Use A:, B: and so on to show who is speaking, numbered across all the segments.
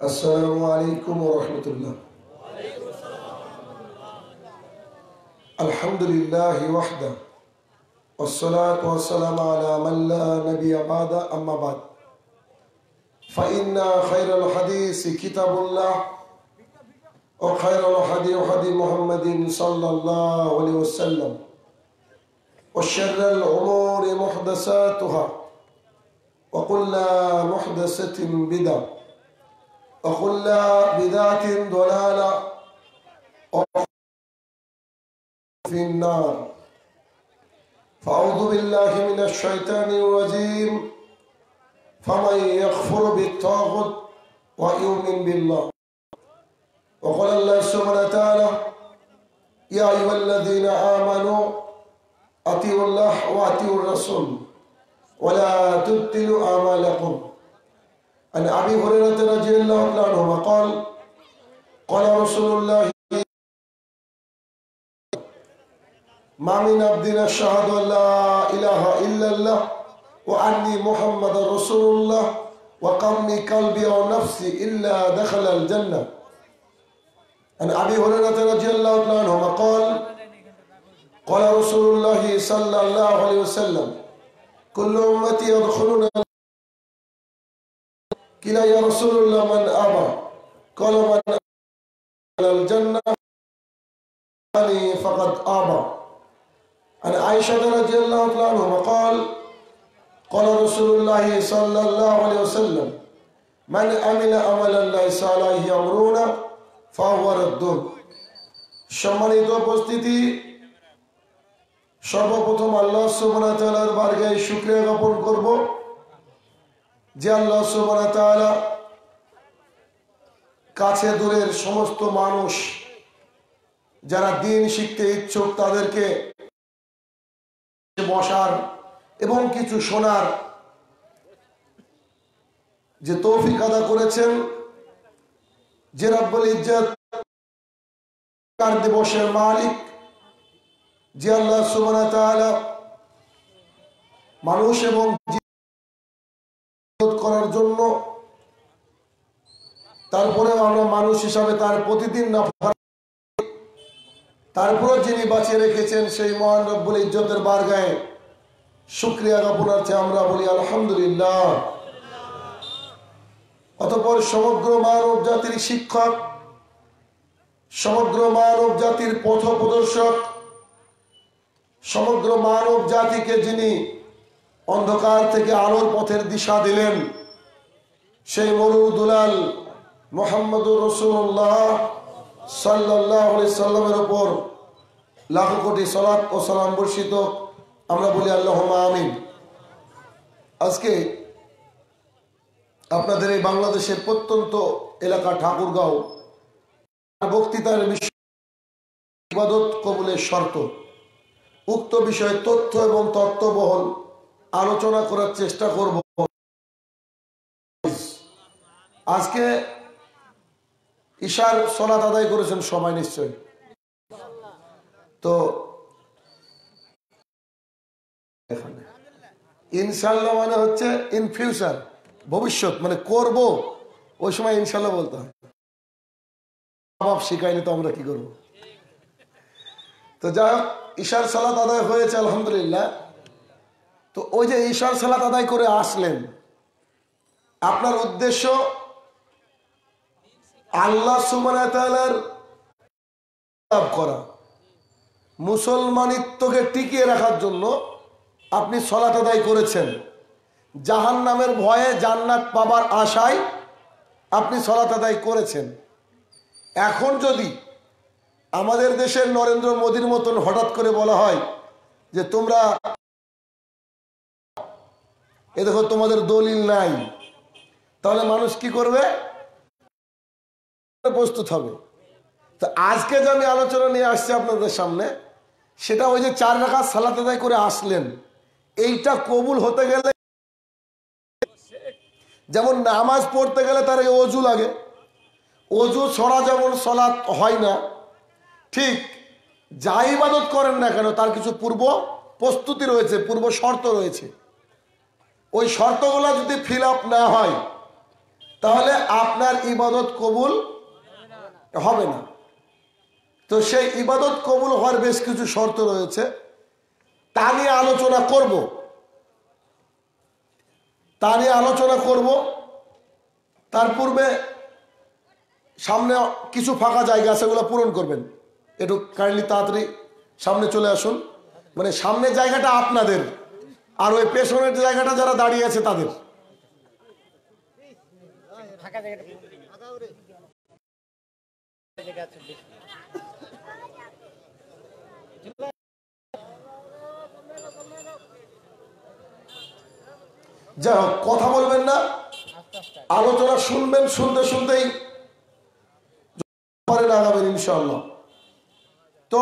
A: السلام عليكم ورحمة الله. الحمد لله وحده. والصلاة والسلام على من لا نبي بعد أما بعد. فإن خير الحديث كتاب الله وخير الحديث حديث محمد صلى الله عليه وسلم. وشر الأمور محدثاتها وكل محدثة بدعة. وكل بدعة ضلالة في النار. فأعوذ بالله من الشيطان الرجيم. فمن يكفر بالطاغوت ويؤمن بالله. وقال الله سبحانه وتعالى يا أيها الذين آمنوا أطيعوا الله وأطيعوا الرسول ولا تبطلوا أعمالكم. عن أبي هريرة رضي الله عنه قال قال رسول الله ما من عبد يشهد أن لا إله إلا الله وأني محمد رسول الله وقم قلبي ونفسي إلا دخل الجنة. عن أبي هريرة رضي الله عنه قال قال رسول الله صلى الله عليه وسلم كل أمتي يدخلون كلا يا رسول الله من أبى قال من أبى الجنة فقد أبى عن عائشة رضي الله عنها قال قال رسول الله صلى الله عليه وسلم من عمل عملا ليس عليه أمرنا فهو رد সম্মানিত উপস্থিতি সর্বপ্রথম আল্লাহ সুবহানাহু ওয়া তাআলার বারগায় শুকরিয়া জ্ঞাপন করব যে আল্লাহ তাআলা কাছে দূরের সমস্ত মানুষ যারা দিন শিখতে ইচ্ছুক তাদেরকে বসার এবং কিছু শোনার যে তৌফিক আদা করেছেন, যে রব্বুল ইজ্জত দিবসের মালিক, যে আল্লাহ তাআলা মানুষ এবং করার জন্য তারপরে আমরা মানুষ হিসাবে তার প্রতিদিন তারপরে যিনি বাঁচিয়ে রেখেছেন সেই মহান রব্বুল ইজ্জতের বারগায়ে শুক্রিয়া জ্ঞাপনার্থে আমরা বলি, আলহামদুলিল্লাহ। অতপর সমগ্র মানব জাতির শিক্ষক, সমগ্র মানব জাতির পথ প্রদর্শক, সমগ্র মানব জাতিকে যিনি অন্ধকার থেকে আলোর পথের দিশা দিলেন, সেই মরুদুলাল মোহাম্মদুর রসুল্লাহ সাল্লাহ সাল্লামের ওপর লাখো কোটি সলাৎ ও সালাম বর্ষিত। আমরা বলি আল্লাহ আমিন। আজকে আপনাদের এই বাংলাদেশের প্রত্যন্ত এলাকা ঠাকুরগাঁও বক্তৃতার বিষয় ইবাদত কবুলের শর্ত। উক্ত বিষয়ে তথ্য এবং তত্ত্ববহল আলোচনা করার চেষ্টা করব। আজকে ঈশার সলাত আদায় করেছেন, সময় নিশ্চয় তো ইনশাল্লাহ মানে হচ্ছে ইন ফিউচার ভবিষ্যৎ মানে করব, ওই সময় ইনশাল্লাহ বলতে হয়। বাপ শিখাইনি তো আমরা কি করব? তো যাই হোক, ঈশার সালাত আদায় হয়েছে, আলহামদুলিল্লাহ। তো ওই যে ঈশার সালাত আদায় করে আসলেন, আপনার উদ্দেশ্য আল্লাহ সুমানার করা। মুসলমানিত্বকে টিকিয়ে রাখার জন্য আপনি সলাত আদায় করেছেন। জাহান নামের ভয়ে জান্নাত পাবার আশায় আপনি সলাত আদায় করেছেন। এখন যদি আমাদের দেশের নরেন্দ্র মোদীর মতন হঠাৎ করে বলা হয় যে তোমরা এ দেখো তোমাদের দলিল নাই, তাহলে মানুষ কি করবে? প্রস্তুত হবে। তো আজকে যে আমি আলোচনা নিয়ে আসছি আপনাদের সামনে, সেটা ওই যে চার রাখা সালাত আদায় করে আসলেন, এইটা কবুল হতে গেলে যেমন নামাজ পড়তে গেলে তার অজু লাগে, অজু ছড়া যেমন সলাৎ হয় না, ঠিক যা ইবাদত করেন না কেন তার কিছু পূর্ব প্রস্তুতি রয়েছে, পূর্ব শর্ত রয়েছে। ওই শর্তগুলো যদি ফিল না হয়, তাহলে আপনার ইবাদত কবুল হবে না। তো সেই ইবাদত কবুল হওয়ার বেশ কিছু শর্ত রয়েছে। তা নিয়ে আলোচনা করব। তা নিয়ে আলোচনা করব। তার পূর্বে সামনে কিছু ফাঁকা জায়গা আছে, ওগুলো পূরণ করবেন। একটু কাইন্ডলি তাড়াতাড়ি সামনে চলে আসুন। মানে সামনের জায়গাটা আপনাদের, আর ওই পেছনের জায়গাটা যারা দাঁড়িয়ে আছে তাদের। যাই হোক কথা বলবেন না। আলোচনা শুনবেন শুনতে শুনতেই পারেন আগাবেন ইনশাল্লাহ তো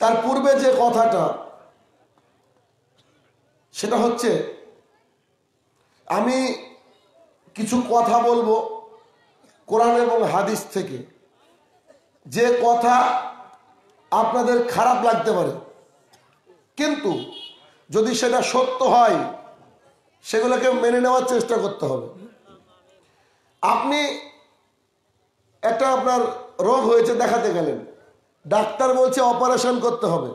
A: তার পূর্বে যে কথাটা সেটা হচ্ছে আমি কিছু কথা বলব। কোরআন এবং হাদিস থেকে যে কথা আপনাদের খারাপ লাগতে পারে, কিন্তু যদি সেটা সত্য হয়, সেগুলোকে মেনে নেওয়ার চেষ্টা করতে হবে। আপনি একটা আপনার রোগ হয়েছে দেখাতে গেলেন, ডাক্তার বলছে অপারেশন করতে হবে।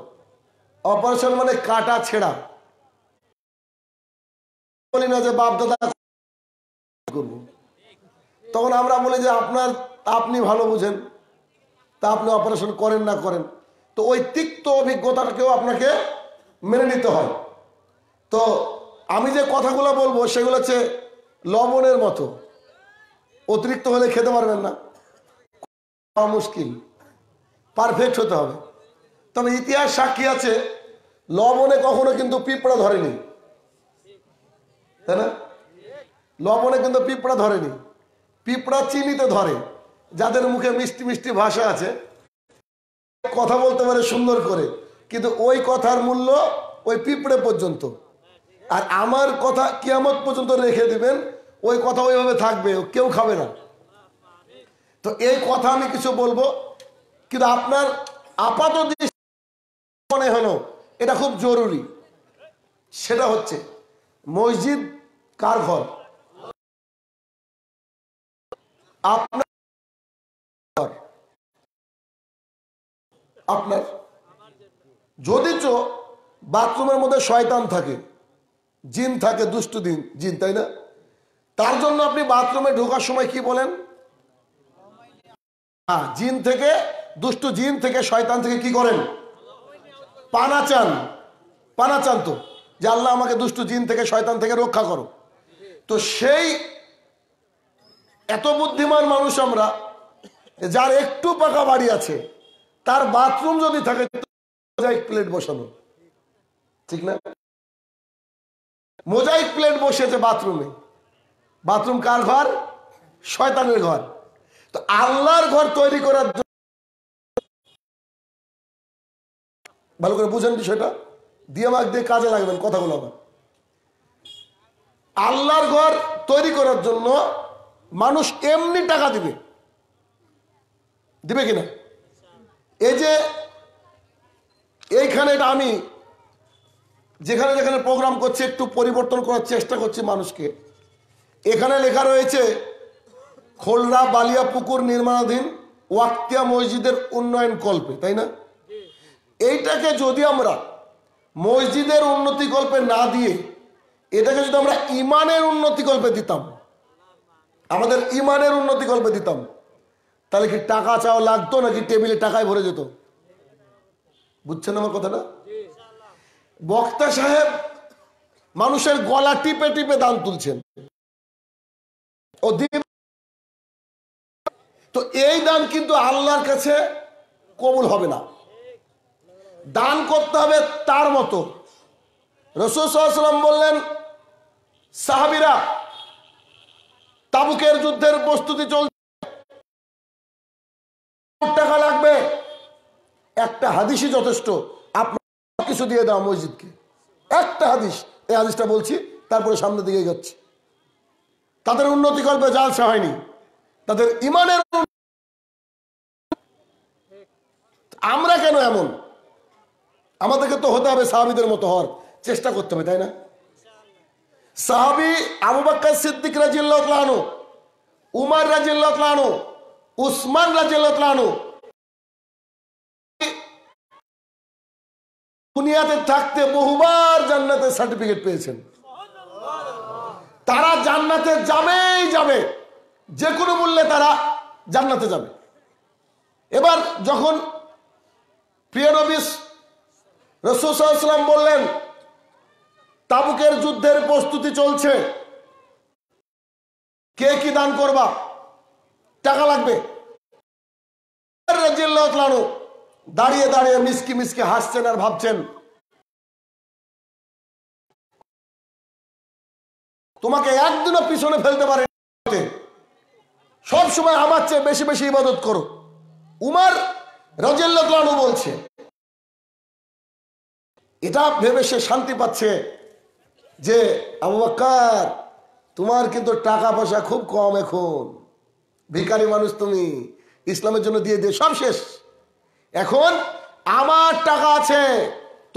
A: অপারেশন মানে কাটা ছেঁড়া। বলি না যে বাপ দাদা করব। তখন আমরা বলি যে আপনার, আপনি ভালো বুঝেন। তা আপনি অপারেশন করেন না করেন। তো ওই তিক্ত অভিজ্ঞতাটাকেও আপনাকে মেনে নিতে হয়। তো আমি যে কথাগুলো বলব সেগুলো হচ্ছে লবণের মতো। অতিরিক্ত হলে খেতে পারবেন না। মুশকিল। পারফেক্ট হতে হবে। তবে ইতিহাস সাক্ষী আছে, লবণে কখনো কিন্তু পিঁপড়া ধরেনি। তাই না? লবণে কিন্তু পিঁপড়া ধরেনি। পিঁপড়া চিনিতে ধরে, যাদের মুখে মিষ্টি মিষ্টি ভাষা আছে। কথা বলতে পারে সুন্দর করে, কিন্তু ওই কথার মূল্য ওই পিঁপড়ে পর্যন্ত। আর আমার কথা কিয়ামত পর্যন্ত রেখে দিবেন, ওই কথা ওইভাবে থাকবে, কেউ খাবে না। তো এই কথা আমি কিছু বলব, কিন্তু আপনার আপাত মনে হলো, এটা খুব জরুরি। সেটা হচ্ছে মসজিদ কার ঘর? আপনার আপনার যদি চো বাথরুমের মধ্যে শয়তান থাকে, জিন থাকে, দুষ্টু দিন, জিন, তাই না? তার জন্য আপনি বাথরুমে ঢোকার সময় কি বলেন? হ্যাঁ জিন থেকে, দুষ্টু জিন থেকে, শয়তান থেকে কি করেন? পানা চান। পানা চান তো, যে আল্লাহ আমাকে দুষ্টু জিন থেকে, শয়তান থেকে রক্ষা করো তো সেই এত বুদ্ধিমান মানুষ আমরা যার একটু পাকা বাড়ি আছে, তার বাথরুম যদি থাকে, মোজাইক প্লেট বসানো। ঠিক না? মোজাইক প্লেট বসেছে বাথরুমে বাথরুম কার ঘর? শয়তানের ঘর। তো আল্লাহর ঘর তৈরি করার ভালো করে বুঝেন বিষয়টা? দিয়ে মাগ দিয়ে কাজে লাগবেন কথাগুলো আবার। আল্লাহর ঘর তৈরি করার জন্য মানুষ এমনি টাকা দিবে। দিবে কিনা? এই যে এইখানে এটা আমি, যেখানে যেখানে প্রোগ্রাম করছি, একটু পরিবর্তন করার চেষ্টা করছি মানুষকে। এখানে লেখা রয়েছে, খোলরা বালিয়া পুকুর নির্মাণাধীন ওয়াক্তিয়া মসজিদের উন্নয়ন কল্পে, তাই না? এইটাকে যদি আমরা মসজিদের উন্নতি কল্পে না দিয়ে, এটাকে যদি আমরা ইমানের উন্নতি কল্পে দিতাম আমাদের ইমানের উন্নতি কল্পে দিতাম। তাহলে কি টাকা চাওয়া লাগতো নাকি টেবিলে টাকায় ভরে যেত? বুঝছেন আমার কথাটা? বক্তা সাহেব মানুষের গলা টিপে টিপে দান তুলছেন। তো এই দান কিন্তু আল্লাহর কাছে কবুল হবে না। দান করতে হবে তার মতো। রসুলাম বললেন, সাহাবিরা তাবুকের যুদ্ধের প্রস্তুতি চলছে। টাকা লাগবে। একটা হাদিসই যথেষ্ট। আপনার কিছু দিয়ে দাও মসজিদকে। একটা হাদিস। এই হাদিসটা বলছি, তারপরে সামনের দিকে যাচ্ছি তাদের উন্নতি করবে জালসা হয়নি। তাদের ইমানের আমরা কেন এমন? আমাদেরকে তো হতে হবে সাহাবিদের মতো হওয়ার। চেষ্টা করতে হবে, তাই না? সাহাবি আবু বাক্কার সিদ্দিক রাজিল্লাহু উমার রাজিল্লাহু উসমান রাজিল্লাহু দুনিয়াতে থাকতে বহুবার জান্নাতের সার্টিফিকেট পেয়েছেন। তারা জান্নাতে যাবেই যাবে। যে কোনো মূল্যে তারা জান্নাতে যাবে। এবার যখন প্রিয় নবিস রসুলাম বললেন তাবুকের যুদ্ধের প্রস্তুতি চলছে। কে কি দান করবা? টাকা লাগবে। দাঁড়িয়ে দাঁড়িয়ে মিসকি মিসকি হাসছেন আর ভাবছেন, তোমাকে একদিনও পিছনে ফেলতে পারে সব সময় আমার চেয়ে বেশি বেশি ইবাদত করো। উমার রাজিয়াল্লাহু বলছে, এটা ভেবে সে শান্তি পাচ্ছে। যে, আবু তোমার কিন্তু টাকা পয়সা খুব কম এখন। ভিখারি মানুষ তুমি, ইসলামের জন্য দিয়ে দিয়ে সব শেষ। এখন আমার টাকা আছে,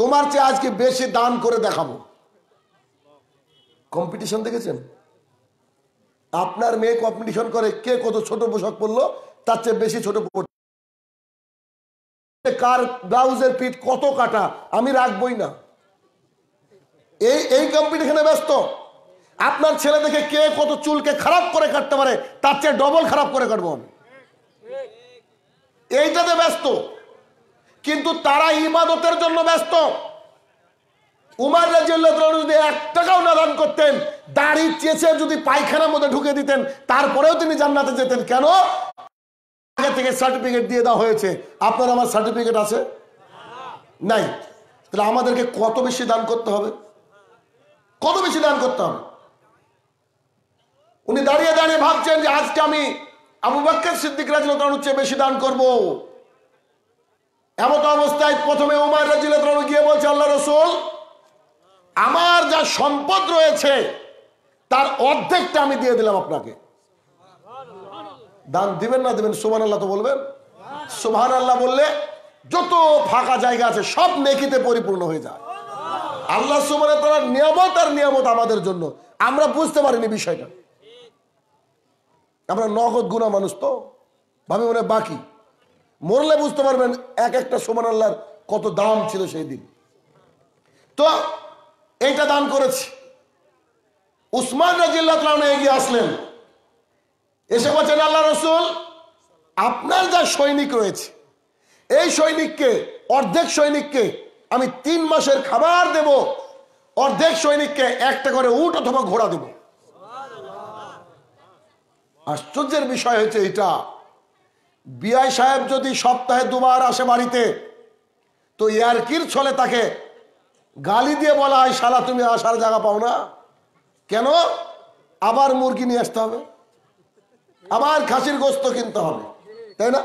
A: তোমার চেয়ে আজকে বেশি দান করে দেখাবো। কম্পিটিশন দেখেছেন? আপনার মেয়ে কম্পিটিশন করে কে কত ছোট পোশাক পরলো, তার চেয়ে বেশি ছোট কার ব্লাউজের পিঠ কত কাটা, আমি রাখবই না। এই এই কম্পিটিশনে ব্যস্ত। আপনার ছেলে দেখে কে কত চুলকে খারাপ করে কাটতে পারে, তার চেয়ে ডবল খারাপ করে কাটবো আমি। এইটাতে ব্যস্ত। কিন্তু তারা ইবাদতের জন্য ব্যস্ত। উমার যদি এক টাকাও না দান করতেন, দাড়ি চেঁচে যদি পায়খানার মধ্যে ঢুকে দিতেন, তারপরেও তিনি জান্নাতে যেতেন। কেন? আগে থেকে সার্টিফিকেট দিয়ে দেওয়া হয়েছে। আপনার আমার সার্টিফিকেট আছে? নাই। তাহলে আমাদেরকে কত বেশি দান করতে হবে? কত বেশি দান করতে হবে উনি দাঁড়িয়ে দাঁড়িয়ে ভাবছেন যে আজকে আমি আবু বাক্কের সিদ্দিক রাজিলতানুর চেয়ে বেশি দান করব। এমত অবস্থায় প্রথমে উমার রাজিলতানু গিয়ে বলছে, আল্লাহ রসুল, আমার যা সম্পদ রয়েছে, তার অর্ধেকটা আমি দিয়ে দিলাম আপনাকে। দান দিবেন না দিবেন সুবহান আল্লাহ তো বলবেন। সুবহান আল্লাহ বললে যত ফাঁকা জায়গা আছে, সব নেকিতে পরিপূর্ণ হয়ে যায়। আল্লাহ সুবহান তারা নিয়ামত আর নিয়ামত আমাদের জন্য। আমরা বুঝতে পারিনি বিষয়টা। আমরা নগদ গুণা মানুষ তো। ভাবি মনে বাকি। মরলে বুঝতে পারবেন এক একটা সুবহান আল্লাহর কত দাম ছিল সেই দিন। তো এইটা দান করেছি। উসমান রাজিল্লাহ এগিয়ে আসলেন। এসে বলছেন আল্লাহ রসুল, আপনার যা সৈনিক রয়েছে, এই সৈনিককে, অর্ধেক সৈনিককে আমি তিন মাসের খাবার দেব, অর্ধেক সৈনিককে একটা করে উট অথবা ঘোড়া দেব। আশ্চর্যের বিষয় হচ্ছে এটা। বিআই সাহেব যদি সপ্তাহে দুবার আসে বাড়িতে, তো ইয়ারকির ছলে তাকে গালি দিয়ে বলা হয়, শালা, তুমি আসার জায়গা পাও না। কেন? আবার মুরগি নিয়ে আসতে হবে। আবার খাসির গোস্ত কিনতে হবে। তাই না?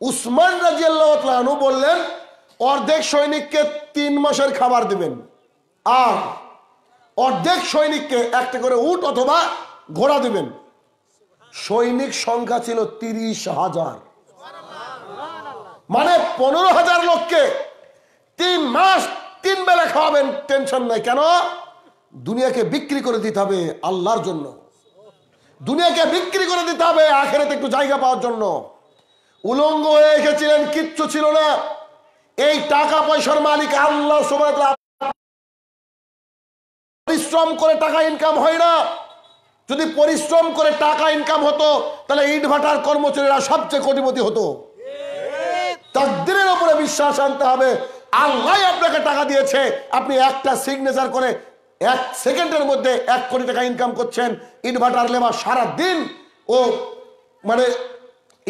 A: উসমান রাজিয়াল্লাহু বললেন অর্ধেক সৈনিককে তিন মাসের খাবার দিবেন। আর অর্ধেক সৈনিককে একটা করে উট অথবা ঘোড়া দিবেন। সৈনিক সংখ্যা ছিল তিরিশ হাজার। মানে পনেরো হাজার লোককে তিন মাস তিন বেলা খাওয়াবেন, টেনশন নাই। কেন? দুনিয়াকে বিক্রি করে দিতে হবে আল্লাহর জন্য। দুনিয়াকে বিক্রি করে দিতে হবে আখেরাতে একটু জায়গা পাওয়ার জন্য। উলঙ্গ হয়ে এসেছিলেন, কিচ্ছু ছিল না। এই টাকা পয়সার মালিক আল্লাহ পরিশ্রম করে টাকা ইনকাম হয় না। যদি পরিশ্রম করে টাকা ইনকাম হতো, তাহলে ইট ভাটার কর্মচারীরা সবচেয়ে কোটিপতি হতো। তাকদিরের উপরে বিশ্বাস আনতে হবে। আল্লাহ আপনাকে টাকা দিয়েছে। আপনি একটা সিগনেচার করে এক সেকেন্ডের মধ্যে এক কোটি টাকা ইনকাম করছেন। ইনভার্টার লেবার সারা দিন ও মানে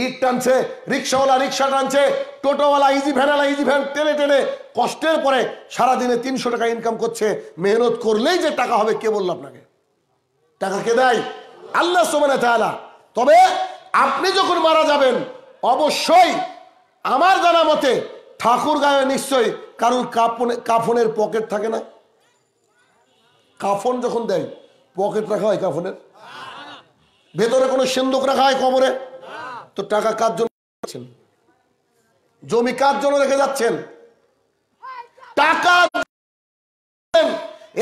A: ইট টানছে, রিক্সাওয়ালা রিক্সা টানছে, টোটোওয়ালা ইজি ভ্যানওয়ালা ইজি ভ্যান টেনে টেনে কষ্টের পরে সারাদিনে তিনশো টাকা ইনকাম করছে। মেহনত করলেই যে টাকা হবে, কে বলল আপনাকে? টাকা কে দেয়? আল্লাহ সোমানে তালা তবে আপনি যখন মারা যাবেন, অবশ্যই আমার জানা মতে ঠাকুর গায়ে নিশ্চয়ই কারুর কাপনে কাফনের পকেট থাকে না। কাফন যখন দেয়, পকেট রাখা হয় কাফনের? ভেতরে কোনো সিন্দুক রাখা হয় কবরে? তো টাকা কার জন্য? জমি কার জন্য রেখে যাচ্ছেন? টাকা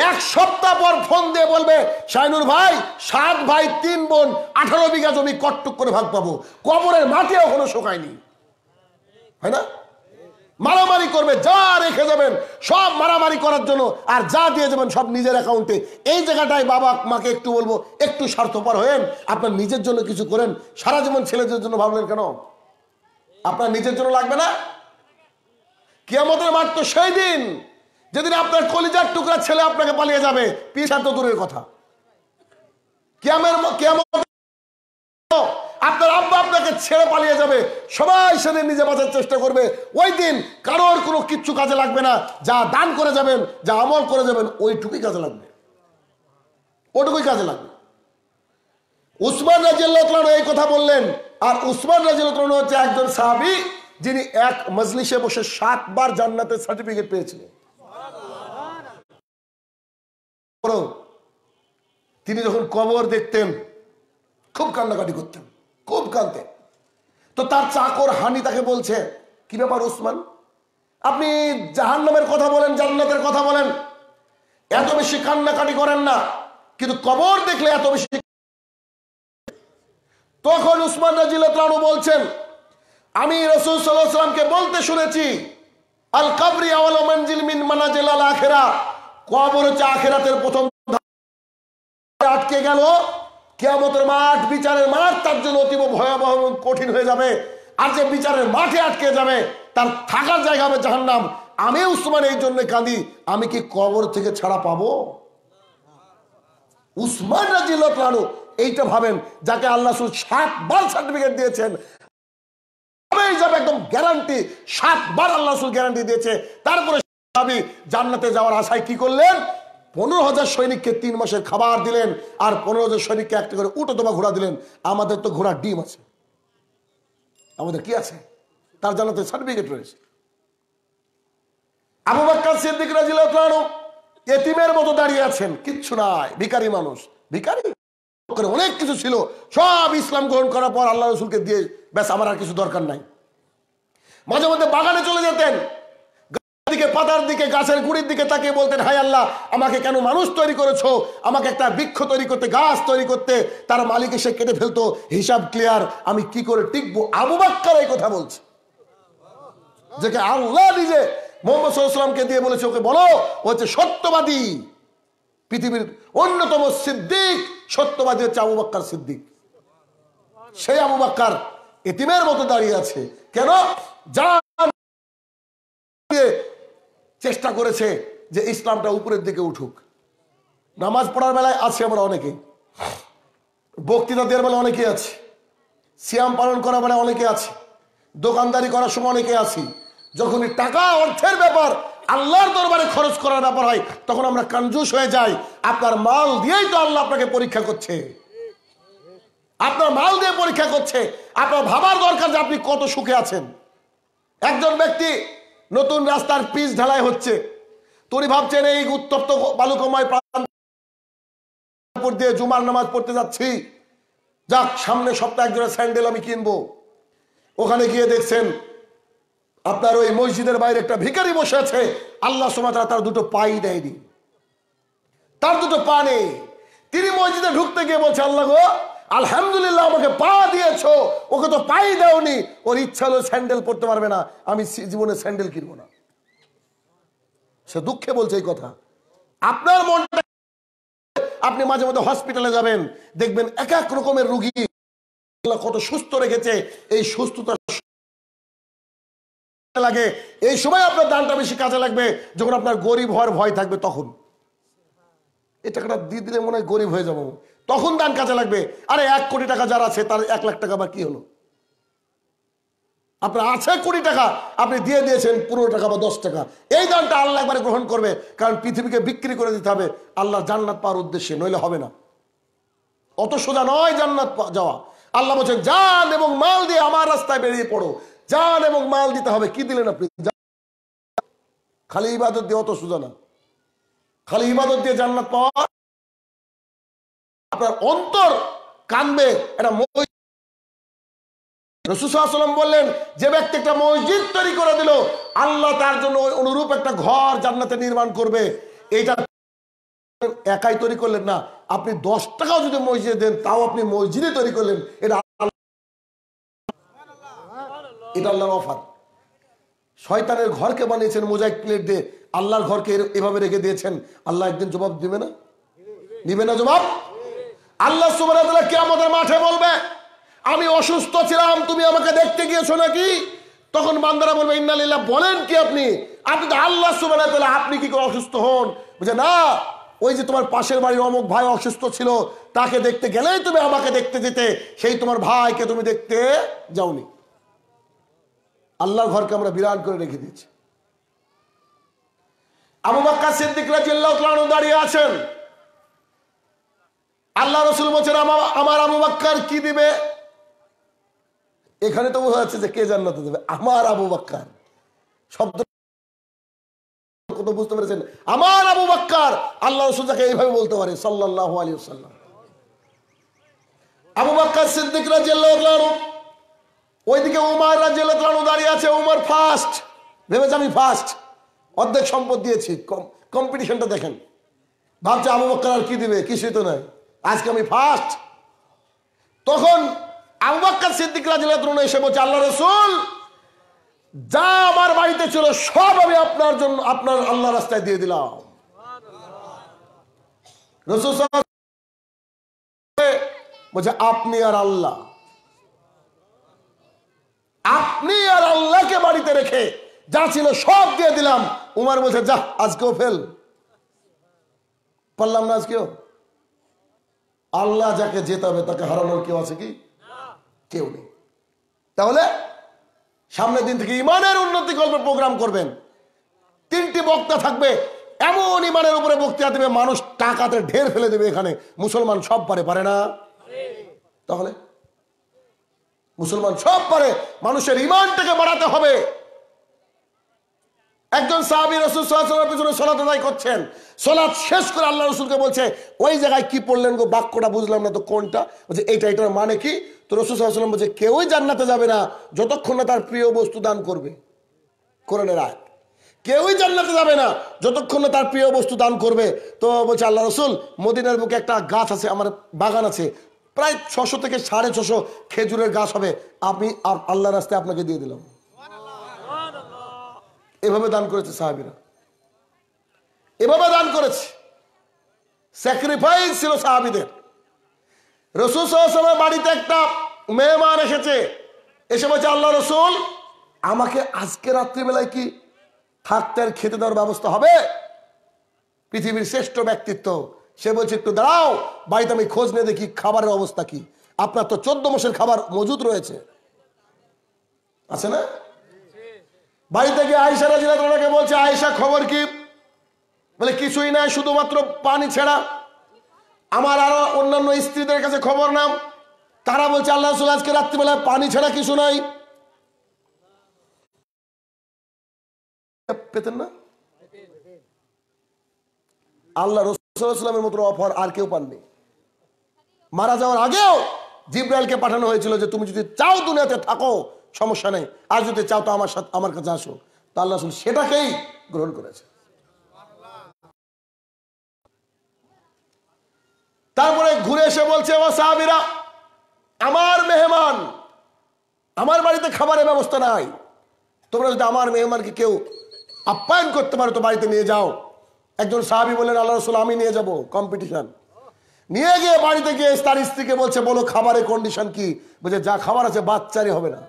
A: এক সপ্তাহ পর ফোন দিয়ে বলবে শাইনুর ভাই, সাত ভাই, তিন বোন, আঠারো বিঘা জমি কটটুক করে ভাগ পাবো। কবরের মাটি এখনও শোকায়নি। হয় না? মারামারি করবে, যা রেখে যাবেন, সব মারামারি করার জন্য, আর যা দিয়ে যাবেন সব নিজের অ্যাকাউন্টে এই জায়গাটায় বাবা মাকে একটু বলব, একটু স্বার্থপর হয়েন, আপনার নিজের জন্য কিছু করেন। সারা জীবন ছেলেদের জন্য ভাবলেন কেন? আপনার নিজের জন্য লাগবে না? কিয়ামতের মাঠ তো সেই দিন, যেদিন আপনার কলিজার টুকরা ছেলে আপনাকে পালিয়ে যাবে। পিসা তো দূরের কথা। কিয়ামের কিয়ামত আপনার আব্বা আপনাকে ছেড়ে পালিয়ে যাবে। সবাই সেদিন নিজে বাঁচার চেষ্টা করবে। ওই দিন কারোর কোনো কিচ্ছু কাজে লাগবে না। যা দান করে যাবেন, যা আমল করে যাবেন, ওইটুকুই কাজে লাগবে। ওটুকুই কাজে লাগবে। উসমান রাজিয়াল্লাহ এই কথা বললেন। আর উসমান রাজিয়াল্লাহ হচ্ছে একজন সাহাবি, যিনি এক মজলিসে বসে সাতবার জান্নাতের সার্টিফিকেট পেয়েছিলেন। তিনি যখন কবর দেখতেন, খুব কান্নাকাটি করতেন। খুব কাঁদতেন তো তার চাকর হানি তাকে বলছে, কি ব্যাপার ওসমান? আপনি জাহান্নামের কথা বলেন, জান্নাতের কথা বলেন। এত বেশি কান্নাকাটি করেন না, কিন্তু কবর দেখলে এত বেশি তখন উসমান রাজিল্লাহু বলছেন, আমি রসুল সাল্লামকে বলতে শুনেছি, আল কাবরি আওয়াল মঞ্জিল মিন মানাজিল আল আখেরা, কবর হচ্ছে আখেরাতের প্রথম আটকে গেল কেয়ামতের মাঠ, বিচারের মাঠ তার জন্য অতীব ভয়াবহ এবং কঠিন হয়ে যাবে। আর যে বিচারের মাঠে আটকে যাবে, তার থাকার জায়গা হবে জাহান্নাম। আমি উসমান এই জন্য কাঁদি, আমি কি কবর থেকে ছাড়া পাবো? উসমান রাজিল্লাহু এইটা ভাবেন, যাকে আল্লাহ সাতবার সার্টিফিকেট দিয়েছেন। একদম গ্যারান্টি সাতবার আল্লাহ গ্যারান্টি দিয়েছে। তারপরে জান্নাতে যাওয়ার আশায় কি করলেন? পনেরো হাজার সৈনিককে তিন মাসের খাবার দিলেন আর পনেরো হাজার সৈনিককে একটা করে উটো তোমা ঘোড়া দিলেন। আমাদের তো ঘোড়ার ডিম আছে। আমাদের কি আছে? তার জান্নাতে সার্টিফিকেট রয়েছে। আবু বাক্কার সিদ্দিক রাজিল্লাহু আনহু এতিমের মতো দাঁড়িয়ে আছেন। কিচ্ছু নাই, ভিখারি মানুষ। ভিখারি? করে অনেক কিছু ছিল। সব ইসলাম গ্রহণ করার পর আল্লাহ রসুলকে দিয়ে, ব্যাস আমার আর কিছু দরকার নাই। মাঝে মধ্যে বাগানে চলে যেতেন। দিকে, পাতার দিকে, গাছের গুড়ির দিকে তাকিয়ে বলতেন হাই আল্লাহ, আমাকে কেন মানুষ তৈরি করেছ? আমাকে একটা বৃক্ষ তৈরি করতে, গাছ তৈরি করতে। তার মালিক এসে কেটে ফেলতো, হিসাব ক্লিয়ার আমি কি করে টিকবো? আবু বাক্কার এই কথা বলছে। যেকে আল্লাহ নিজে মোহাম্মদ সাল্লামকে দিয়ে বলেছে, ওকে বলো, ও হচ্ছে সত্যবাদী। পৃথিবীর অন্যতম সিদ্দিক, সত্যবাদী হচ্ছে আবু বাক্কার সিদ্দিক। সেই আবু বাক্কার এতিমের মতো দাঁড়িয়ে আছে। কেন? দিয়ে চেষ্টা করেছে যে ইসলামটা উপরের দিকে উঠুক। নামাজ পড়ার বেলায় আছে আমরা অনেকে। বক্তৃতা দেওয়ার বেলা অনেকে আছে। সিয়াম পালন করার বেলায় অনেকে আছে। দোকানদারি করার সময় অনেকে আছি। যখনই টাকা অর্থের ব্যাপার, আল্লাহর দরবারে খরচ করার ব্যাপার হয়, তখন আমরা কনজুস হয়ে যাই। আপনার মাল দিয়েই তো আল্লাহ আপনাকে পরীক্ষা করছে। আপনার মাল দিয়ে পরীক্ষা করছে। আপনার ভাবার দরকার যে আপনি কত সুখে আছেন। একজন ব্যক্তি নতুন রাস্তার পিচ ঢালাই হচ্ছে। তুমি ভাবছেন এই উত্তপ্ত বালুকময় প্রান্ত উপর দিয়ে জুমার নামাজ পড়তে যাচ্ছি। যাক, সামনে সপ্তাহে একজনের স্যান্ডেল আমি কিনবো। ওখানে গিয়ে দেখছেন, আপনার ওই মসজিদের বাইরে একটা ভিখারি বসে আছে। আল্লাহ সুমাতা তার দুটো পাই দেয়নি। তার দুটো পা নেই। তিনি মসজিদে ঢুকতে গিয়ে বলছে, আল্লাহ গো আলহামদুলিল্লাহ, আমাকে পা দিয়েছ। ওকে তো পাই দেওনি। ওর ইচ্ছা হলো স্যান্ডেল পড়তে পারবে না। আমি জীবনে স্যান্ডেল কিনবো না। সে দুঃখে বলছে এই কথা। আপনার মনটা আপনি মাঝে মধ্যে হসপিটালে যাবেন, দেখবেন এক এক রকমের রুগী কত সুস্থ রেখেছে। এই সুস্থতা লাগে। এই সময় আপনার দানটা বেশি কাজে লাগবে। যখন আপনার গরিব হওয়ার ভয় থাকবে তখন। এই টাকাটা দিয়ে মনে হয় গরিব হয়ে যাব। তখন দান কাজে লাগবে। আরে, এক কোটি টাকা যার আছে, তার এক লাখ টাকা বা কি হলো? আপনার আছে কোটি টাকা, আপনি দিয়ে দিয়েছেন পনেরো টাকা বা দশ টাকা। এই দানটা আল্লাহ একবারে গ্রহণ করবে, কারণ পৃথিবীকে বিক্রি করে দিতে হবে। আল্লাহ জান্নাত পাওয়ার উদ্দেশ্যে, নইলে হবে না। অত সোজা নয় জান্নাত যাওয়া। আল্লাহ বলছেন, জান এবং মাল দিয়ে আমার রাস্তায় বেরিয়ে পড়ো। জান এবং মাল দিতে হবে। কি দিলেন আপনি? খালি ইবাদত দিয়ে অত সোজা না। খালি ইবাদত দিয়ে জান্নাত পাওয়া আপনার অন্তর কানবে, এটা রসুসাল্লাম বললেন, যে ব্যক্তি একটা মসজিদ তৈরি করে দিল, আল্লাহ তার জন্য অনুরূপ একটা ঘর জান্নাতে নির্মাণ করবে। এইটা একাই তৈরি করলেন না। আপনি দশ টাকাও যদি মসজিদে দেন, তাও আপনি মসজিদে তৈরি করলেন। এটা এটা আল্লাহর অফার। শয়তানের ঘরকে বানিয়েছেন মোজাইক প্লেট দিয়ে। আল্লাহর ঘরকে এভাবে রেখে দিয়েছেন। আল্লাহ একদিন জবাব দিবে না? নিবে না জবাব? আল্লাহ সুবাহ কে আমাদের মাঠে বলবে, আমি অসুস্থ ছিলাম, তুমি আমাকে দেখতে গিয়েছো নাকি? তখন বান্দারা বলবে, ইন্নালিল্লাহ, বলেন কি আপনি? আপনি আল্লাহ সুবাহ আপনি কি করে অসুস্থ হন? বুঝে না, ওই যে তোমার পাশের বাড়ির অমুক ভাই অসুস্থ ছিল, তাকে দেখতে গেলেই তুমি আমাকে দেখতে যেতে। সেই তোমার ভাইকে তুমি দেখতে যাওনি। আল্লাহর ঘরকে আমরা বিরাট করে রেখে দিয়েছি। আবু বাক্কা সিদ্দিক রাজিয়াল্লাহু তাআলা দাঁড়িয়ে আছেন। আল্লাহ রসুল বলছেন আমার আবু বাক্কার কি দিবে? এখানে তো বোঝা যাচ্ছে যে কে জান্নাতে দেবে? আমার আবু বাক্কার। শব্দ কত বুঝতে পেরেছেন? আমার আবু বাক্কার। আল্লাহ রসুল যাকে এইভাবে বলতে পারে সাল্লাহ আলী সাল্লাম আবু বাক্কার সিদ্দিক রাজিয়াল্লাহু ওইদিকে উমার রাজিয়াল্লাহু দাঁড়িয়ে আছে, উমার ফার্স্ট ভেবেছে আমি ফার্স্ট অর্ধেক সম্পদ দিয়েছি। কম্পিটিশনটা দেখেন। ভাবছে আবু বক্কর আর কি দিবে? কিছুই তো নাই। আজকে আমি ফার্স্ট তখন সব আমি আপনার জন্য, আপনার আল্লাহ রাস্তায় দিয়ে দিলাম। বলছে, আপনি আর আল্লাহ। আপনি আর আল্লাহকে বাড়িতে রেখে যা ছিল সব দিয়ে দিলাম। উমার বলছে যা আজকেও ফেল পারলাম না আজকেও। আল্লাহ যাকে জেতাবে তাকে হারানোর কেউ আছে কি? কেউ নেই। তাহলে সামনের দিন থেকে ইমানের উন্নতি গল্পের প্রোগ্রাম করবেন। তিনটি বক্তা থাকবে, এমন ইমানের উপরে বক্তৃতা দেবে, মানুষ টাকাতে ঢের ফেলে দেবে এখানে। মুসলমান সব পারে পারে না? তাহলে মুসলমান সব পারে, মানুষের ইমানটাকে বাড়াতে হবে। একজন সাহাবি রসুল সাল্লামের পিছনে সলাত আদায় করছেন। সলাৎ শেষ করে আল্লাহ রসুলকে বলছে, ওই জায়গায় কি পড়লেন গো? বাক্যটা বুঝলাম না তো কোনটা? বলছে, এইটা, এটার মানে কি? তো রসুল সাল্লাম বলছে, কেউই জান্নাতে যাবে না যতক্ষণ না তার প্রিয় বস্তু দান করবে। কোরআনের আয় কেউই জান্নাতে যাবে না যতক্ষণ না তার প্রিয় বস্তু দান করবে। তো বলছে আল্লাহ রসুল, মদিনার বুকে একটা গাছ আছে, আমার বাগান আছে। প্রায় ছশো থেকে সাড়ে ছশো খেজুরের গাছ হবে। আমি আল্লাহ রাস্তায় আপনাকে দিয়ে দিলাম। এভাবে দান করেছে সাহাবিরা। এভাবে দান করেছে। স্যাক্রিফাইস ছিল সাহাবিদের। রসুল সাল্লামের বাড়িতে একটা মেহমান এসেছে। এসে বলছে, আল্লাহ রসুল, আমাকে আজকে রাত্রিবেলায় কি থাকতে আর খেতে দেওয়ার ব্যবস্থা হবে? পৃথিবীর শ্রেষ্ঠ ব্যক্তিত্ব। সে বলছে, একটু দাঁড়াও, বাড়িতে আমি খোঁজ নিয়ে দেখি খাবারের অবস্থা কি। আপনার তো চোদ্দ মাসের খাবার মজুদ রয়েছে। আছে না? বাড়িতে গিয়ে আয়সা রাজিনা তোমাকে বলছে আয়সা খবর কি? বলে, কিছুই নাই, শুধুমাত্র পানি ছেড়া। আমার আরও অন্যান্য স্ত্রীদের কাছে খবর নাম তারা বলছে, আল্লাহ রসুল আজকে রাত্রিবেলায় পানি ছাড়া কিছু নাই। পেতেন না? আল্লাহ রসুলামের মতো অফার আর কেউ পাননি। মারা যাওয়ার আগেও জিব্রাইলকে পাঠানো হয়েছিল যে, তুমি যদি চাও দুনিয়াতে থাকো সমস্যা নেই। আর যদি চাও তো আমার সাথে আমার কাছে আসো। তা আল্লাহ রসুল সেটাকেই গ্রহণ করেছে। তারপরে ঘুরে এসে বলছে সাহাবিরা, আমার মেহমান, আমার বাড়িতে খাবারের ব্যবস্থা নাই। তোমরা যদি আমার মেহমানকে কেউ আপ্যায়ন করতে পারো, তো বাড়িতে নিয়ে যাও। একজন সাহাবি বললেন, আল্লাহ রসুল, আমি নিয়ে যাব কম্পিটিশন নিয়ে গিয়ে বাড়িতে গিয়ে তার স্ত্রীকে বলছে, বলো খাবারের কন্ডিশন কি? বলছে, যা খাবার আছে, বাচ্চারই হবে না।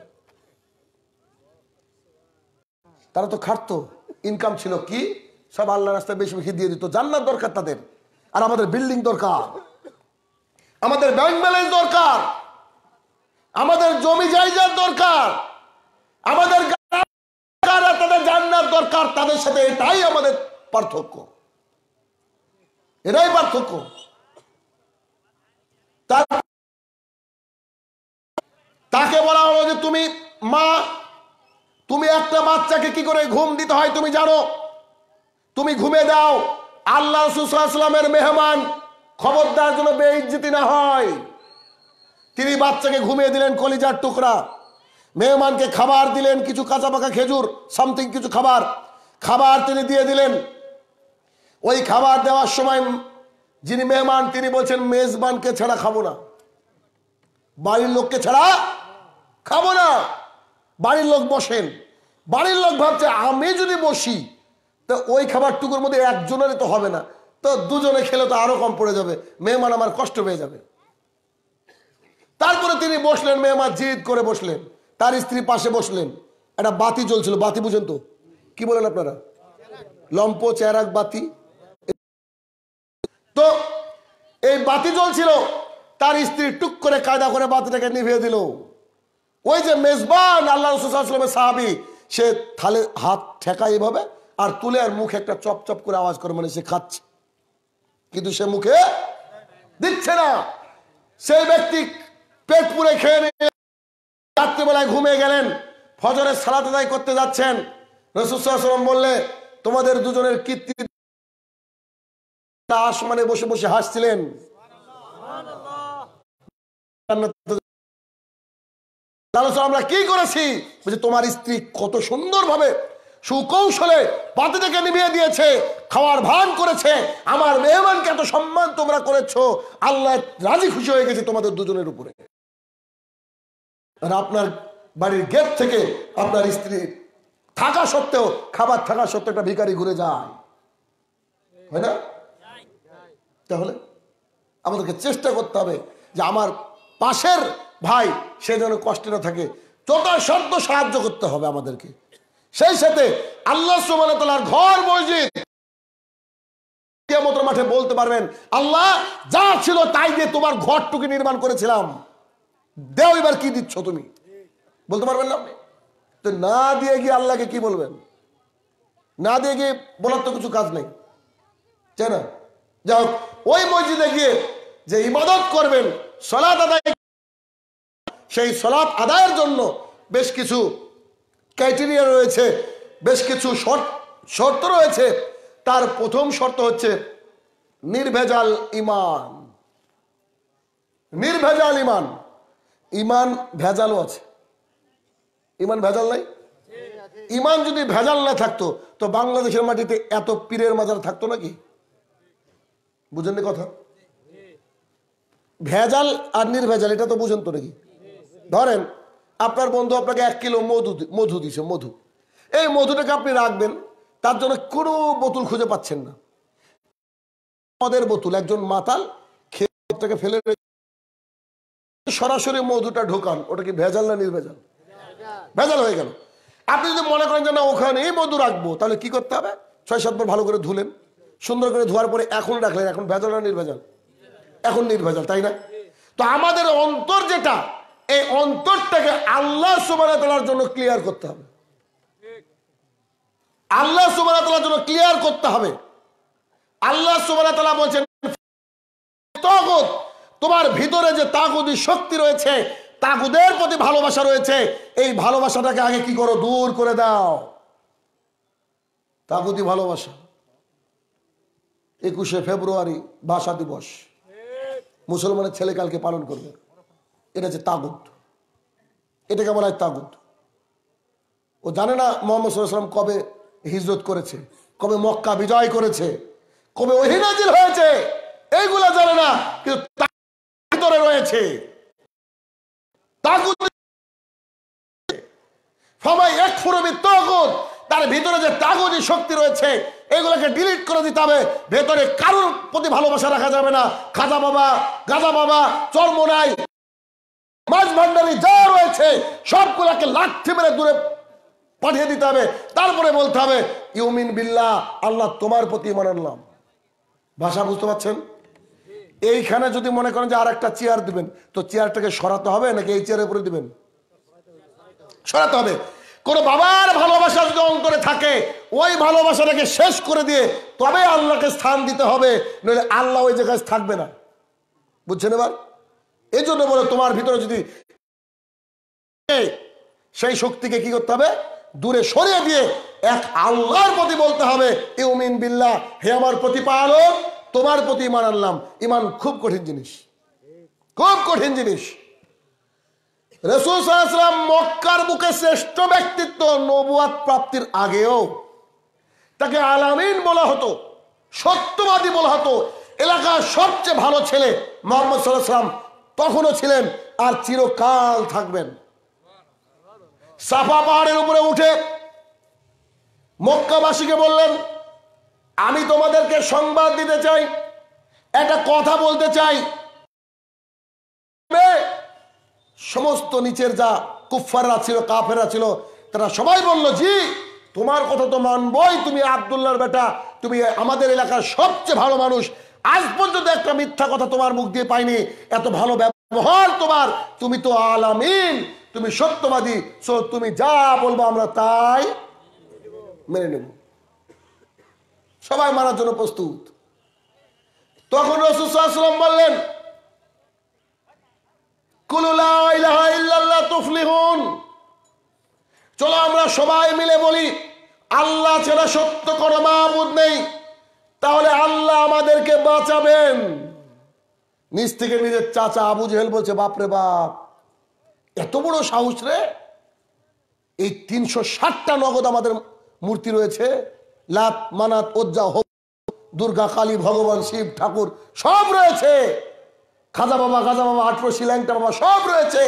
A: তারা তো খাটতো। ইনকাম ছিল কি? সব আল্লাহ রাস্তায় বেশি বেশি দিয়ে দিত। জান্নার দরকার তাদের। আর আমাদের বিল্ডিং দরকার। আমাদের ব্যাংক ব্যালেন্স দরকার। আমাদের জমি জায়গার দরকার। আমাদের তাদের জান্নার দরকার। তাদের সাথে এটাই আমাদের পার্থক্য। এটাই পার্থক্য। তাকে বলা হলো যে তুমি মা তুমি একটা বাচ্চাকে কি করে ঘুম দিতে হয় তুমি জানো? তুমি ঘুমে দাও। আল্লাহ সুসালামের মেহমান খবরদার যেন বেইজ্জতি না হয়। তিনি বাচ্চাকে ঘুমিয়ে দিলেন কলিজার টুকরা। মেহমানকে খাবার দিলেন কিছু কাঁচা পাকা খেজুর সামথিং কিছু খাবার। খাবার তিনি দিয়ে দিলেন। ওই খাবার দেওয়ার সময় যিনি মেহমান, তিনি বলছেন, মেজবানকে ছাড়া খাব না। বাড়ির লোককে ছাড়া খাব না। বাড়ির লোক বসেন। বাড়ির লোক ভাবছে, আমি যদি বসি, তো ওই খাবারটুকুর মধ্যে একজনেরই তো হবে না। তো দুজনে খেলে তো আরও কম পড়ে যাবে। মেহমান আমার কষ্ট পেয়ে যাবে। তারপরে তিনি বসলেন, মেহমান জিদ করে বসলেন। তার স্ত্রী পাশে বসলেন। একটা বাতি জ্বলছিল। বাতি বুঝেন তো? কি বলেন আপনারা? লম্প চেরাক বাতি। তো এই বাতি জ্বলছিল। তার স্ত্রী টুক করে কায়দা করে বাতিটাকে নিভিয়ে দিল। ওই যে মেজবান আল্লাহ রসুলের সাহাবি, সে থালে হাত ঠেকায় এভাবে আর তুলে আর মুখে একটা চপ চপ করে আওয়াজ করে মানে সে খাচ্ছে। কিন্তু সে মুখে দিচ্ছে না। সেই ব্যক্তি পেট পুরে খেয়ে নিয়ে রাত্রিবেলায় ঘুমিয়ে গেলেন, ফজরের সালাত আদায় করতে যাচ্ছেন। রসুলাম বললে, তোমাদের দুজনের কীর্তি আসমানে বসে বসে হাসছিলেন। তাহলে আমরা কি করেছি? বলছে, তোমার স্ত্রী কত সুন্দরভাবে সুকৌশলে পাতি থেকে নিভিয়ে দিয়েছে, খাওয়ার ভান করেছে, আমার মেহমানকে এত সম্মান তোমরা করেছ, আল্লাহ রাজি খুশি হয়ে গেছে তোমাদের দুজনের উপরে। আর আপনার বাড়ির গেট থেকে আপনার স্ত্রী থাকা সত্ত্বেও, খাবার থাকা সত্ত্বেও একটা ভিখারি ঘুরে যায়। হয় না? তাহলে আমাদেরকে চেষ্টা করতে হবে যে আমার পাশের ভাই, সে যেন কষ্টে না থাকে। যথাসাধ্য সাহায্য করতে হবে আমাদেরকে। সেই সাথে আল্লাহ সুবাহর ঘর মসজিদ। মাঠে বলতে পারবেন, আল্লাহ, যা ছিল তাই দিয়ে তোমার ঘরটুকু নির্মাণ করেছিলাম। দেও এবার কি দিচ্ছ তুমি? বলতে পারবেন না তো না দিয়ে গিয়ে আল্লাহকে কি বলবেন? না দিয়ে গিয়ে বলার তো কিছু কাজ নেই। তাই না? যাই হোক, ওই মসজিদে গিয়ে যে ইবাদত করবেন সলাৎ আদায় সেই সলাৎ আদায়ের জন্য বেশ কিছু ক্রাইটেরিয়া রয়েছে, বেশ কিছু শর্ত শর্ত রয়েছে। তার প্রথম শর্ত হচ্ছে নির্ভেজাল ইমান। নির্ভেজাল ইমান। ইমান ভেজালও আছে। ইমান ভেজাল নাই? ইমান যদি ভেজাল না থাকতো, তো বাংলাদেশের মাটিতে এত পীরের মাজার থাকতো নাকি? বুঝেননি কথা? ভেজাল আর নির্ভেজাল, এটা তো বুঝেন তো নাকি? ধরেন, আপনার বন্ধু আপনাকে এক কিলো মধু মধু দিছে, মধু। এই মধুটাকে আপনি রাখবেন, তার জন্য কোনো বোতল খুঁজে পাচ্ছেন না। মদের বোতল, একজন মাতাল খেয়ে ফেলে সরাসরি মধুটা ঢোকান, ওটা কি ভেজাল না নির্ভেজাল? ভেজাল হয়ে গেল। আপনি যদি মনে করেন যে না, ওখানেই মধু রাখব, তাহলে কি করতে হবে? ছয় সাতবার ভালো করে ধুলেন, সুন্দর করে ধোয়ার পরে এখন রাখলেন, এখন ভেজাল না নির্ভেজাল? এখন নির্ভেজাল, তাই না? তো আমাদের অন্তর যেটা এই অন্তরটাকে আল্লাহ সুবাহ জন্য ক্লিয়ার করতে হবে। আল্লাহ সুবাহ জন্য ক্লিয়ার করতে হবে। আল্লাহ সুবাহ বলছেন তোমার ভিতরে যে তাগুদি শক্তি রয়েছে তাগুদের প্রতি ভালোবাসা রয়েছে, এই ভালোবাসাটাকে আগে কি করো? দূর করে দাও। তাগুদি ভালোবাসা। একুশে ফেব্রুয়ারি ভাষা দিবস। মুসলমানের ছেলে কালকে পালন করবে। এটা হচ্ছে তাগুদ এটাকে বলা হয় তাগুদ ও জানে না মোহাম্মদ সাল্লাম কবে হিজরত করেছে, কবে মক্কা বিজয় করেছে, কবে ওহিনাজিল হয়েছে, এইগুলা জানে না, কিন্তু ভিতরে রয়েছে। সবাই এক ফুরবি তগুদ তার ভিতরে যে তাগুদি শক্তি রয়েছে, এগুলোকে ডিলিট করে দিতে হবে। ভেতরে কারোর প্রতি ভালোবাসা রাখা যাবে না। খাজা বাবা, গাজা বাবা, চর্ম নাই। মাছ ভান্ডারি যা রয়েছে, সবগুলাকে লাঠি মেরে দূরে পাঠিয়ে দিতে হবে। তারপরে বলতে হবে, ইউমিন বিল্লাহ, আল্লাহ তোমার প্রতি ইমান আনলাম। ভাষা বুঝতে পারছেন? এইখানে যদি মনে করেন যে আর একটা চেয়ার দিবেন, তো চেয়ারটাকে সরাতে হবে নাকি এই চেয়ারের উপরে দিবেন? সরাতে হবে। কোন বাবার ভালোবাসা যদি অন্তরে থাকে, ওই ভালোবাসাটাকে শেষ করে দিয়ে তবে আল্লাহকে স্থান দিতে হবে, নইলে আল্লাহ ওই জায়গায় থাকবে না। বুঝছেন এবার? এই জন্য বলে তোমার ভিতরে যদি সেই শক্তিকে কি করতে হবে? দূরে সরিয়ে দিয়ে এক আল্লাহর প্রতি বলতে হবে, ইউমিন বিল্লাহ, হে আমার প্রতিপালক, তোমার প্রতি ইমান আনলাম। ইমান খুব কঠিন জিনিস। খুব কঠিন জিনিস। রসুল সাল্লাম মক্কার বুকে শ্রেষ্ঠ ব্যক্তিত্ব নবুয়াত প্রাপ্তির আগেও তাকে আলামিন বলা হতো, সত্যবাদী বলা হতো। এলাকার সবচেয়ে ভালো ছেলে মোহাম্মদ সাল্লাহ সাল্লাম তখনও ছিলেন আর চিরকাল থাকবেন। সাফা পাহাড়ের উপরে উঠে মক্কাবাসীকে বললেন, আমি তোমাদেরকে সংবাদ দিতে চাই, একটা কথা বলতে চাই। সমস্ত নিচের যা কুফাররা ছিল কাফেরা ছিল, তারা সবাই বলল, জি, তোমার কথা তো মানবই, তুমি আবদুল্লার বেটা, তুমি আমাদের এলাকার সবচেয়ে ভালো মানুষ আজ পর্যন্ত একটা মিথ্যা কথা তোমার মুখ দিয়ে পাইনি। এত ভালো ব্যবহার তোমার। তুমি তো আলামিন, তুমি সত্যবাদী। সো তুমি যা বলব আমরা তাই মেনে নেব। সবাই মানার জন্য প্রস্তুত। তখন রসুলাম বললেন চলো আমরা সবাই মিলে বলি, আল্লাহ ছাড়া সত্য কোনো মাহবুদ নেই। তাহলে আল্লাহ আমাদেরকে বাঁচাবেন। নিজ থেকে নিজের চাচা আবু জেহেল বলছে বাপরে বাপ, এত বড় সাহস রে? এই তিনশো ষাটটা নগদ আমাদের মূর্তি রয়েছে। লাত মানাত ওজ্জা হোক, দুর্গা কালী ভগবান শিব ঠাকুর সব রয়েছে। খাজা বাবা খাজা বাবা আটরশি ল্যাংটা বাবা সব রয়েছে।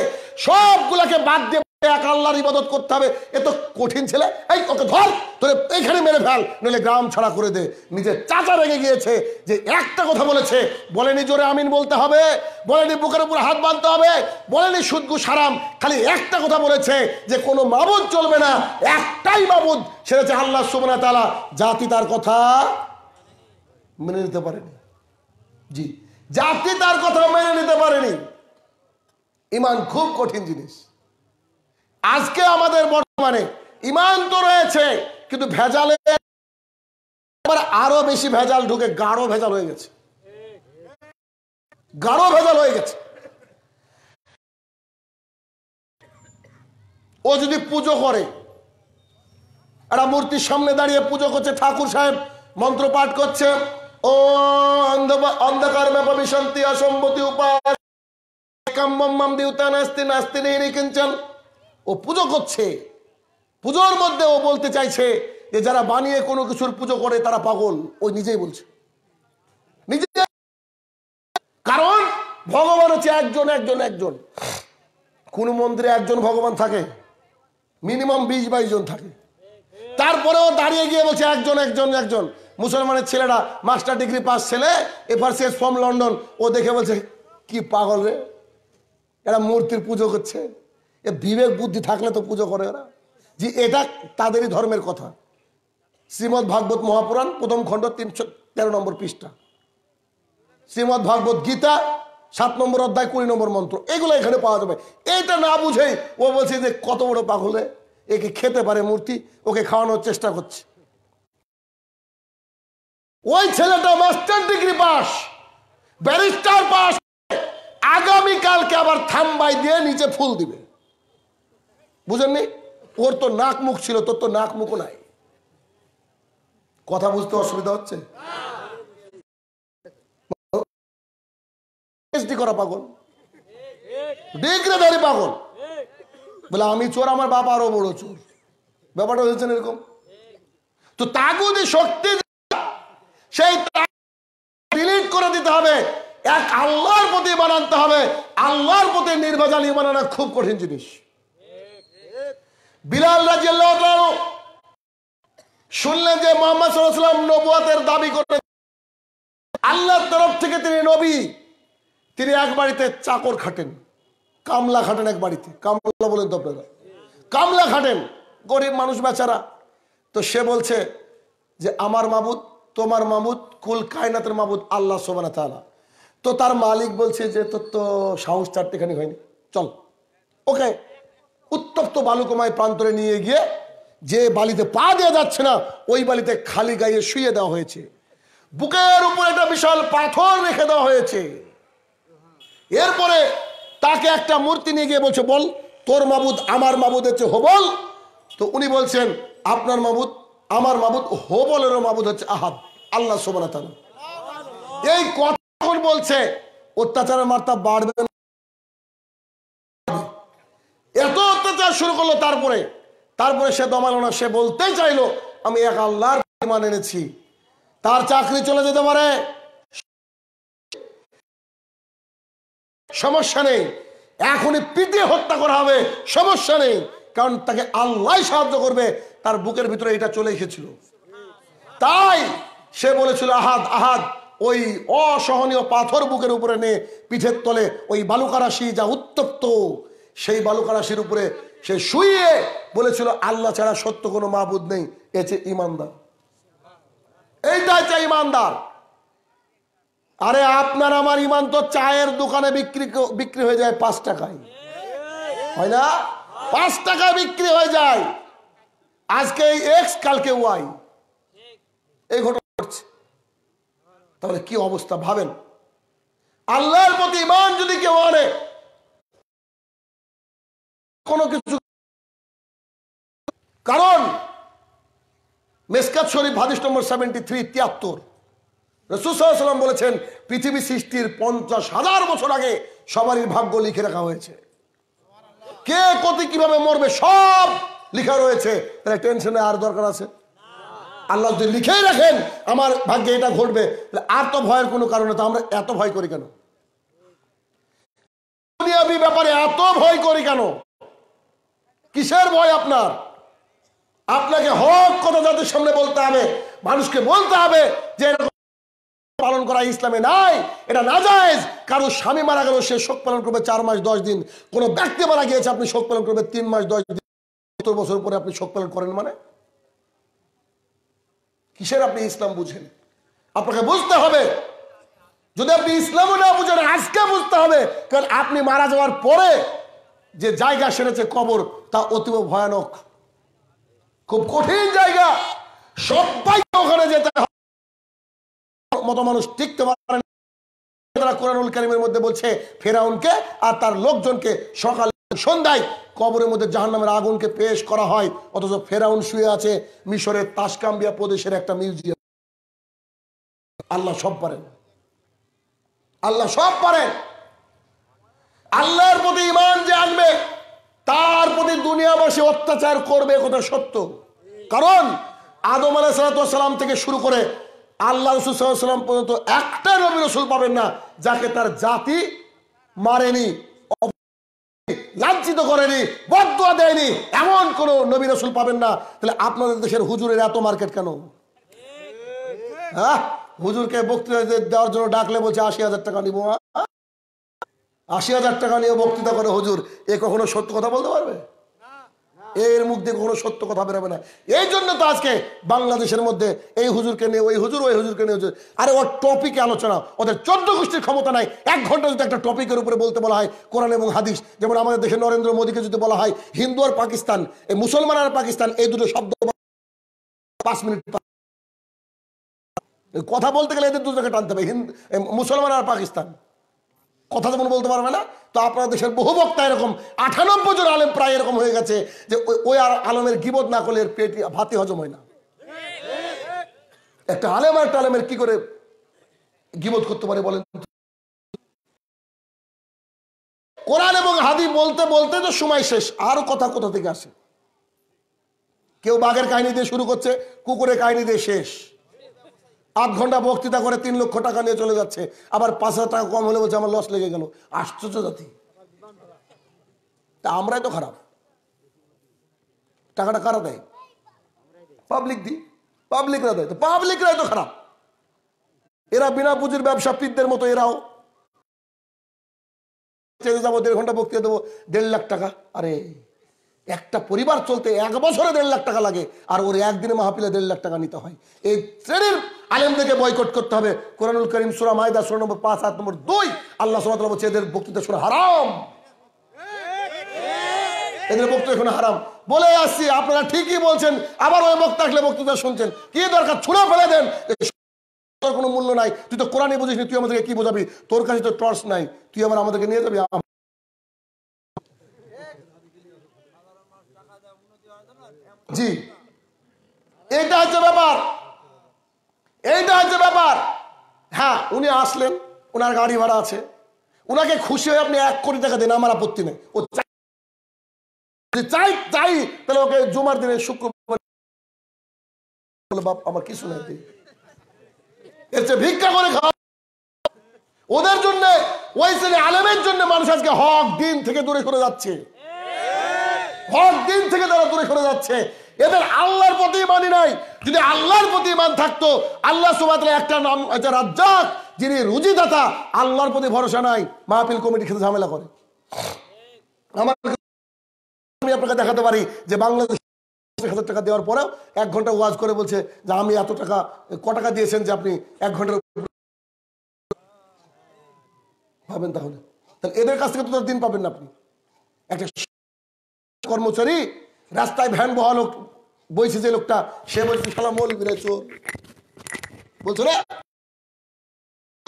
A: সবগুলাকে বাদ দিয়ে এক আল্লাহর ইবাদত করতে হবে। এ তো কঠিন ছেলে। এই, ওকে ধর, তোরে এইখানে মেরে ফেল, নইলে গ্রাম ছাড়া করে দে। নিজের চাচা রেগে গিয়েছে যে একটা কথা বলেছে। বলেনি জোরে আমিন বলতে হবে, বলেনি বুকের উপর হাত বাঁধতে হবে, বলেনি সুদগু সারাম, খালি একটা কথা বলেছে যে কোনো মাবুদ চলবে না। একটাই মাবুদ, সেটা হচ্ছে আল্লাহ সুবনা তালা জাতি তার কথা মেনে নিতে পারেনি। জি, জাতি তার কথা মেনে নিতে পারেনি। ইমান খুব কঠিন জিনিস। আজকে আমাদের বর্তমানে ইমান তো রয়েছে, কিন্তু ভেজালে আরও বেশি ভেজাল ঢুকে গাঢ় ভেজাল হয়ে গেছে। গাঢ় ভেজাল হয়ে গেছে। ও যদি পুজো করে, একটা মূর্তির সামনে দাঁড়িয়ে পুজো করছে, ঠাকুর সাহেব মন্ত্র পাঠ করছে, ও অন্ধ- অন্ধকার ব্যাপা বিশান্তি অসম্মতি উপায় কাম্মাম দিউতা নাস্তি নাস্তি নেই ও পুজো করছে। পুজোর মধ্যে ও বলতে চাইছে যে যারা বানিয়ে কোনো কিছুর পুজো করে তারা পাগল। ও নিজেই বলছে। নিজে কারণ ভগবান হচ্ছে একজন একজন একজন। কোন মন্দিরে একজন ভগবান থাকে? মিনিমাম বিশ বাইশ জন থাকে। তারপরেও দাঁড়িয়ে গিয়ে বলছে একজন একজন একজন। মুসলমানের ছেলেরা মাস্টার ডিগ্রি পাস ছেলে এফারসিএস ফ্রম লন্ডন। ও দেখে বলছে, কি পাগল রে? এরা মূর্তির পুজো করছে। এ বিবেক বুদ্ধি থাকলে তো পুজো করে এরা যে এটা তাদেরই ধর্মের কথা। শ্রীমৎ ভাগবত মহাপুরাণ, প্রথম খণ্ড, তিনশো তেরো নম্বর পৃষ্ঠা। শ্রীমৎ ভাগবত গীতা, সাত নম্বর অধ্যায়, কুড়ি নম্বর মন্ত্র, এগুলো এখানে পাওয়া যাবে। এইটা না বুঝেই ও বলছে যে কত বড় পাগলে একে খেতে পারে মূর্তি, ওকে খাওয়ানোর চেষ্টা করছে। ওই ছেলেটা master degree pass, barrister pass, আগামীকালকে আবার থাম্বাই দিয়ে নিচে ফুল দিবে। বুঝেননি? ওর তো নাক মুখ ছিল, তোর তো নাক মুখও নাই। কথা বুঝতে অসুবিধা হচ্ছে? করা পাগল। ডিগ্রিধারী পাগল। বলে, আমি চোর, আমার বাবা আরও বড় চোর। ব্যাপারটা হয়েছে না এরকম? তো তাগুদি শক্তি সেই ডিলিট করে দিতে হবে। এক আল্লাহর প্রতি বানাতে হবে। আল্লাহর প্রতি নির্বাচন বানানো খুব কঠিন জিনিস। বিলাল তাআলা শুনলেন যে মোহাম্মদ আলাইহি নবুয়াতের দাবি করে আল্লাহর তরফ থেকে তিনি নবী, তিনি এক বাড়িতে চাকর খাটেন, কামলা খাটেন এক বাড়িতে। কামলা বলেন তো আপনারা? কামলা খাটেন, গরিব মানুষ বেচারা। তো সে বলছে যে, আমার মাবুদ, তোমার মাবুদ, কুল কায়নাতের মাবুদ আল্লাহ সোবানা তাআলা। তো তার মালিক বলছে যে, তোর তো সাহস চারটেখানি হয়নি। চল, ওকে। উত্তপ্ত বালুকমায় প্রান্তরে নিয়ে গিয়ে যে বালিতে পা দেওয়া যাচ্ছে না, ওই বালিতে খালি গায়ে শুয়ে দেওয়া হয়েছে। বুকের উপর একটা বিশাল পাথর রেখে দেওয়া হয়েছে। এরপরে তাকে একটা মূর্তি নিয়ে গিয়ে বলছে, বল, তোর মাবুদ আমার মাবুদ হচ্ছে হোবল? তো উনি বলছেন, আপনার মাবুদ, আমার মাবুদ হোবলেরও মাবুদ হচ্ছে আহাব, আল্লাহ সোবানা এই কথা বলছে, অত্যাচারের মাত্রা বাড়বে। এত শুরু করল তারপরে। তারপরে সে দমালো না, সে বলতে চাইলো, আমি এক আল্লাহর ইমান এনেছি। তার চাকরি চলে যেতে পারে। সমস্যা নেই। এখনই পিটিয়ে হত্যা করা হবে। সমস্যা নেই। কারণ তাকে আল্লাহ সাহায্য করবে। তার বুকের ভিতরে এটা চলে এসেছিল। তাই সে বলেছিল, আহাদ আহাদ, ওই অসহনীয় পাথর বুকের উপরে নে, পিঠের তলে, ওই বালুকারাশি যা উত্তপ্ত, সেই বালুকারাশির উপরে সে শুয়ে বলেছিল, আল্লাহ ছাড়া সত্য কোনো মাহবুদ নেই এছে ইমানদার। এইটা হচ্ছে ইমানদার। আরে আপনার আমার ইমান তো চায়ের দোকানে বিক্রি বিক্রি হয়ে যায় পাঁচ টাকায়। হয় না? পাঁচ টাকায় বিক্রি হয়ে যায়। আজকে এই এক্স, কালকে ওয়াই। এই ঘটনা ঘটছে। তাহলে কি অবস্থা? ভাবেন। আল্লাহর প্রতি ইমান যদি কেউ আনে কোনো কিছু কারণ? মেসকাত শরীফ, হাদিস নম্বর সেভেন্টি থ্রি তিয়াত্তর রসুসাল্লাম বলেছেন, পৃথিবী সৃষ্টির পঞ্চাশ হাজার বছর আগে সবারই ভাগ্য লিখে রাখা হয়েছে। কে কতি কীভাবে মরবে সব লিখা রয়েছে। তাহলে টেনশনে আর দরকার আছে? আল্লাহ যদি লিখেই রাখেন, আমার ভাগ্যে এটা ঘটবে আর তো ভয়ের কোনো কারণে তো আমরা এত ভয় করি কেন? ব্যাপারে এত ভয় করি কেন? কিসের ভয় আপনার? আপনাকে হক কথা যাদের সামনে বলতে হবে, মানুষকে বলতে হবে যে পালন করা ইসলামে নাই, এটা না যায় কারও স্বামী মারা গেল, সে শোক পালন করবে চার মাস, দশ দিন। কোনো ব্যক্তি মারা গিয়েছে, আপনি শোক পালন করবে তিন মাস, দশ দিন। সত্তর বছর পরে আপনি শোক পালন করেন মানে? কিসের আপনি ইসলাম বুঝেন? আপনাকে বুঝতে হবে। যদি আপনি ইসলামও না বুঝেন, আজকে বুঝতে হবে। কারণ আপনি মারা যাওয়ার পরে যে জায়গা সেরেছে কবর তা অতীব ভয়ানক। খুব কঠিন জায়গা। সবাইকে ওখানে যেতে মতো মানুষ টিকতে কোরআনুল কারিমের মধ্যে বলছে, ফেরাউনকে আর তার লোকজনকে সন্ধ্যায় কবরের মধ্যে জাহান্নামের আগুনকে পেশ করা হয়। অথচ ফেরাউন শুয়ে আছে মিশরের তাসকাম্বিয়া প্রদেশের একটা মিউজিয়াম। আল্লাহ সব পারেন। আল্লাহ সব পারেন। আল্লাহর প্রতি ইমান যে আনবে তার প্রতি দুনিয়াবাসী অত্যাচার করবে কথা সত্য। কারণ আদম আলাইসালাম থেকে শুরু করে আল্লাহ রসুল সাল্লাম পর্যন্ত একটা নবী রসুল পাবেন না যাকে তার জাতি মারেনি, লাঞ্ছিত করেনি বদুয়া দেয়নি। এমন কোন নবী রসুল পাবেন না। তাহলে আপনাদের দেশের হুজুরের এত মার্কেট কেন? হ্যাঁ? হুজুরকে বক্তৃতা দেওয়ার জন্য ডাকলে বলছে আশি হাজার টাকা নিবো হ্যাঁ? আশি হাজার টাকা নিয়ে বক্তৃতা করে হুজুর, এ কখনো সত্য কথা বলতে পারবে? এর মুখ দিয়ে কখনো সত্য কথা বেরোবে না। এই জন্য তো আজকে বাংলাদেশের মধ্যে এই হুজুরকে নিয়ে, ওই হুজুর, ওই হুজুরকে নিয়ে হুজুর, আরে ওর টপিকে আলোচনা, ওদের চোদ্দ গোষ্ঠীর ক্ষমতা নাই। এক ঘণ্টা যদি একটা টপিকের উপরে বলতে বলা হয়, কোরআন এবং হাদিস, যেমন আমাদের দেশে নরেন্দ্র মোদীকে যদি বলা হয়, হিন্দু আর পাকিস্তান এই মুসলমান আর পাকিস্তান, এই দুটো শব্দ পাঁচ মিনিট কথা বলতে গেলে এদের দুটোকে টানতে হবে হিন্দু মুসলমান আর পাকিস্তান। কথা যেমন বলতে পারবে না, তো আপনার দেশের বহু বক্তা এরকম আঠানব্বই জন আলেম প্রায় এরকম হয়ে গেছে যে ওই- আর আলমের গিবত না করলে এর পেট ভাতে হজম হয় না। একটা আলেম আর একটা আলেমের কি করে গিবত করতে পারে বলেন কোরআন এবং হাদি বলতে বলতে তো সময় শেষ, আরও কথা কোথা থেকে আসে? কেউ বাঘের কাহিনী দিয়ে শুরু করছে, কুকুরের কাহিনী দিয়ে শেষ। আধ ঘণ্টা বক্তৃতা করে তিন লক্ষ টাকা নিয়ে চলে যাচ্ছে। আবার পাঁচ হাজার টাকা কম হলে বলছে আমার লস লেগে গেল। আশ্চর্য জাতি। তা আমরাই তো খারাপ। টাকাটা কারা দেয়? পাবলিক দি। পাবলিকরা দেয়। তো পাবলিকরাই তো খারাপ। এরা বিনা পুঁজির ব্যবসা পিতদের মতো, এরাও। চেয়ে যাব, দেড় ঘণ্টা বক্তৃতা দেবো, দেড় লাখ টাকা। আরে। একটা পরিবার চলতে এক বছরে দেড় লাখ টাকা লাগে, আর ওর একদিনে মাহফিলে দেড় লাখ টাকা নিতে হয়। এই শ্রেণির আলেমদেরকে বয়কট করতে হবে। কোরআনুল করিম সুরা মাহিদা সুরা নম্বর পাঁচ আট নম্বর দুই, আল্লাহ সুমাত বলছে, এদের বক্তৃতা শোনা হারাম। এদের বক্তৃতা শোনা হারাম। বলে আসছি, আপনারা ঠিকই বলছেন, আবার ওই বক্তা আসলে বক্তৃতা শুনছেন। কি দরকার? ছুড়ে ফেলে দেন। তোর কোনো মূল্য নাই। তুই তো কোরআনই বুঝিস তুই আমাদেরকে কি বোঝাবি? তোর কাছে তো টর্চ নাই। তুই আবার আমাদেরকে নিয়ে যাবি? জি। এটা হচ্ছে ব্যাপার। এইটা হচ্ছে ব্যাপার। হ্যাঁ উনি আসলেন ওনার গাড়ি ভাড়া আছে। ওনাকে খুশি হয়ে আপনি এক কোটি টাকা দেন, আমার আপত্তি নেই। ও চাই চাই তাহলে ওকে জুমার দিনে শুক্রবার বাপ, আমার কিছু নাই। এর চেয়ে ভিক্ষা করে খাওয়া। ওদের জন্য, ওই শ্রেণি আলেমের জন্য মানুষ আজকে হক দিন থেকে দূরে করে যাচ্ছে। হক দিন থেকে তারা দূরে করে যাচ্ছে। এদের আল্লাহর প্রতি ইমানই নাই। যদি আল্লাহর প্রতি ইমান থাকতো, আল্লাহ সুবাদ একটা নাম আছে রাজ্জাক, যিনি রুজিদাতা, আল্লাহর প্রতি ভরসা নাই, মাহফিল কমিটি খেতে ঝামেলা করে। আমি আপনাকে দেখাতে পারি যে বাংলাদেশ হাজার টাকা দেওয়ার পরেও এক ঘণ্টা ওয়াজ করে বলছে যে আমি এত টাকা, ক টাকা দিয়েছেন যে আপনি এক ঘণ্টার ভাবেন তাহলে। তাহলে এদের কাছ থেকে তো দিন পাবেন না আপনি। একটা কর্মচারী রাস্তায় ভ্যান বহা লোক বইছে যে লোকটা, সে বলছে, শালা মৌল চোর? বলছো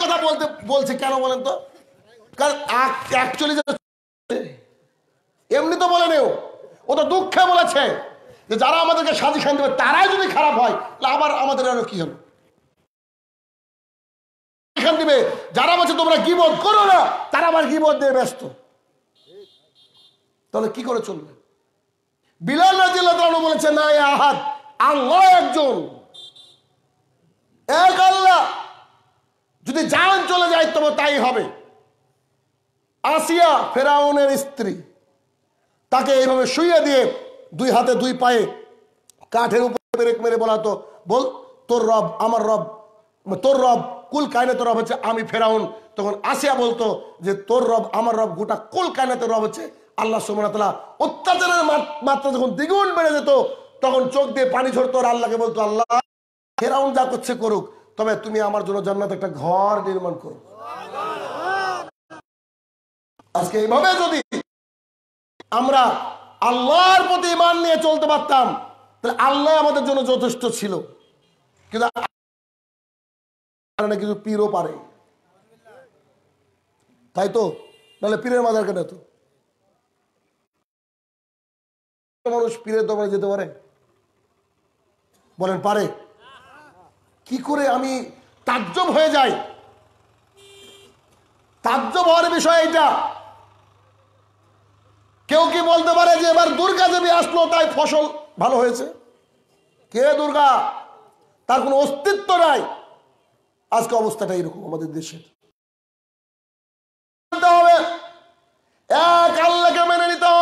A: কথা বলতে, বলছে কেন বলেন তো? কারণ অ্যাকচুয়ালি এমনি তো বলে নেও, ও তো দুঃখে বলেছে যে যারা আমাদেরকে সাজিখান দেবে, তারাই যদি খারাপ হয়, তাহলে আবার আমাদের আরও কি হলো দিবে, যারা বলছে তোমরা গিবোধ করো না, তারা আবার গিবোধ দিয়ে ব্যস্ত। তাহলে কি করে চলবে? বিলাল রাজিয়াল্লাহু তাআলা বলেছে না এ আহাদ, আল্লাহ একজন। এক আল্লাহ। যদি জান চলে যায়, তবে তাই হবে। আসিয়া ফেরাউনের স্ত্রী তাকে এইভাবে শুইয়ে দিয়ে দুই হাতে দুই পায়ে কাঠের উপরে ব্রেক মেরে বলা হতো, বল, তোর রব, আমার রব, তোর রব, কুল কায়নাতের রব হচ্ছে আমি ফেরাউন। তখন আসিয়া বলতো যে, তোর রব, আমার রব, গোটা কুল কায়নাতের রব হচ্ছে আল্লাহ সুমনতলা অত্যাচারের মাত্রা যখন দ্বিগুণ বেড়ে যেত, তখন চোখ দিয়ে পানি ঝরতো আর আল্লাহকে বলতো, আল্লাহ, ফেরাউন যা করছে করুক, তবে তুমি আমার জন্য জান্নাত একটা ঘর নির্মাণ করো। আজকে এইভাবে যদি আমরা আল্লাহর প্রতি ইমান নিয়ে চলতে পারতাম, তাহলে আল্লাহ আমাদের জন্য যথেষ্ট ছিল। কিন্তু কিছু পীরও পারে তাই তো? নাহলে পীরের মাজার কেন তো মানুষ পীরের দরবারে যেতে পারে? বলেন, পারে। কি করে আমি তাজ্জব হয়ে যাই? তাজ্জব হওয়ার বিষয় এটা কেউ কি বলতে পারে যে এবার দুর্গা দেবী আসলো, তাই ফসল ভালো হয়েছে? কে দুর্গা? তার কোনো অস্তিত্ব নাই। আজকে অবস্থাটা এরকম আমাদের দেশের। এক আল্লাহকে মেনে নিতে হবে।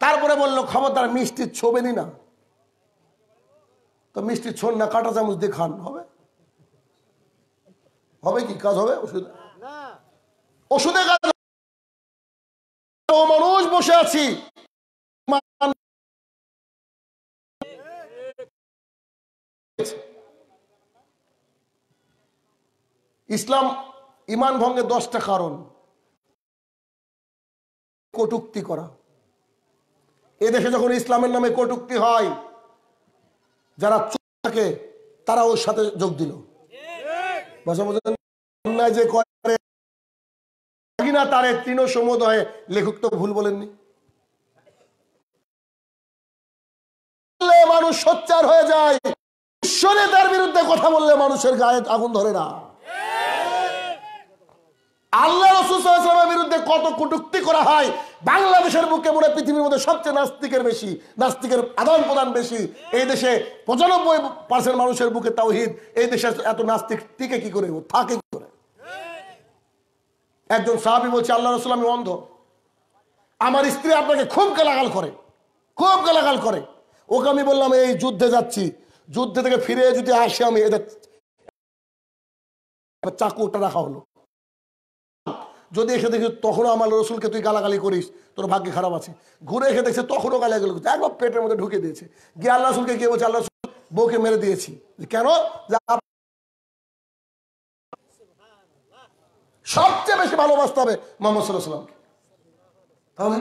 A: তারপরে বলল, খবরদার, মিষ্টি ছোবেনি না। তো মিষ্টি ছোন না, কাটা চামচ দিয়ে খান, হবে? হবে কি? কাজ হবে? ওষুধ? ওষুধে কাজ মানুষ বসে আছি। ইসলাম ইমান ভঙ্গের দশটা কারণ। কটুক্তি করা। এদেশে যখন ইসলামের নামে কটুক্তি হয়, যারা থাকে তারা ওর সাথে যোগ দিল। যে করে কিনা তারে তৃণ সমুদয়ে লেখক তো ভুল বলেননি। মানুষ সোচ্চার হয়ে যায়, ঈশ্বরে তার বিরুদ্ধে কথা বললে মানুষের গায়ে আগুন ধরে না। আল্লাহ রসুলের বিরুদ্ধে কত কটুক্তি করা হয়? বাংলাদেশের বুকে মনে পৃথিবীর মধ্যে সবচেয়ে নাস্তিকের বেশি, নাস্তিকের আদান প্রদান বেশি। এই দেশে পঁচানব্বই পার্সেন্ট মানুষের বুকে তাওহিদ, এই দেশে এত নাস্তিক টিকে কি করে? থাকে কি করে? একজন সাহাবি বলছে, আল্লাহ রসুল, আমি অন্ধ। আমার স্ত্রী আপনাকে খুব গালাগাল করে, খুব গালাগাল করে। ওকে আমি বললাম, এই যুদ্ধে যাচ্ছি। যুদ্ধে থেকে ফিরে যদি আসে আমি, এদের চাকুটা রাখা হলো। যদি এসে দেখি তখনও আমার রসুলকে তুই গালাগালি করিস, তোর ভাগ্য খারাপ আছে। ঘুরে এসে দেখছে তখনও গালাগালি করছে। একবার পেটের মধ্যে ঢুকে দিয়েছে। গিয়ে আল্লাহ রসুলকে গিয়ে বলছে, আল্লাহ রসুল, বউকে মেরে দিয়েছি। কেন? সবচেয়ে বেশি ভালোবাসতে হবে মোহাম্মদ সাল্লাহ সাল্লামকে তাহলে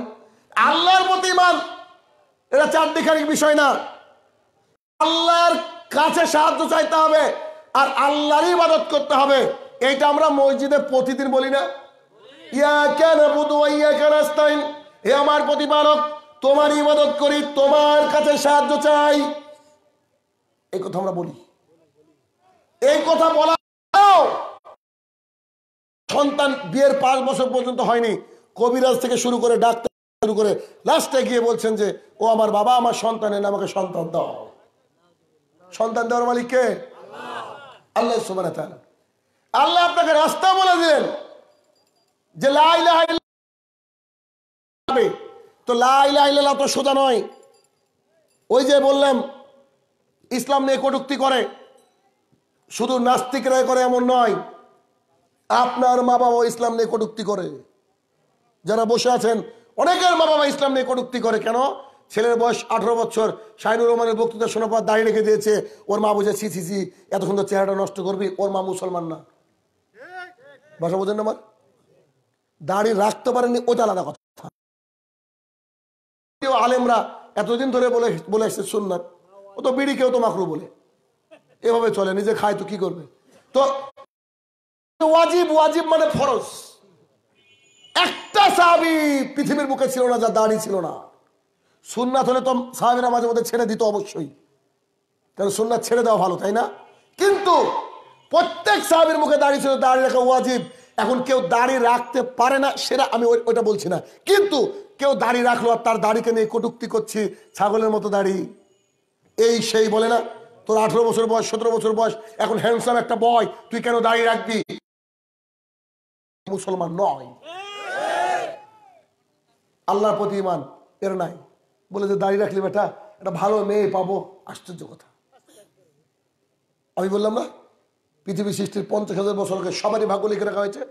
A: আল্লাহর প্রতি ইমান এটা চারদিখানিক বিষয় না। আল্লাহর কাছে সাহায্য চাইতে হবে আর আল্লাহরই ইবাদত করতে হবে। এইটা আমরা মসজিদে প্রতিদিন বলি না। আমার প্রতিপালক, তোমার ইবাদত করি, তোমার কাছে সাহায্য চাই। এই কথা আমরা বলি। এই কথা বলা সন্তান বিয়ের পাঁচ বছর পর্যন্ত হয়নি। কবিরাজ থেকে শুরু করে ডাক্তার শুরু করে লাস্টে গিয়ে বলছেন যে, ও আমার বাবা, আমার সন্তান এনে আমাকে সন্তান দাও। সন্তান দেওয়ার মালিক কে? আল্লাহ। আল্লাহ আপনাকে রাস্তা বলে দিলেন। যে লা ইলাহা ইল্লাল্লাহ হবে। তো লা ইলাহা ইল্লাল্লাহ তো সোজা নয়। ওই যে বললাম, ইসলাম নিয়ে কটুক্তি করে। শুধু নাস্তিকরাই করে এমন নয়, আপনার মা বাবা ইসলাম নিয়ে কটুক্তি করে। যারা বসে আছেন, অনেকের মা বাবা ইসলাম নিয়ে কটুক্তি করে। কেন? ছেলের বয়স আঠারো বছর, শাহিনুর রহমানের বক্তৃতা শোনার পর দাঁড়িয়ে রেখে দিয়েছে। ওর মা বুঝে ছি ছি ছি, এত সুন্দর চেহারাটা নষ্ট করবি, ওর মা মুসলমান না। ভাষা বোঝেন না আমার? দাড়ি রাখতে পারেনি ওটা আলাদা কথা। আলেমরা এতদিন ধরে বলে বলে এসছে সুন্নাত, ও তো বিড়ি কেউ তো মাকরু বলে। এভাবে চলে, নিজে খায় তো কি করবে? তো ওয়াজিব ওয়াজিব মানে ফরজ। একটা সাহাবি পৃথিবীর বুকে ছিল না যা দাড়ি ছিল না। সুন্নাত হলে তো সাহাবিরা মাঝে মধ্যে ছেড়ে দিত অবশ্যই। কারণ সুন্নাত ছেড়ে দেওয়া ভালো, তাই না? কিন্তু প্রত্যেক সাহাবির মুখে দাড়ি ছিল, দাড়ি রাখা ওয়াজিব। এখন কেউ দাড়ি রাখতে পারে না, সেটা আমি ওই- ওইটা বলছি না। কিন্তু কেউ দাড়ি রাখল আর তার দাড়িকে নিয়ে কটুক্তি করছি, ছাগলের মতো দাড়ি। এই সেই বলে না, তোর আঠেরো বছর বয়স, সতেরো বছর বয়স, এখন হ্যান্ডসাম একটা বয় তুই কেন দাড়ি রাখবি? মুসলমান নয়। আল্লাহর প্রতি ইমান এর নাই। বলে যে দাড়ি রাখলি বেটা, একটা ভালো মেয়ে পাবো, আশ্চর্য কথা। আমি বললাম না পৃথিবী সৃষ্টির পঞ্চাশ হাজার বছর আগে সবারই ভাগ্য লিখে রাখা হয়েছে।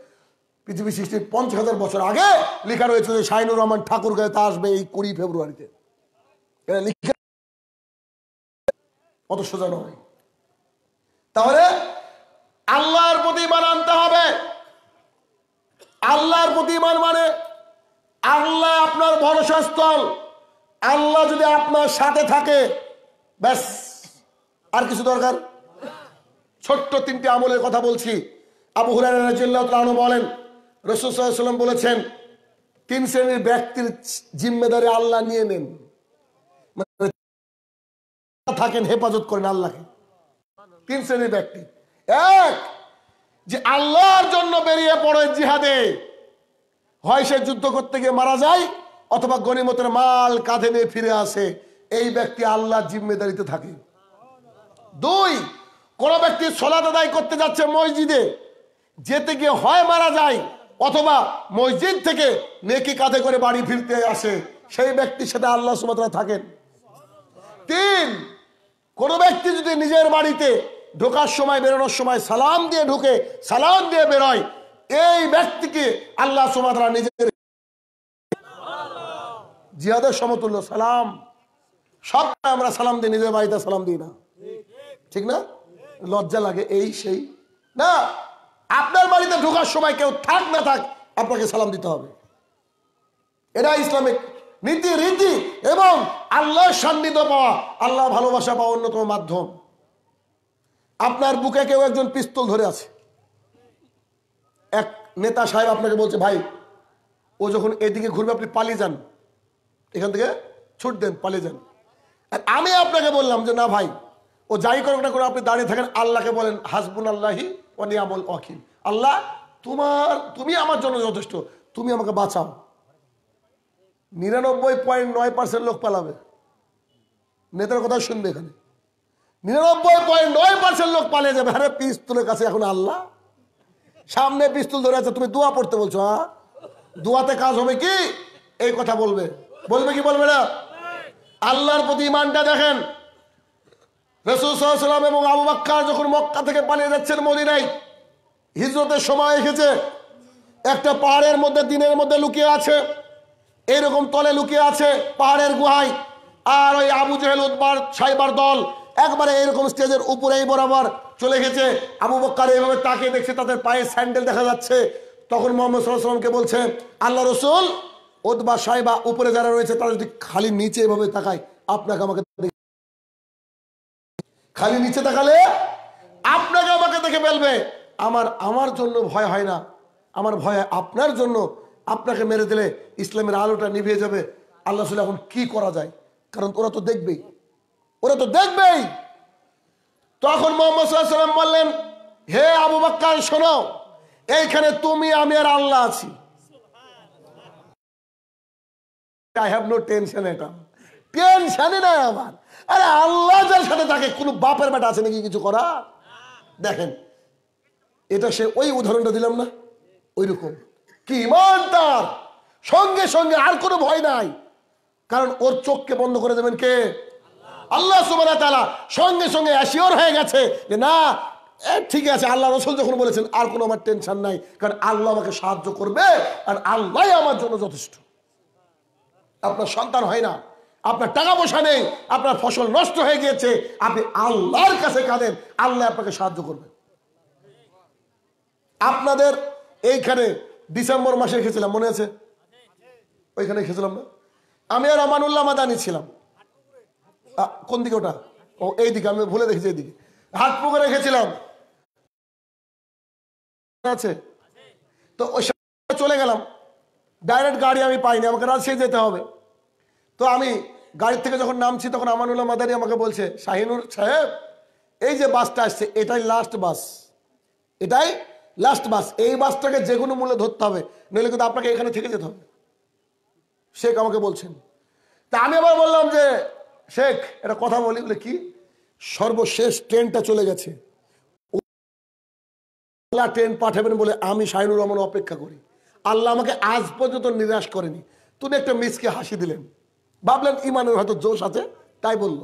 A: পৃথিবী সৃষ্টির পঞ্চাশ হাজার বছর আগে লেখা রয়েছে যে শাহিনুর রহমান ঠাকুর তা আসবে এই কুড়ি ফেব্রুয়ারিতে। অত সোজা নয় তাহলে আল্লাহর প্রতি ইমান আনতে হবে। আল্লাহর প্রতি ইমান মানে আল্লাহ আপনার ভরসা স্থল। আল্লাহ যদি আপনার সাথে থাকে, ব্যাস, আর কিছু দরকার? ছোট্ট তিনটি আমলের কথা বলছি। আবু হুরান বলেন, রসুল বলেছেন, তিন শ্রেণির ব্যক্তির জিম্মেদারি আল্লাহ নিয়ে নেন। মানে থাকেন, হেফাজত করেন আল্লাহকে। তিন শ্রেণির ব্যক্তি। এক, যে আল্লাহর জন্য বেরিয়ে পড়ে জিহাদে। হয় সে যুদ্ধ করতে গিয়ে মারা যায়, অথবা গণিমতের মাল কাঁধে নিয়ে ফিরে আসে। এই ব্যক্তি আল্লাহর জিম্মেদারিতে থাকে। দুই কোন ব্যক্তি সলাত আদায় করতে যাচ্ছে মসজিদে যেতে গিয়ে হয় মারা যায়, অথবা মসজিদ থেকে নেকি কাঁধে করে বাড়ি ফিরতে আসে, সেই ব্যক্তির সাথে আল্লাহ সুমাত্রা থাকেন। তিন, কোন ব্যক্তি যদি নিজের বাড়িতে ঢোকার সময়, বেরোনোর সময় সালাম দিয়ে ঢুকে, সালাম দিয়ে বেরোয়, এই ব্যক্তিকে আল্লাহ সুমাত্রা নিজের জিহাদের সমতুল্য সালাম। সব আমরা সালাম দিই, নিজের বাড়িতে সালাম দিই না। ঠিক না? লজ্জা লাগে, এই সেই। না, আপনার বাড়িতে ঢোকার সময় কেউ থাক না থাক, আপনাকে সালাম দিতে হবে। এটা ইসলামিক নীতি, রীতি এবং আল্লাহর সান্নিধ্য পাওয়া আল্লাহ ভালোবাসা পাওয়া অন্যতম মাধ্যম। আপনার বুকে কেউ একজন পিস্তল ধরে আছে। এক নেতা সাহেব আপনাকে বলছে, ভাই, ও যখন এদিকে ঘুরবে, আপনি পালিয়ে যান। এখান থেকে ছুট দেন, পালিয়ে যান। আর আমি আপনাকে বললাম যে, না ভাই ও যাই করুক না করে আপনি দাঁড়িয়ে থাকেন, আল্লাহকে বলেন হাসবুল আল্লাহি ও নিয়ামল ওয়াকিল। আল্লাহ, তোমার, তুমি আমার জন্য যথেষ্ট, তুমি আমাকে বাঁচাও। নিরানব্বই পয়েন্ট নয় পার্সেন্ট লোক পালাবে। নেতার কথা শুনবে এখানে। নিরানব্বই পয়েন্ট নয় পার্সেন্ট লোক পালিয়ে যাবে। হ্যাঁ পিস্তলের কাছে এখন আল্লাহ। সামনে পিস্তুল ধরে আছে, তুমি দোয়া পড়তে বলছো হ্যাঁ? দোয়াতে কাজ হবে কি? এই কথা বলবে। বলবে কি বলবে না? আল্লাহর প্রতি ইমানটা দেখেন। রসুল সাল্লাম এবং আবু বাক্কার যখন মক্কা থেকে পালিয়ে যাচ্ছেন মদিনায়, হিজরতের সময় এসেছে। একটা পাহাড়ের মধ্যে, দিনের মধ্যে লুকিয়ে আছে। এইরকম তলে লুকিয়ে আছে পাহাড়ের গুহায়। আর ওই আবু জেহেল উদ্বার সাইবার দল একবারে এইরকম স্টেজের উপরেই বরাবর চলে গেছে। আবু বক্কার এইভাবে তাকিয়ে দেখছে, তাদের পায়ে স্যান্ডেল দেখা যাচ্ছে। তখন মোহাম্মদ সাল্লামকে বলছে, আল্লাহ রসুল ওদবা সাইবা উপরে যারা রয়েছে, তারা যদি খালি নিচে এভাবে তাকায়, আপনাকে আমাকে খালি নিচে তাকালে আপনাকে আমাকে দেখে ফেলবে। আমার আমার জন্য ভয় হয় না। আমার ভয় আপনার জন্য আপনাকে মেরে দিলে ইসলামের আলোটা নিভিয়ে যাবে। আল্লাহ এখন কি করা যায়? কারণ ওরা তো দেখবেই। ওরা তো দেখবেই। তখন মোহাম্মদ বললেন, হে আবু বাক্কার, শোনো, এইখানে তুমি, আমি আর আল্লাহ আছি। আই হ্যাভ নো টেনশন এটা টেনশনই নাই আমার। আরে আল্লাহ যার সাথে থাকে কোনো বাপের বেটা আছে নাকি কিছু করা দেখেন, এটা সে ওই উদাহরণটা দিলাম না ওই রকম কি ইমান তার? সঙ্গে সঙ্গে আর কোনো ভয় নাই। কারণ ওর চোখকে বন্ধ করে দেবেন কে? আল্লাহ সুবাহ সঙ্গে সঙ্গে অ্যাসিওর হয়ে গেছে যে না ঠিক আছে, আল্লাহ রসুল যখন বলেছেন, আর কোনো আমার টেনশন নাই, কারণ আল্লাহ আমাকে সাহায্য করবে, আর আল্লাহ আমার জন্য যথেষ্ট। আপনার সন্তান হয় না। আপনার টাকা পয়সা নেই, আপনার ফসল নষ্ট হয়ে গিয়েছে, আপনি আল্লাহর কাছে কাঁদেন, আল্লাহ আপনাকে সাহায্য করবেন আপনাদের এইখানে ডিসেম্বর মাসে গেছিলাম মনে আছে? ওইখানে গেছিলাম না? আমি আর আমানুল্লাহ মাদানি ছিলাম। কোন দিকে ওটা? ও, এইদিকে, আমি ভুলে দেখেছি এইদিকে। হাট পুকুরে রেখেছিলাম আছে। তো ওই চলে গেলাম। ডাইরেক্ট গাড়ি আমি পাইনি, আমাকে রাজশাহী যেতে হবে। তো আমি গাড়ি থেকে যখন নামছি, তখন আমানুল্লাহ মাদারি আমাকে বলছে, শাহিনুর সাহেব, এই যে বাসটা আসছে, এটাই লাস্ট বাস। এটাই লাস্ট বাস। এই বাসটাকে যে কোনো মূল্যে ধরতে হবে, নইলে কিন্তু আপনাকে এখানে থেকে যেতে হবে। শেখ আমাকে বলছেন। তা আমি আবার বললাম যে, শেখ এটা কথা বলি, বলে কি? সর্বশেষ ট্রেনটা চলে গেছে। আল্লাহ ট্রেন পাঠাবেন বলে আমি শাহিনুর রহমান অপেক্ষা করি। আল্লাহ আমাকে আজ পর্যন্ত নিরাশ করেনি। তুমি একটা মিসকে হাসি দিলেন। ভাবলেন ইমানের হয়তো জোশ আছে, তাই বলল।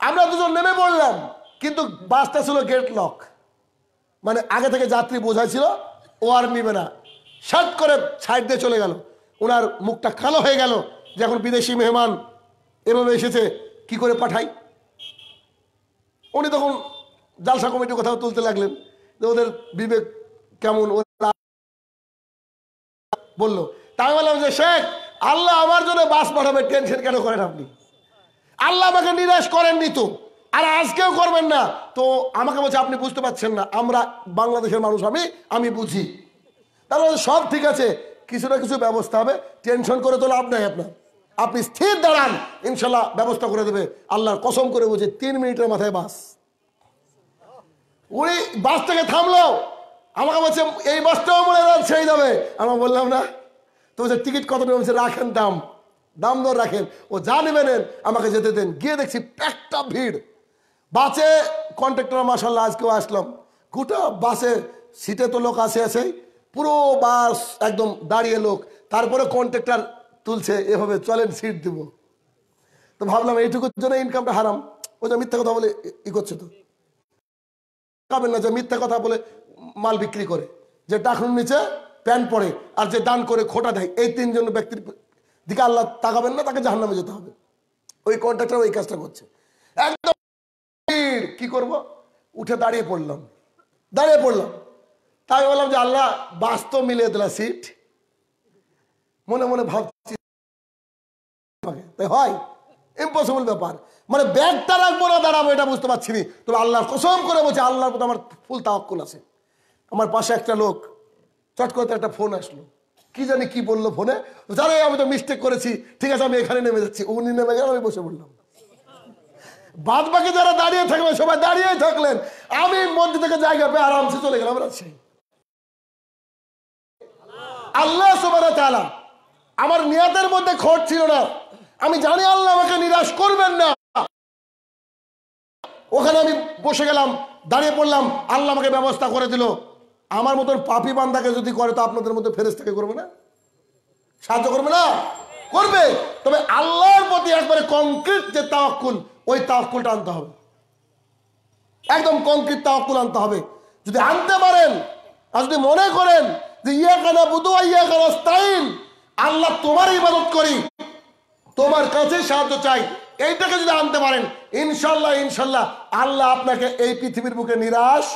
A: আমরা দুজন নেমে পড়লাম, কিন্তু বাসটা ছিল গেট লক মানে আগে থেকে যাত্রী বোঝাই ছিল, ও আর নিবে না। শার্ট করে সাইড দিয়ে চলে গেল। ওনার মুখটা কালো হয়ে গেল এখন বিদেশি মেহমান, এভাবে এসেছে, কি করে পাঠাই? উনি তখন জালসা কমিটির কথাও তুলতে লাগলেন, যে ওদের বিবেক কেমন বলল, তাই বললাম যে, শেখ আল্লাহ আমার জন্য বাস পাঠাবে টেনশন কেন করেন আপনি? আল্লাহ আমাকে নিরাশ করেননি তো, আর আজকেও করবেন না। তো আমাকে বলছে, আপনি বুঝতে পারছেন না, আমরা বাংলাদেশের মানুষ, আমি আমি বুঝি। তাহলে সব ঠিক আছে, কিছু না কিছু ব্যবস্থা হবে টেনশন করে তো লাভ নাই আপনার। আপনি স্থির দাঁড়ান, ইনশাল্লাহ ব্যবস্থা করে দেবে। আল্লাহর কসম করে বুঝে তিন মিনিটের মাথায় বাস। উনি বাস থেকে থামলো, আমাকে বলছে, এই বাসটাও মনে ছেড়ে যাবে। আমরা বললাম, না তো বলছে টিকিট কত নেবে বলছে রাখেন দাম। দাম দর রাখেন। ও যা নেবেন, আমাকে যেতে দেন। গিয়ে দেখছি একটা ভিড়। বাসে কন্ট্রাক্টর মাসাল্লাহ আজকেও আসলাম। গোটা বাসে সিটে তো লোক আসে আছে পুরো বাস একদম দাঁড়িয়ে লোক। তারপরে কন্ট্রাক্টর তুলছে, এভাবে চলেন সিট দিব। তো ভাবলাম এইটুকুর জন্য ইনকামটা হারাম। ও যে মিথ্যা কথা বলে ই- করছে তো। পাবেন না যে মিথ্যা কথা বলে মাল বিক্রি করে। যে টাকুন নিচে প্যান্ট পরে আর যে দান করে খোটা দেয়, এই তিনজন ব্যক্তির দিকে আল্লাহ তাকাবেন না, তাকে জাহান্নামে যেতে হবে। ওই কন্ট্রাক্টর ওই কাজটা করছে। একদম কি করব? উঠে দাঁড়িয়ে পড়লাম। দাঁড়িয়ে পড়লাম। তাই বললাম যে, আল্লাহ বাস্তব মিলিয়ে দিলা সিট মনে মনে ভাবছি হয়? ইম্পসিবল ব্যাপার। মানে ব্যাগটা রাখব না, দাঁড়াবো, এটা বুঝতে পারছি নি। তবে আল্লাহর কসম করে বলছে, আল্লাহর প্রতি আমার ফুল তাওয়াক্কুল আছে। আমার পাশে একটা লোক চট করতে একটা ফোন আসলো। কি জানি কি বলল ফোনে জানে আমি তো মিস্টেক করেছি। ঠিক আছে, আমি এখানে নেমে যাচ্ছি। উনি নেমে গেল, আমি বসে বললাম বাদ বাকি যারা দাঁড়িয়ে থাকলেন, সবাই দাঁড়িয়ে থাকলেন। আমি মধ্যে থেকে জায়গা পেয়ে আরামসে চলে গেলাম রাজশাহী আল্লাহ আমার নিয়াতের মধ্যে খোট ছিল না। আমি জানি আল্লাহ আমাকে নিরাশ করবেন না। ওখানে আমি বসে গেলাম, দাঁড়িয়ে পড়লাম। আল্লাহ আমাকে ব্যবস্থা করে দিল। আমার মতন পাপি বান্দাকে যদি করে, তো আপনাদের মধ্যে ফেরেস থেকে করবে না? সাহায্য করবে না? করবে। তবে আল্লাহর প্রতি একবারে কংক্রিট যে তাওয়াক্কুল, ওই তাওয়াক্কুলটা আনতে হবে। একদম কংক্রিট তাওয়াক্কুল আনতে হবে। যদি আনতে পারেন, আর যদি মনে করেন যে যে ইয়াকা নাবুদু ওয়া ইয়াকা নাস্তাইন আল্লাহ তোমার ইবাদত করি, তোমার কাছে সাহায্য চাই, এইটাকে যদি আনতে পারেন ইনশাল্লাহ ইনশাল্লাহ আল্লাহ আপনাকে এই পৃথিবীর বুকে নিরাশ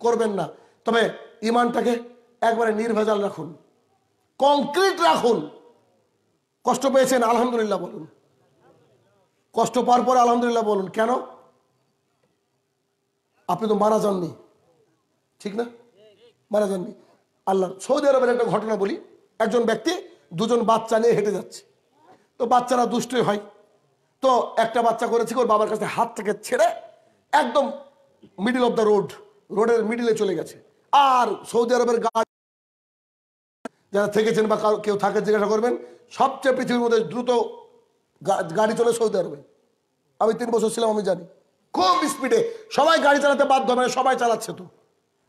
A: করবেন না। তবে ইমানটাকে একবারে নির্ভেজাল রাখুন। কংক্রিট রাখুন। কষ্ট পেয়েছেন, আলহামদুলিল্লাহ বলুন। কষ্ট পাওয়ার পরে আলহামদুলিল্লাহ বলুন। কেন? আপনি তো মারা যাননি। ঠিক না? মারা যাননি। আল্লাহ, সৌদি আরবের একটা ঘটনা বলি। একজন ব্যক্তি দুজন বাচ্চা নিয়ে হেঁটে যাচ্ছে। তো বাচ্চারা দুষ্টই হয়। তো একটা বাচ্চা করেছে ওর বাবার কাছে হাত থেকে ছেড়ে একদম মিডিল অফ দ্য রোড রোডের মিডিলে চলে গেছে। আর সৌদি আরবের গাড়ি যারা থেকেছেন বা কেউ থাকে জিজ্ঞাসা করবেন, সবচেয়ে পৃথিবীর মধ্যে দ্রুত গাড়ি চলে সৌদি আরবে। আমি তিন বছর ছিলাম, আমি জানি। খুব স্পিডে সবাই গাড়ি চালাতে বাধ্য মানে সবাই চালাচ্ছে তো।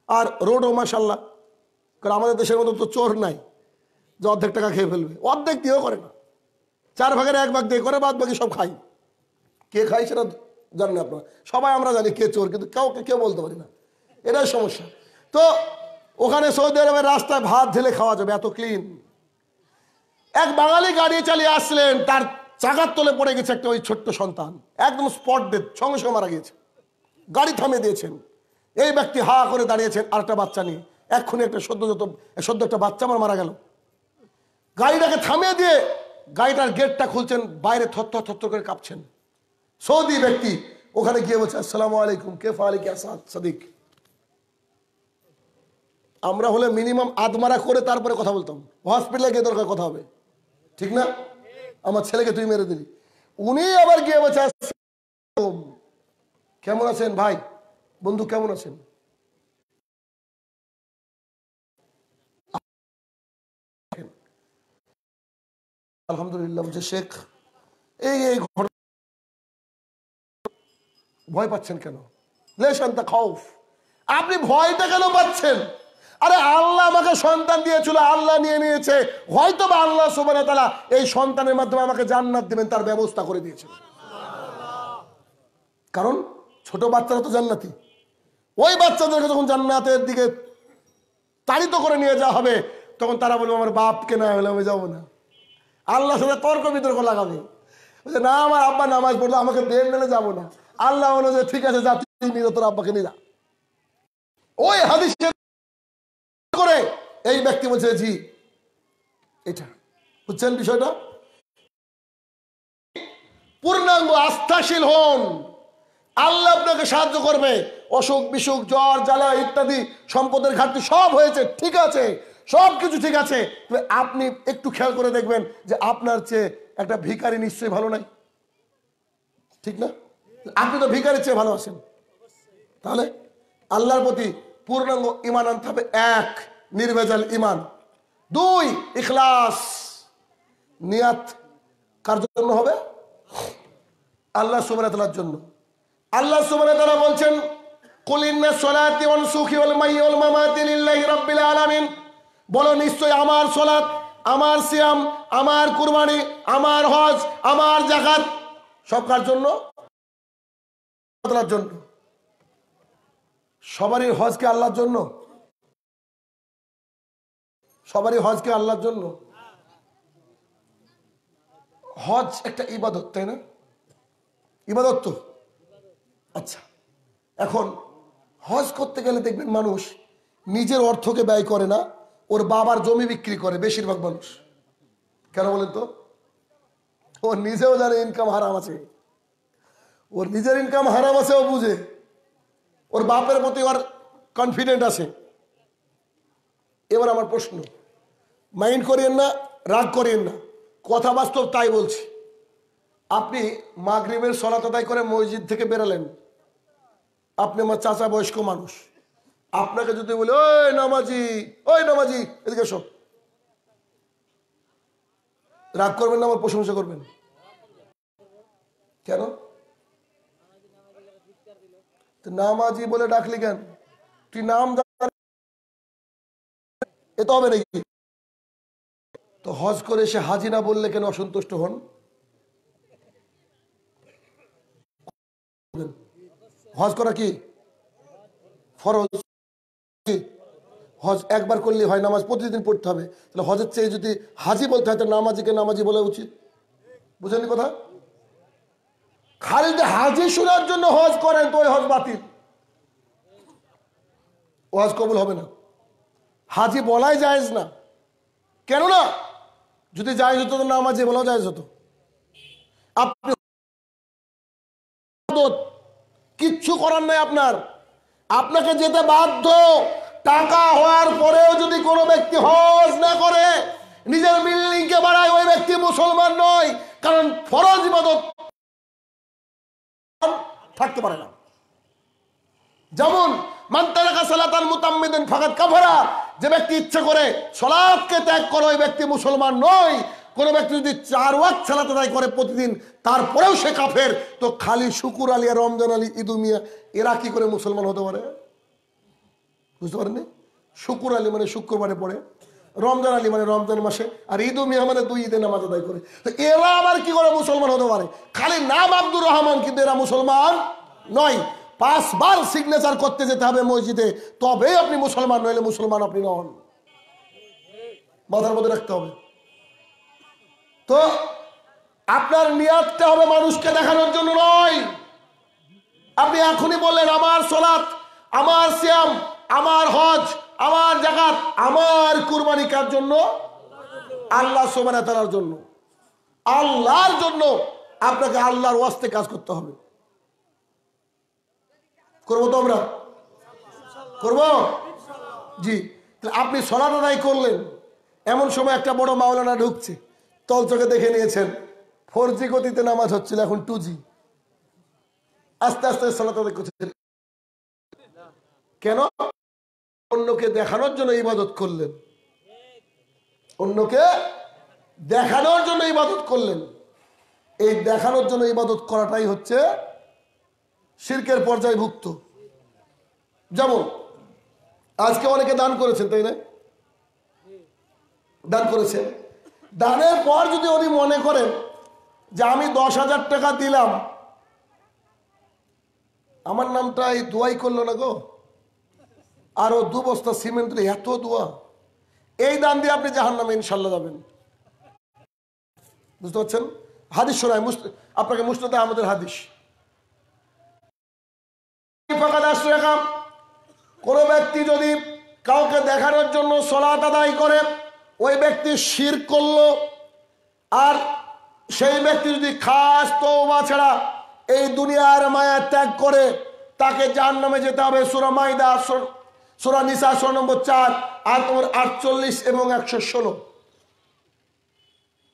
A: আর রোডও মাসাল্লাহ কারণ আমাদের দেশের মতো তো চোর নাই, যে অর্ধেক টাকা খেয়ে ফেলবে। অর্ধেক দিয়েও করে না। চার ভাগের এক ভাগ দিয়ে করে, বাদ বাকি সব খাই। কে খাই সেটা জানেন আপনারা। সবাই আমরা জানি কে চোর, কিন্তু কাউকে কেউ বলতে পারি না। এটাই সমস্যা। তো ওখানে সৌদি আরবের রাস্তায় ভাত ঢেলে খাওয়া যাবে, এত ক্লিন এক বাঙালি গাড়ি চালিয়ে আসলেন, তার চাকার তলে পড়ে গেছে একটা ওই ছোট্ট সন্তান। একদম স্পট ডেথ সঙ্গে সঙ্গে মারা গিয়েছে। গাড়ি থামিয়ে দিয়েছেন। এই ব্যক্তি হা করে দাঁড়িয়েছেন, আরেকটা বাচ্চা নিয়ে। এক্ষুনি একটা সদ্য যত, সদ্য একটা বাচ্চা আমার মারা গেল। গাড়িটাকে থামিয়ে দিয়ে গাড়িটার গেটটা খুলছেন, বাইরে থরথর থরথর করে কাঁপছেন। সৌদি ব্যক্তি ওখানে গিয়ে বলছে, আসসালামু আলাইকুম কে ফালিক আসাদ সাদিক। আমরা হলে মিনিমাম আদমারা করে তারপরে কথা বলতাম। হসপিটালে গিয়ে দরকার কথা হবে। ঠিক না? আমার ছেলেকে তুই মেরে দিলি। উনি আবার গিয়ে বলছে কেমন আছেন ভাই? বন্ধু কেমন আছেন? আলহামদুলিল্লাহ বলছে শেখ, এই এই ঘটনা ভয় পাচ্ছেন কেন? লেশান্তা খাউফ আপনি ভয়টা কেন পাচ্ছেন? আরে আল্লাহ আমাকে সন্তান দিয়েছিল আল্লাহ নিয়ে নিয়েছে। হয়তো বা আল্লাহ সুবাহ তালা এই সন্তানের মাধ্যমে আমাকে জান্নাত দিবেন তার ব্যবস্থা করে দিয়েছেন কারণ ছোট বাচ্চারা তো জান্নাতি। ওই বাচ্চাদেরকে যখন জান্নাতের দিকে তাড়িত করে নিয়ে যাওয়া হবে তখন তারা বলবে আমার বাপকে না হলে আমি যাব না। আল্লাহর সাথে তর্ক বিতর্ক লাগাবে। বলছে, না আমার আব্বা নামাজ পড়ল আমাকে দেন নিলে যাব না। আল্লাহ বলে যে ঠিক আছে যা তুই নিয়ে তোর আব্বাকে নিয়ে যা। ওই হাদিসের করে এই ব্যক্তি বলছে জি, এটা। বুঝছেন বিষয়টা? পূর্ণাঙ্গ আস্থাশীল হন। আল্লাহ আপনাকে সাহায্য করবে। অসুখ, বিসুখ, জ্বর, জ্বালা ইত্যাদি সম্পদের ঘাটতি সব হয়েছে, ঠিক আছে। সব কিছু ঠিক আছে। তবে আপনি একটু খেয়াল করে দেখবেন যে আপনার চেয়ে একটা ভিখারি নিশ্চয়ই ভালো নাই। ঠিক না? আপনি তো ভিখারির চেয়ে ভালো আছেন। তাহলে আল্লাহর প্রতি পূর্ণাঙ্গ ইমান আনতে হবে। এক, নির্ভেজাল ইমান। দুই, ইখলাস। নিয়াত কার জন্য হবে? আল্লাহ সুবাহর জন্য। আল্লাহ সুবাহ তারা বলছেন কুলিন্না আলামিন। বলো আমার সলাত আমার আমার কুরবানি, আমার হজ, আমার জাকাত সব কার জন্য? জন্য। সবারই হজকে আল্লাহর জন্য। সবারই হজকে আল্লাহর জন্য। হজ একটা ইবাদত, তাই না? ইবাদত তো। আচ্ছা এখন হজ করতে গেলে দেখবেন মানুষ নিজের অর্থকে ব্যয় করে না, ওর বাবার জমি বিক্রি করে বেশিরভাগ মানুষ। কেন বলেন তো? ও নিজেও জানে ইনকাম হারাম আছে। ওর নিজের ইনকাম হারাম আছে ও বুঝে। ওর বাপের প্রতি ওর কনফিডেন্ট আছে। এবার আমার প্রশ্ন মাইন্ড করিয়েন না, রাগ করিয়েন না, কথা বাস্তব তাই বলছি। আপনি মাগরিবের সলাত করে মসজিদ থেকে বেরালেন, আপনি আমার চাচা বয়স্ক মানুষ। আপনাকে যদি বলি, ওই নামাজি ওই নামাজি, এদিকে এসো। রাগ করবেন না আমার প্রশংসা করবেন। কেন? নামাজি বলে ডাকলি কেন? তুই নাম এ তো হবে নাকি? তো হজ করে সে হাজি না বললে কেন অসন্তুষ্ট হন? হজ করা কি? ফরজ হজ একবার করলে হয়, নামাজ প্রতিদিন পড়তে হবে। তাহলে হজের চেয়ে যদি হাজি বলতে হয় তো নামাজিকে নামাজি বলা উচিত। বুঝলেন কথা? খালি যে হাজি শোনার জন্য হজ করেন তো ওই হজ বাতিল। ও হজ কবুল হবে না। হাজি বলাই জায়েজ না। কেন না যদি জায়েজ হতো তো নামাজি বলাও জায়েজ হতো। আপনি কিচ্ছু করার নাই আপনার। আপনাকে যেতে বাধ্য। টাকা হওয়ার পরেও যদি কোনো ব্যক্তি হজ না করে, নিজের বিল্ডিং কে বাড়ায় ওই ব্যক্তি মুসলমান নয়, কারণ ফরজ ইবাদত থাকতে পারে না। যেমন যে ব্যক্তি ইচ্ছে করে সলাৎকে ত্যাগ করে, ওই ব্যক্তি মুসলমান নয়। কোন ব্যক্তি যদি চার ওয়াক সালাত আদায় করে প্রতিদিন, তারপরেও সে কাফের। তো খালি শুকুর আলী আর রমজান আলী ইদু মিয়া, এরা কি করে মুসলমান হতে পারে? বুঝতে পারেননি? শুকুর আলী মানে শুক্রবারে পড়ে। রমজান আলী মানে রমজান মাসে, আর ঈদু মিয়া মানে দুই ঈদে নামাজ আদায় করে। তো এরা আবার কি করে মুসলমান হতে পারে? খালি নাম আব্দুর রহমান, কিন্তু এরা মুসলমান নয়। পাঁচবার সিগনেচার করতে যেতে হবে মসজিদে তবে আপনি মুসলমান, নইলে মুসলমান আপনি নন। মাথার মধ্যে রাখতে হবে। তো আপনার নিয়াতটা হবে মানুষকে দেখানোর জন্য নয়। আপনি এখনই বললেন, আমার সলাৎ, আমার শ্যাম আমার হজ আমার জাকাত আমার কুরবানি কার জন্য? আল্লাহ সোমানা তালার জন্য। আল্লাহর জন্য আপনাকে আল্লাহর ওয়াস্তে কাজ করতে হবে। করব তো আমরা? করব? জি। আপনি সলাট আদায় করলেন। এমন সময় একটা বড় মাওলানা ঢুকছে। তল চোখে দেখে নিয়েছেন ফোর জি গতিতে নামাজ হচ্ছিল, এখন টু জি আস্তে আস্তে সলাত কেন? অন্যকে দেখানোর জন্য ইবাদত করলেন। অন্যকে দেখানোর জন্য ইবাদত করলেন। এই দেখানোর জন্য ইবাদত করাটাই হচ্ছে শির্কের পর্যায়ভুক্ত। যেমন, আজকে অনেকে দান করেছেন, তাই না? দান করেছেন দানের পর যদি উনি মনে করেন যে আমি দশ হাজার টাকা দিলাম, আমার নামটা এই দোয়াই করল না গো। আরও দু বস্তা সিমেন্ট দিলে এত দোয়া। এই দান দিয়ে আপনি জাহান নামে ইনশাল্লাহ যাবেন। বুঝতে পারছেন? হাদিস শোনায় আপনাকে মুসনাদে আমাদের হাদিস। কোন ব্যক্তি যদি কাউকে দেখানোর জন্য সলাত আদায় করে, ওই ব্যক্তি শির করল, আর সেই ব্যক্তি যদি খাস তওবা ছাড়া এই দুনিয়ার মায়া ত্যাগ করে, তাকে জাহান নামে যেতে হবে। সুরা মাইদা সুর- নিসা সুরা নম্বর চার আর তোমার আটচল্লিশ এবং একশো ষোলো।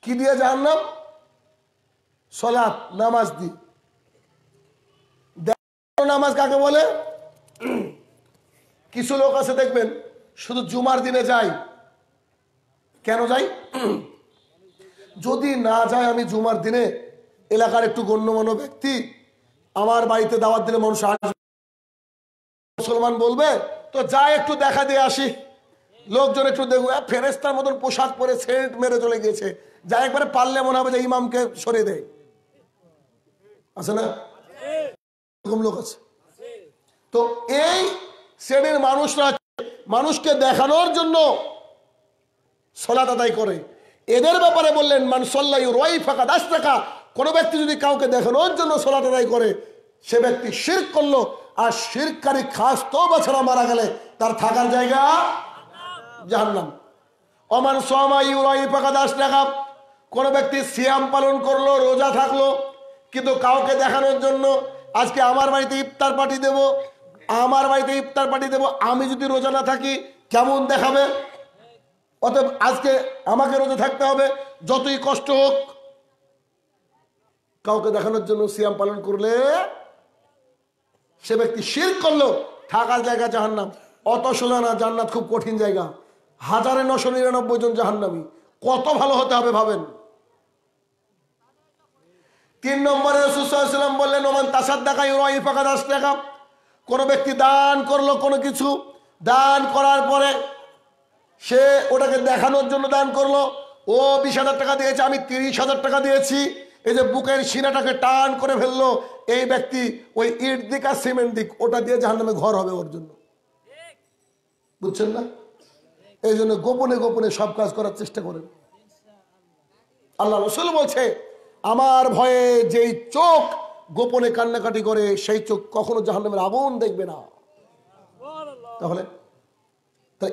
A: কি দিয়ে জাহান নাম সলাৎ, নামাজ দি নামাজ কাকে বলে? কিছু লোক আছে দেখবেন, শুধু জুমার দিনে যাই। কেন যাই? যদি না যায় আমি জুমার দিনে, এলাকার একটু গণ্যমান্য ব্যক্তি, আমার বাড়িতে দাওয়াত দিলে মানুষ মুসলমান বলবে তো যা একটু দেখা দিয়ে আসি। লোকজন একটু দেখবে ফেরেস্তার মতন পোশাক পরে সেন্ট মেরে চলে গেছে যা একবারে পারলে মনে হবে যে ইমামকে সরিয়ে দেয়। আছে না? এরকম লোক আছে। তো এই শ্রেণির মানুষরা মানুষকে দেখানোর জন্য সলাত আদায় করে। এদের ব্যাপারে বললেন, মান সল্লাই রয় ফাঁকা দাস টাকা কোনো ব্যক্তি যদি কাউকে দেখানোর জন্য সলাত আদায় করে, সে ব্যক্তি শির করল। আর শিরকারী খাস তো বছরা মারা গেলে তার থাকার জায়গা জাহান্নাম। অমান সোমা ইউরাই ফাঁকা দাস টাকা কোনো ব্যক্তি সিয়াম পালন করল, রোজা থাকল, কিন্তু কাউকে দেখানোর জন্য আজকে আমার বাড়িতে ইফতার পার্টি দেব, আমার বাড়িতে ইফতার পার্টি দেব, আমি যদি রোজা না থাকি, কেমন দেখাবে? অতএব আজকে আমাকে রোজা থাকতে হবে, যতই কষ্ট হোক, কাউকে দেখানোর জন্য সিয়াম পালন করলে সে ব্যক্তি শির করল, থাকার জায়গা জাহান্নাম। অত সোজা না, জান্নাত খুব কঠিন জায়গা। হাজারে নশো নিরানব্বই জন জাহান্নামী। কত ভালো হতে হবে ভাবেন? তিন নম্বরে রসুলাম বললেন, ওমান তাসাদ দেখাই রয় ফাঁকা দাস টাকা কোনো ব্যক্তি দান করল কোনো কিছু, দান করার পরে সে ওটাকে দেখানোর জন্য দান করল। ও বিশ হাজার টাকা দিয়েছে, আমি তিরিশ হাজার টাকা দিয়েছি। এই যে বুকের সিনাটাকে টান করে ফেলল, এই ব্যক্তি ওই ইট দিক আর সিমেন্ট দিক, ওটা দিয়ে জাহান নামে ঘর হবে ওর জন্য। বুঝছেন না? এই জন্য গোপনে গোপনে সব কাজ করার চেষ্টা করেন। আল্লাহ রসুল বলছে, আমার ভয়ে যেই চোখ গোপনে কান্নাকাটি করে, সেই চোখ কখনো জাহান্নামের আগুন দেখবে না। তাহলে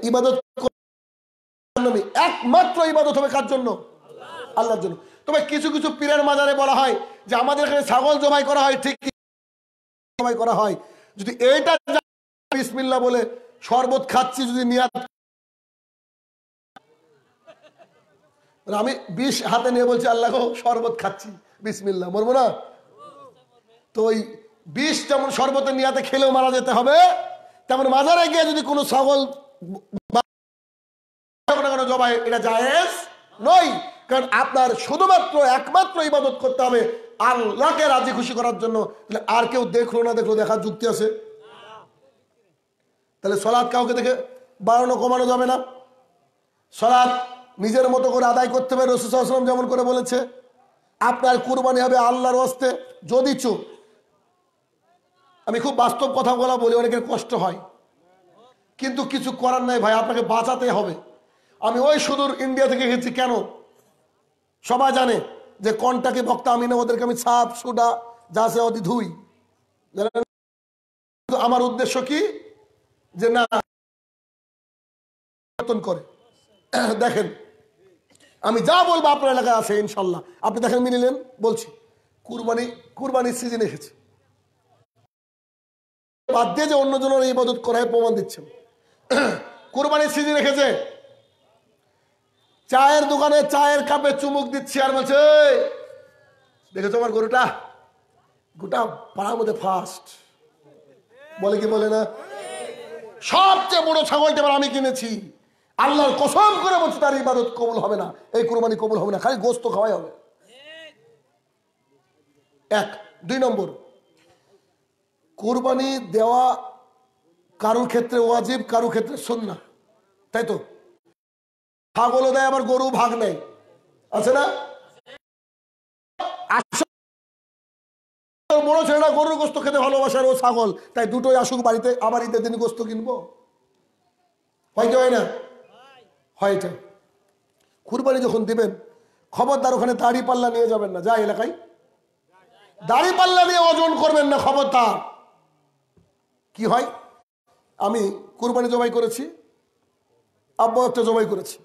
A: ইবাদত একমাত্র ইবাদত হবে কার জন্য? আল্লাহর জন্য। তবে কিছু কিছু পীরের মাজারে বলা হয় যে আমাদের এখানে ছাগল জবাই করা হয়, ঠিক জবাই করা হয়। যদি এইটা বিসমিল্লা বলে শরবত খাচ্ছি যদি নিয়াত। আমি বিষ হাতে নিয়ে বলছি, আল্লাহ শরবত খাচ্ছি বিসমিল্লা মরবো না। তো ওই বিষ যেমন শরবতের নিয়াতে খেলেও মারা যেতে হবে, তেমন মাজারে গিয়ে যদি কোনো ছাগল জবাই, এটা জায়েজ নয়। কারণ আপনার শুধুমাত্র, একমাত্র ইবাদত করতে হবে, আল্লাহকে রাজি খুশি করার জন্য। তাহলে আর কেউ দেখল না, দেখল, দেখার যুক্তি আছে? তাহলে সলাদ কাউকে দেখে বাড়ানো, কমানো যাবে না। সলাদ নিজের মতো করে আদায় করতে হবে রসুলাম যেমন করে বলেছে। আপনার কুরবানি হবে আল্লাহর হস্তে, যদি চু আমি খুব বাস্তব কথা বলা বলি, অনেকের কষ্ট হয়। কিন্তু কিছু করার নাই ভাই, আপনাকে বাঁচাতে হবে। আমি ওই সুদূর ইন্ডিয়া থেকে গেছি কেন? সবাই জানে যে কনটাকে বক্তা আমি না ওদেরকে আমি ছাপ, সোডা, যা সে অদি ধুই। আমার উদ্দেশ্য কি? যে না করে। দেখেন, আমি যা বলব আপনার এলাকায় আছে, ইনশাল্লাহ। আপনি দেখেন নেন, বলছি। কুরবানি, কুরবানির সিজন এসেছে। বাদ দিয়ে যে অন্য জনের এই ইবাদত করায় প্রমাণ দিচ্ছেন। কুরবানির সিজন রেখেছে চায়ের দোকানে চায়ের কাপে চুমুক দিচ্ছি আর বলছে "এই, দেখেছ আমার গরুটা? গোটা পাড়ার মধ্যে ফার্স্ট বলে কি বলে না? সবচেয়ে বড় ছাগলটা এবার আমি কিনেছি। আল্লাহর কসম করে বলছি তার ইবাদত কবুল হবে না। এই কোরবানি কবুল হবে না খালি গোস্ত খাওয়াই হবে। এক দুই নম্বর। কোরবানি দেওয়া কারুর ক্ষেত্রে ওয়াজিব কারোর ক্ষেত্রে সুন্না তাই তো? ছাগলও দেয়, আবার গরু ভাগ নেয়। আছে না? বড় ছেলেটা গরুর গোস্ত খেতে ভালোবাসে ও ছাগল, তাই দুটোই আসুক বাড়িতে, আবার ঈদের দিন গোস্ত কিনবো। হয় কি হয় না? হয় এটা। কুরবানি যখন দিবেন, খবরদার ওখানে দাড়ি পাল্লা নিয়ে যাবেন না, যা এলাকায়। দাড়ি পাল্লা নিয়ে ওজন করবেন না, খবরদার। কি হয়? আমি কুরবানি জবাই করেছি আব্বা একটা জবাই করেছি।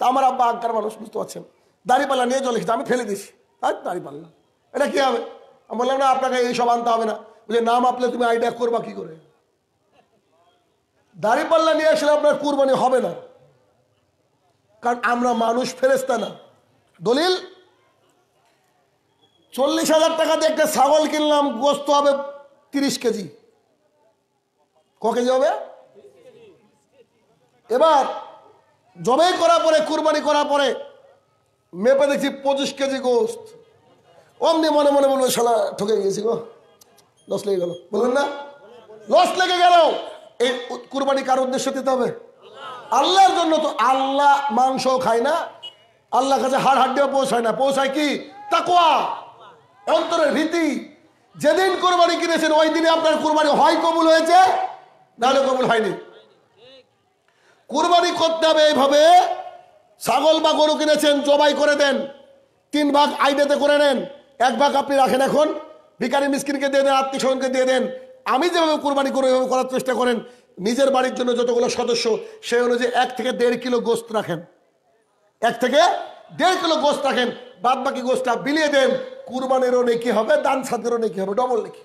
A: তা আমার আব্বা আগকার মানুষ, বুঝতে পারছেন? দাড়ি পাল্লা নিয়ে চলে এসেছে আমি ফেলে দিছি আর দাড়ি পাল্লা এটা কি হবে? আমি বললাম, না, আপনাকে এইসব আনতে হবে না। বলে নাম আপলে তুমি আইডিয়া করবা কি করে? দাড়ি পাল্লা নিয়ে আসলে আপনার কুরবানি হবে না। কারণ আমরা মানুষ ফেরেস্তা না। দলিল, চল্লিশ হাজার টাকা দিয়ে একটা ছাগল কিনলাম, গোস্ত হবে তিরিশ কেজি। ক কেজি হবে? এবার জবাই করার পরে, কুরবানি করার পরে মেপে দেখছি পঁচিশ কেজি গোস্ত। অমনি মনে মনে বলব, শালা, ঠকে গেছি গো। লস লেগে গেল। বললেন, না। লস লেগে গেল। এই কুরবানি কার উদ্দেশ্য দিতে হবে? আল্লাহর জন্য তো আল্লাহ মাংস খায় না আল্লাহ কাছে হাড় হাড্ডিও পৌঁছায় না। পৌঁছায় কি? তাকোয়া অন্তরের ভীতি। যেদিন কোরবানি কিনেছেন, ওই দিনে আপনার কোরবানি হয় কবুল হয়েছে নাহলে কবুল হয়নি। কুরবানি করতে হবে এইভাবে। ছাগল বা গরু কিনেছেন, জবাই করে দেন। তিন ভাগ আইডেতে করে নেন। এক ভাগ আপনি রাখেন এখন। ভিকারি মিসকিনকে দিয়ে দেন, আত্মীয় স্বজনকে দিয়ে দেন। আমি যেভাবে কুরবানি করে, ওইভাবে করার চেষ্টা করেন। নিজের বাড়ির জন্য যতগুলো সদস্য, সেই অনুযায়ী এক থেকে দেড় কিলো গোস্ত রাখেন। এক থেকে দেড় কিলো গোস্ত রাখেন। বাদ বাকি গোস্তটা বিলিয়ে দেন। কুরবানিরও নেকি হবে, দান সাদেরও নেকি হবে, ডবল নেকি।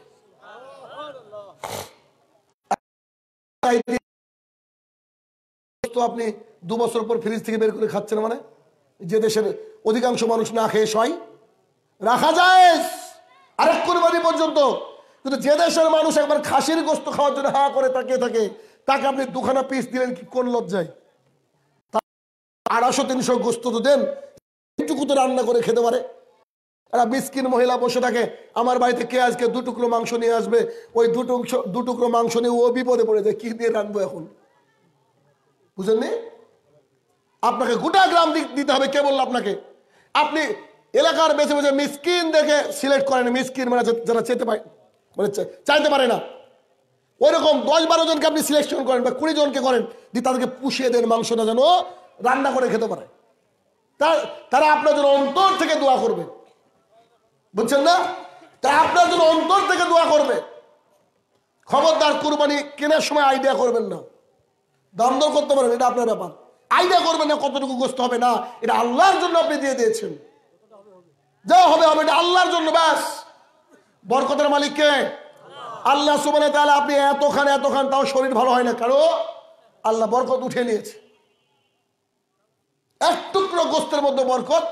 A: তো আপনি দু বছর পর ফ্রিজ থেকে বের করে খাচ্ছেন মানে? যে দেশের অধিকাংশ মানুষ না খেয়ে সয়। রাখা যায়। আরেক কোরবানি পর্যন্ত। কিন্তু যে দেশের মানুষ একবার খাসির গোস্ত খাওয়ার জন্য হা করে তাকিয়ে থাকে, তাকে আপনি দুখানা পিস দিলেন কি কোন লজ্জায়? আড়াইশো, তিনশো গোস্ত তো দেন, এইটুকু তো রান্না করে খেতে পারে। একটা মিসকিন মহিলা বসে থাকে, আমার বাড়িতে কে আজকে দু টুকরো মাংস নিয়ে আসবে? ওই দু টুকরো দু টুকরো মাংস নিয়ে ও বিপদে পড়ে যায়, কি দিয়ে রাখব এখন? বুঝেননি? আপনাকে গোটা গ্রাম দিতে হবে, কে বলল আপনাকে? আপনি এলাকার বেছে বেছে মিসকিন দেখে সিলেক্ট করেন, মিসকিন মানে যারা চেতে পারে মানে চাইতে পারে না। ওইরকম দশ বারো জনকে আপনি সিলেকশন করেন বা কুড়ি জনকে করেন, দিয়ে তাদেরকে পুষিয়ে দেন মাংসটা যেন রান্না করে খেতে পারে। তারা আপনার জন্য অন্তর থেকে দোয়া করবে। বুঝছেন না? তারা আপনার জন্য অন্তর থেকে দোয়া করবে। খবরদার কুরবানি কেনার সময় আইডিয়া করবেন না। দাম দর করতে পারেন, এটা আপনার ব্যাপার। আইডিয়া করবেন না কতটুকু গোস্ত হবে না, এটা আল্লাহর জন্য আপনি দিয়ে দিয়েছেন। যা হবে হবে, এটা আল্লাহর জন্য, ব্যাস। বরকতের মালিক কে? আল্লাহ সুবানে তাহলে আপনি এত খান এত খান তাও শরীর ভালো হয় না কারও আল্লাহ বরকত উঠে নিয়েছে। এক টুকরো গোস্তের মধ্যে বরকত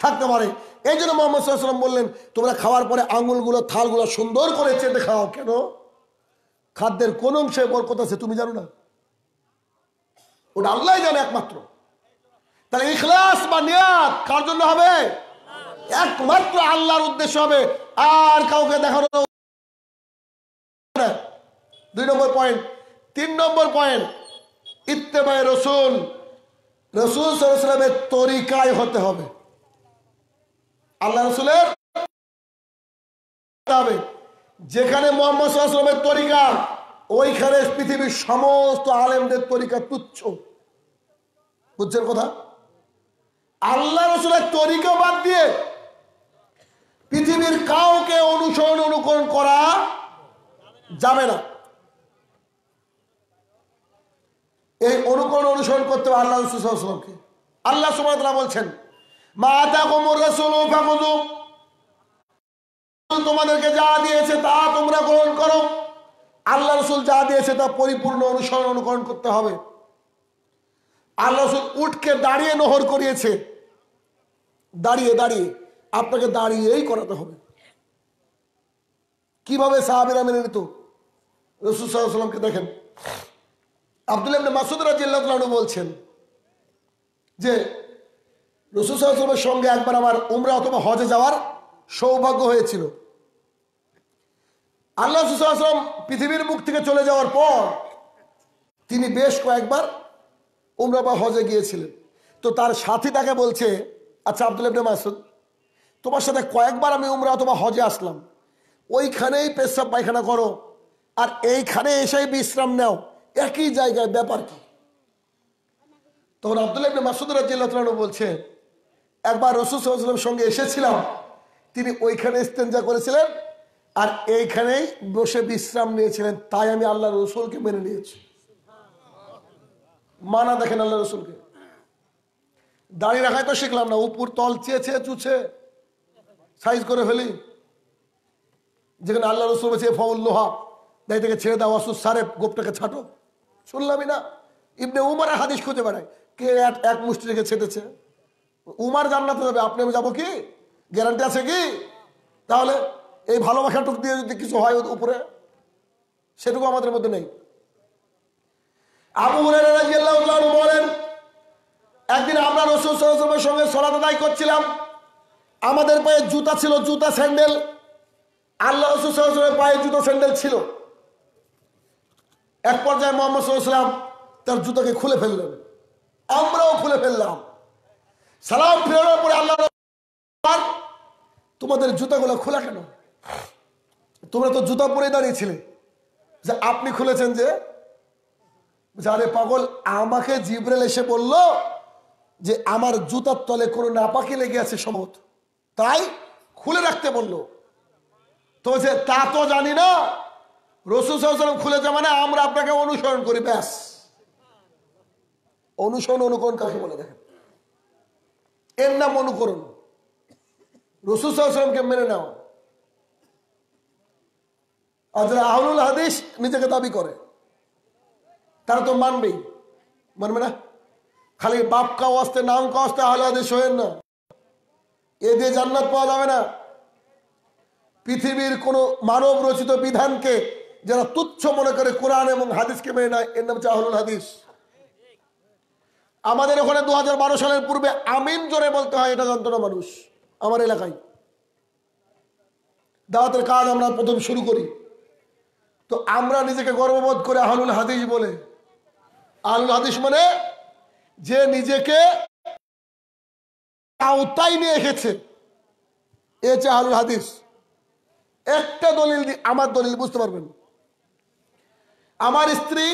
A: থাকতে পারে। এই জন্য মোহাম্মদ বললেন, তোমরা খাওয়ার পরে আঙুলগুলো, থালগুলো সুন্দর করে চেটে খাও কেন? খাদ্যের কোন অংশে বরকত আছে, তুমি জানো না? ওটা আল্লাহ জানে একমাত্র। তাহলে ইখলাস বা নিয়াত কার জন্য হবে? একমাত্র আল্লাহর উদ্দেশ্য হবে। আর কাউকে দেখানো দুই নম্বর পয়েন্ট তিন নম্বর পয়েন্ট ইত্তেবায় রসুল। রসুল সাল্লামের তরিকায় হতে হবে। আল্লাহ রসুলের যেখানে মোহাম্মদ সাল্লামের তরিকা ওইখানে পৃথিবীর সমস্ত আলেমদের তরিকা তুচ্ছ। বুঝছেন কথা? আল্লাহ রসুলের তরিকা বাদ দিয়ে পৃথিবীর কাউকে অনুসরণ অনুকরণ করা যাবে না। এই অনুকরণ অনুসরণ করতে হবে আল্লাহ রসুলকে আল্লাহ সুমাতলা বলছেন, মা তা কোমর রসুল তোমাদেরকে যা দিয়েছে তা তোমরা গ্রহণ করো। আল্লাহ রসুল যা দিয়েছে তা পরিপূর্ণ অনুসরণ অনুকরণ করতে হবে। আল্লাহ রসুল উঠকে দাঁড়িয়ে নহর করিয়েছে। দাঁড়িয়ে দাঁড়িয়ে। আপনাকে দাঁড়িয়েই করাতে হবে। কীভাবে সাহাবিরা মেনে নিত? রসুল সাল্লামকে দেখেন? আব্দুল ইবনে মাসুদ রাজিয়াল্লাহু বলছেন যে, রসুল সাল্লামের সঙ্গে একবার আমার উমরা অথবা হজে যাওয়ার সৌভাগ্য হয়েছিল। আল্লাহ রসুলাম পৃথিবীর মুখ থেকে চলে যাওয়ার পর তিনি বেশ কয়েকবার উমরা বা হজে গিয়েছিলেন। তো তার সাথী তাকে বলছে আচ্ছা আব্দুল ইবনে মাসুদ, তোমার সাথে কয়েকবার আমি উমরা অথবা হজে আসলাম। ওইখানেই পেশাব পায়খানা করো আর এইখানে এসেই বিশ্রাম নাও। একই জায়গায় ব্যাপার কি? তখন আব্দুল্লাহ ইবনে মাসুদ রাজিয়াল্লাহু বলছে, একবার রসুল সাল্লাল্লাহু সঙ্গে এসেছিলাম। তিনি ওইখানে ইস্তেঞ্জা করেছিলেন। আর এইখানেই বসে বিশ্রাম নিয়েছিলেন, তাই আমি আল্লাহ রসুলকে মেনে নিয়েছি। মানা দেখেন আল্লাহ রসুলকে। দাড়ি রাখায় তো শিখলাম না, উপর তল চেয়ে চেয়ে চুছে, সাইজ করে ফেলি। যেখানে আল্লাহ রসুল বলছে ফউল লোহা দাই থেকে ছেড়ে দাও অসুস সারে, গোপটাকে ছাটো। শুনলামই না। ইবনে উমার হাদিস খুঁজে বেড়ায়, কে এক এক মুষ্টি রেখে ছেটেছে। উমার জান্নাতে যাবে, আপনি আমি যাব কি? গ্যারান্টি আছে কি? তাহলে এই ভালোবাসাটুক দিয়ে যদি কিছু হয় উপরে, সেটুকু আমাদের মধ্যে নেই। আবু বলেন, একদিন আমরা রসুল সাল্লাল্লাহু সঙ্গে সলাত আদায় করছিলাম। আমাদের পায়ে জুতা ছিল, জুতা স্যান্ডেল। আল্লাহ রসুল সাল্লাল্লাহু পায়ে জুতো স্যান্ডেল ছিল। এক পর্যায়ে মোহাম্মদ সাল্লাম তার জুতাকে খুলে ফেললেন। আমরাও খুলে ফেললাম। সালাম ফেরানোর পরে আল্লাহ তোমাদের জুতাগুলো খোলা কেন? তোমরা তো জুতা পরে দাঁড়িয়েছিলে যে আপনি খুলেছেন যে আরে পাগল, আমাকে জিব্রেল এসে বলল যে আমার জুতার তলে কোনো নাপাকি লেগে আছে সম্ভবত। তাই খুলে রাখতে বলল। তো যে তা তো জানি না, রসুল সাল্লাম খুলেছে মানে আমরা আপনাকে অনুসরণ করি, ব্যাস। অনুসরণ অনুকরণ কাকে বলে দেখেন? এর নাম অনুকরণ। রসুল সাল্লামকে মেনে নেওয়া আর যারা আহলুল হাদিস নিজেকে দাবি করে। তারা তো মানবেই। মানবে না? খালি বাপ কাও আসতে নাম কাও আসতে আহলে হাদিস হয়েন না। এ দিয়ে জান্নাত পাওয়া যাবে না। পৃথিবীর কোন মানব রচিত বিধানকে যারা তুচ্ছ মনে করে কোরআন এবং হাদিসকে মেনে নেয়, এর নাম আহলুল হাদিস। আমাদের ওখানে দু হাজার বারো সালের পূর্বে আমিন জোরে বলতে হয়, এটা জানতো না মানুষ। আমার এলাকায়। দাওয়াতের কাজ আমরা প্রথম শুরু করি। তো আমরা নিজেকে গর্ববোধ করে আহলুল হাদিস বলে। আহলুল হাদিস মানে যে নিজেকে আওতায় নিয়ে এসেছে। এ হচ্ছে আহলুল হাদিস। একটা দলিল আমার দলিল বুঝতে পারবেন। আমার স্ত্রী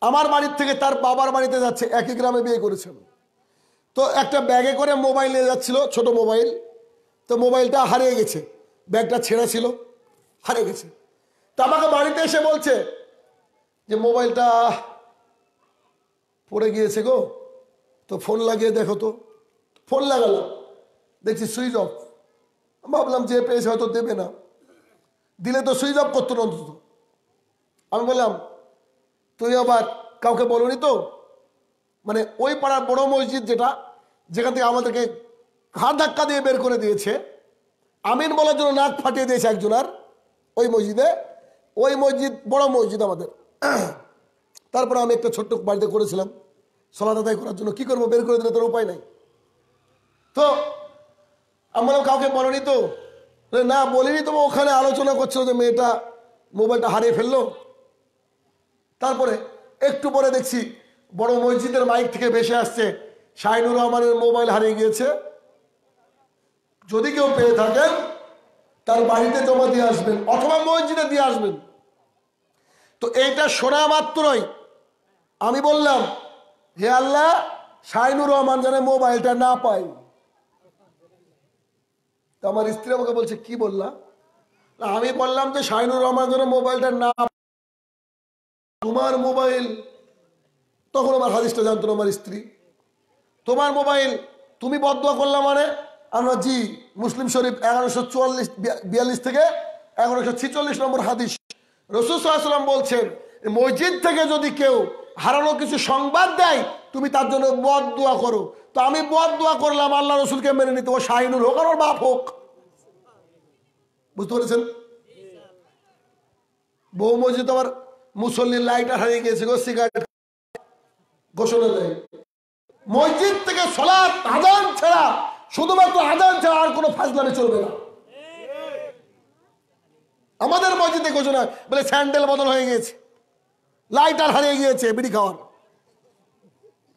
A: আমার বাড়ির থেকে তার বাবার বাড়িতে যাচ্ছে, একই গ্রামে বিয়ে করেছেন। তো একটা ব্যাগে করে মোবাইল নিয়ে যাচ্ছিল, ছোট মোবাইল। তো মোবাইলটা হারিয়ে গেছে। ব্যাগটা ছেঁড়া ছিল, হারিয়ে গেছে। তো আমাকে বাড়িতে এসে বলছে যে, মোবাইলটা পড়ে গিয়েছে গো। তো ফোন লাগিয়ে দেখো তো। ফোন লাগালাম দেখছি সুইচ অফ। ভাবলাম যে পেয়েছে হয়তো দেবে না। দিলে তো সুইচ অফ করতো না অন্তত। আমি বললাম, তুই আবার কাউকে বলনি তো? মানে ওই পাড়ার বড় মসজিদ যেটা, যেখান থেকে আমাদেরকে ঘাড় ধাক্কা দিয়ে বের করে দিয়েছে, আমিন বলার জন্য নাক ফাটিয়ে দিয়েছে একজন আর, ওই মসজিদে। ওই মসজিদ, বড় মসজিদ আমাদের। তারপরে আমি একটা ছোট্ট বাড়িতে করেছিলাম। সলাত আদায় করার জন্য কি করব, বের করে দিলে তোর উপায় নাই। তো, আমি বললাম, কাউকে বলনি তো? না, বলিনি তো ওখানে আলোচনা করছিল যে মেয়েটা মোবাইলটা হারিয়ে ফেলল। তারপরে একটু পরে দেখছি বড় মসজিদের মাইক থেকে ভেসে আসছে, শাহিনুর রহমানের মোবাইল হারিয়ে গিয়েছে। যদি কেউ পেয়ে থাকেন তার বাড়িতে জমা দিয়ে আসবেন অথবা মসজিদে দিয়ে আসবেন। তো এইটা শোনা মাত্রই। আমি বললাম, হে আল্লাহ, শাহিনুর রহমান যেন মোবাইলটা না পাই তো আমার স্ত্রী আমাকে বলছে, কি বললাম আমি বললাম যে, শাহিনুর রহমান যেন মোবাইলটা না তোমার মোবাইল। তখন আমার হাদিসটা জানতো আমার স্ত্রী। তোমার মোবাইল তুমি বদয়া করলাম মানে? আমরা জি, মুসলিম শরীফ এগারোশো চুয়াল্লিশ বিয়াল্লিশ থেকে এগারোশো ছিচল্লিশ নম্বর হাদিস। রসুল সাল্লাম বলছেন, মসজিদ থেকে যদি কেউ হারানো কিছু সংবাদ দেয়, তুমি তার জন্য বদ দোয়া করো। তো আমি বদ দোয়া করলাম, আল্লাহ রসুলকে মেনে নিতে। ও শাহিনুর হোক আর ওর বাপ হোক। বুঝতে পেরেছেন? বহু মসজিদ আমার মুসল্লির লাইটার হারিয়ে গেছে গো, সিগারেট ঘোষণা দেয়। মসজিদ থেকে সলাৎ আজান ছাড়া শুধুমাত্র আজান ছাড়া আর কোনো ফাজলামে চলবে না। আমাদের মসজিদে ঘোষণা বলে স্যান্ডেল বদল হয়ে গিয়েছে, লাইটার হারিয়ে গিয়েছে বিড়ি খাওয়ার।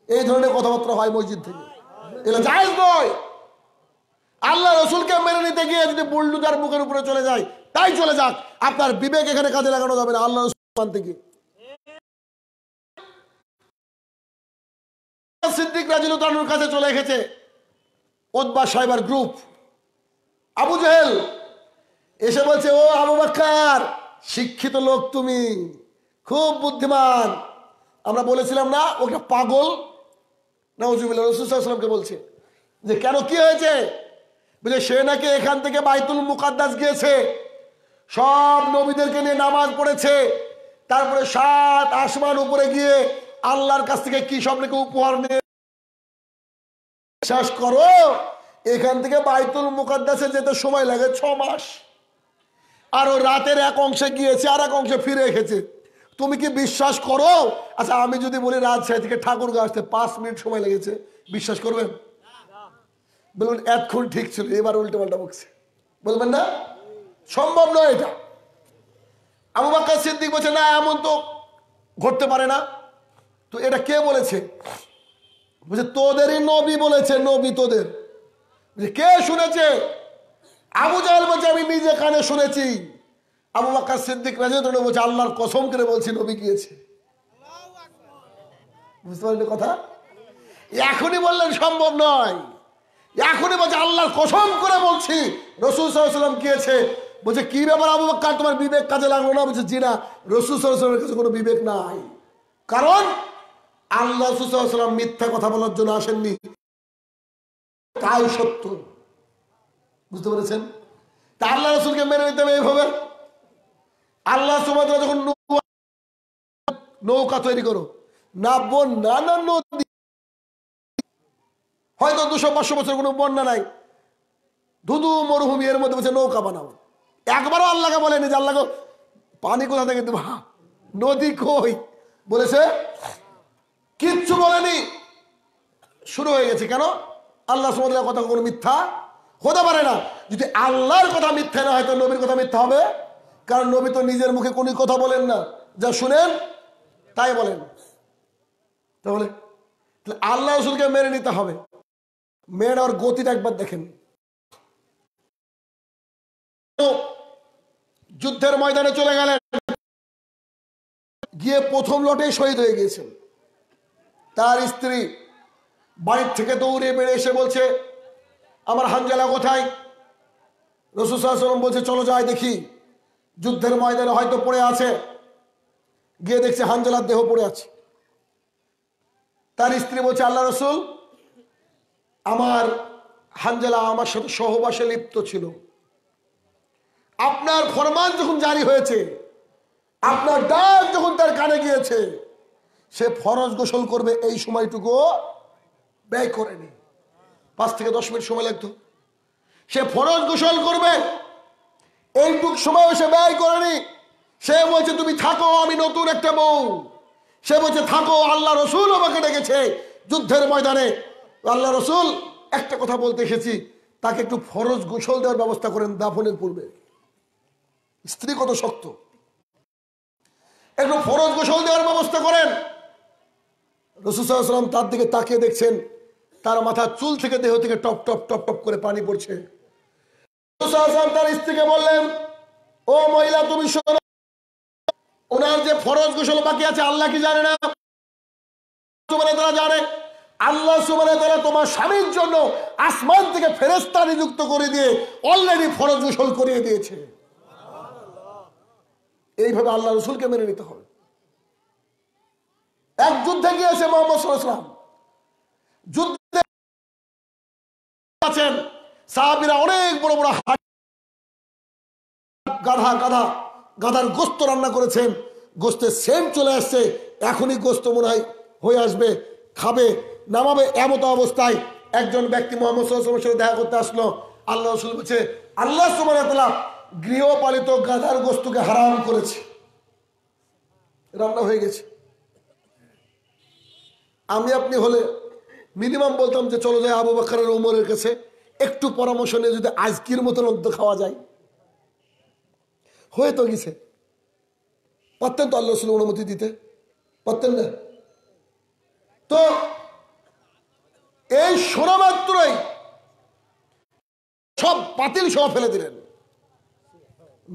A: এই ধরনের কথাবার্তা হয় মসজিদ থেকে। এগুলো জায়েজ নয়। আল্লাহ রসুলকে মেনে নিতে গিয়ে যদি বুলডুজার বুকের উপরে চলে যায়, তাই চলে যাক। আপনার বিবেক এখানে কাজে লাগানো যাবে না, আল্লাহ রসুল মানতে গিয়ে। সিদ্দিক রাজিল কাছে চলে এসেছে। ওদবা সাইবার গ্রুপ। আবু জেহেল এসে বলছে, ও আবু বাক্কার, শিক্ষিত লোক তুমি, খুব বুদ্ধিমান। আমরা বলেছিলাম, না ওটা পাগল। না উজুবিল্লা রসুলামকে বলছে যে, কেন, কি হয়েছে? বুঝে সে নাকি এখান থেকে বাইতুল মুকাদ্দাস গিয়েছে। সব নবীদেরকে নিয়ে নামাজ পড়েছে। তারপরে সাত আসমান উপরে গিয়ে আল্লাহর কাছ থেকে কি সব উপহার নিয়ে? বিশ্বাস করো, এখান থেকে বাইতুল মুকাদ্দাসে যেতে সময় লাগে ছ মাস। আর ও রাতের এক অংশে গিয়েছে, আর এক অংশে ফিরে এসেছে। তুমি কি বিশ্বাস করো? আচ্ছা আমি যদি বলি রাজশাহী থেকে ঠাকুরগাঁ আসতে পাঁচ মিনিট সময় লেগেছে, বিশ্বাস করবেন? বলুন, এতক্ষণ ঠিক ছিল, এবার উল্টো পাল্টা বকছে। বলবেন না? সম্ভব নয় এটা। আবু বাক্কা সিদ্দিক বলছে, না, এমন তো ঘটতে পারে না। তো এটা কে বলেছে? বলছে, তোদেরই নবী বলেছে, নবী তোদের। কে শুনেছে? আবু জাহেল বলছে, আমি নিজে কানে শুনেছি। আবু বাক্কা সিদ্দিক রাজিউদ্দিন বলছে, আল্লাহর কসম করে বলছি, নবী গিয়েছে। বুঝতে পারলেন কথা? এখনই বললেন, সম্ভব নয়। এখনই বলছে, আল্লাহর কসম করে বলছি, রসুল সাল্লাম গিয়েছে। বলছে, কি ব্যাপার আবু বাক্কার তোমার বিবেক কাজে লাগল না? বলছে, জি না, রসুল সাল্লামের কাছে কোনো বিবেক নাই। কারণ আল্লাহ রসুল মিথ্যা কথা বলার জন্য আসেননি। তাই সত্য। বুঝতে পেরেছেন? তা আল্লাহ রসুলকে মেনে নিতে হবে এইভাবে আল্লাহ সুমাত্রা যখন নৌকা তৈরি করো, না বন্যা না নদী। হয়তো দুশো, পাঁচশো বছর কোনো বন্যা নাই। ধুধু, মরুভূমি, এর মধ্যে বলছে নৌকা বানাবো একবারও আল্লাহকে বলেনি যে, আল্লাহ পানি কোথা থেকে দেবো? নদী কই? বলেছে কিচ্ছু বলেনি। শুরু হয়ে গেছে কেন? আল্লাহ সমুদ্রের কথা কোনো মিথ্যা? হতে পারে না। যদি আল্লাহর কথা মিথ্যা না হয় তো নবীর কথা মিথ্যা হবে? কারণ নবী তো নিজের মুখে কোনো কথা বলেন না। যা শুনেন, তাই বলেন। তাহলে আল্লাহ রসুলকে মেনে নিতে হবে। মেনে নেওয়ার গতিটা একবার দেখেন। যুদ্ধের ময়দানে চলে গেলেন। গিয়ে প্রথম লটেই শহীদ হয়ে গিয়েছেন। তার স্ত্রী বাড়ির থেকে দৌড়ে বেড়ে এসে বলছে, আমার হানজালা কোথায়? রসুসাল্লাম বলছে, চলো যাই দেখি। যুদ্ধের ময়দানে হয়তো পড়ে আছে। গিয়ে দেখছে হানজালার দেহ পড়ে আছে। তার স্ত্রী বলছে, আল্লাহ রসুল, আমার হানজালা আমার সাথে সহবাসে লিপ্ত ছিল। আপনার ফরমান যখন জারি হয়েছে, আপনার ডাক যখন তার কানে গিয়েছে সে ফরজ গোসল করবে এই সময়টুকু ব্যয় করেনি। পাঁচ থেকে দশ মিনিট সময় লাগতো। সে ফরজ গোসল করবে, এইটুক সময় সে ব্যয় করেনি। সে বলছে, তুমি থাকো, আমি নতুন একটা বউ। সে বলছে, থাকো, আল্লাহ রসুল আমাকে ডেকেছে যুদ্ধের ময়দানে। আল্লাহ রসুল, একটা কথা বলতে এসেছি, তাকে একটু ফরজ গোসল দেওয়ার ব্যবস্থা করেন দাফনের পূর্বে। স্ত্রী কত শক্ত। একটু ফরজ গোসল দেওয়ার ব্যবস্থা করেন। রসুসাল্লাম তার দিকে তাকিয়ে দেখছেন, তার মাথার চুল থেকে দেহ থেকে টপ টপ টপ টপ করে পানি পড়ছে। তার স্ত্রীকে বললেন, ও মহিলা, তুমি ওনার যে ফরজ গোসল বাকি আছে, আল্লাহ কি জানে না? তারা জানে, আল্লাহ সুবহানাহু তারা তোমার স্বামীর জন্য আসমান থেকে ফেরেস্তা নিযুক্ত করে দিয়ে অলরেডি ফরজ গোসল করিয়ে দিয়েছে। এইভাবে আল্লাহ রসুলকে মেনে নিতে হবে। এক যুদ্ধে গিয়েছে মোহাম্মদ সাল্লাম যুদ্ধে সাহাবিরা অনেক বড় বড় গাধা গাধা, গাধার গোস্ত রান্না করেছেন। গোস্তের সেন্ট চলে আসছে, এখনই গোস্ত মনে হয় হয়ে আসবে, খাবে, নামাবে এমত অবস্থায়। একজন ব্যক্তি মোহাম্মদ সাল্লামের সাথে দেখা করতে আসলো আল্লাহ রসুল বলছে, আল্লাহ সুমানাতলা গৃহপালিত গাধার গোস্তকে হারাম করেছে। রান্না হয়ে গেছে। আমি আপনি হলে মিনিমাম বলতাম যে চলো যাই আবু বাকারের উমরের কাছে। একটু পরামর্শ নিয়ে যদি আজকের মতন অন্ত খাওয়া যায়। হয়ে তো গেছে। পারতেন তো আল্লাহ অনুমতি দিতে? পারতেন না? তো এই শোনা মাত্রই সব বাতিল সহ ফেলে দিলেন।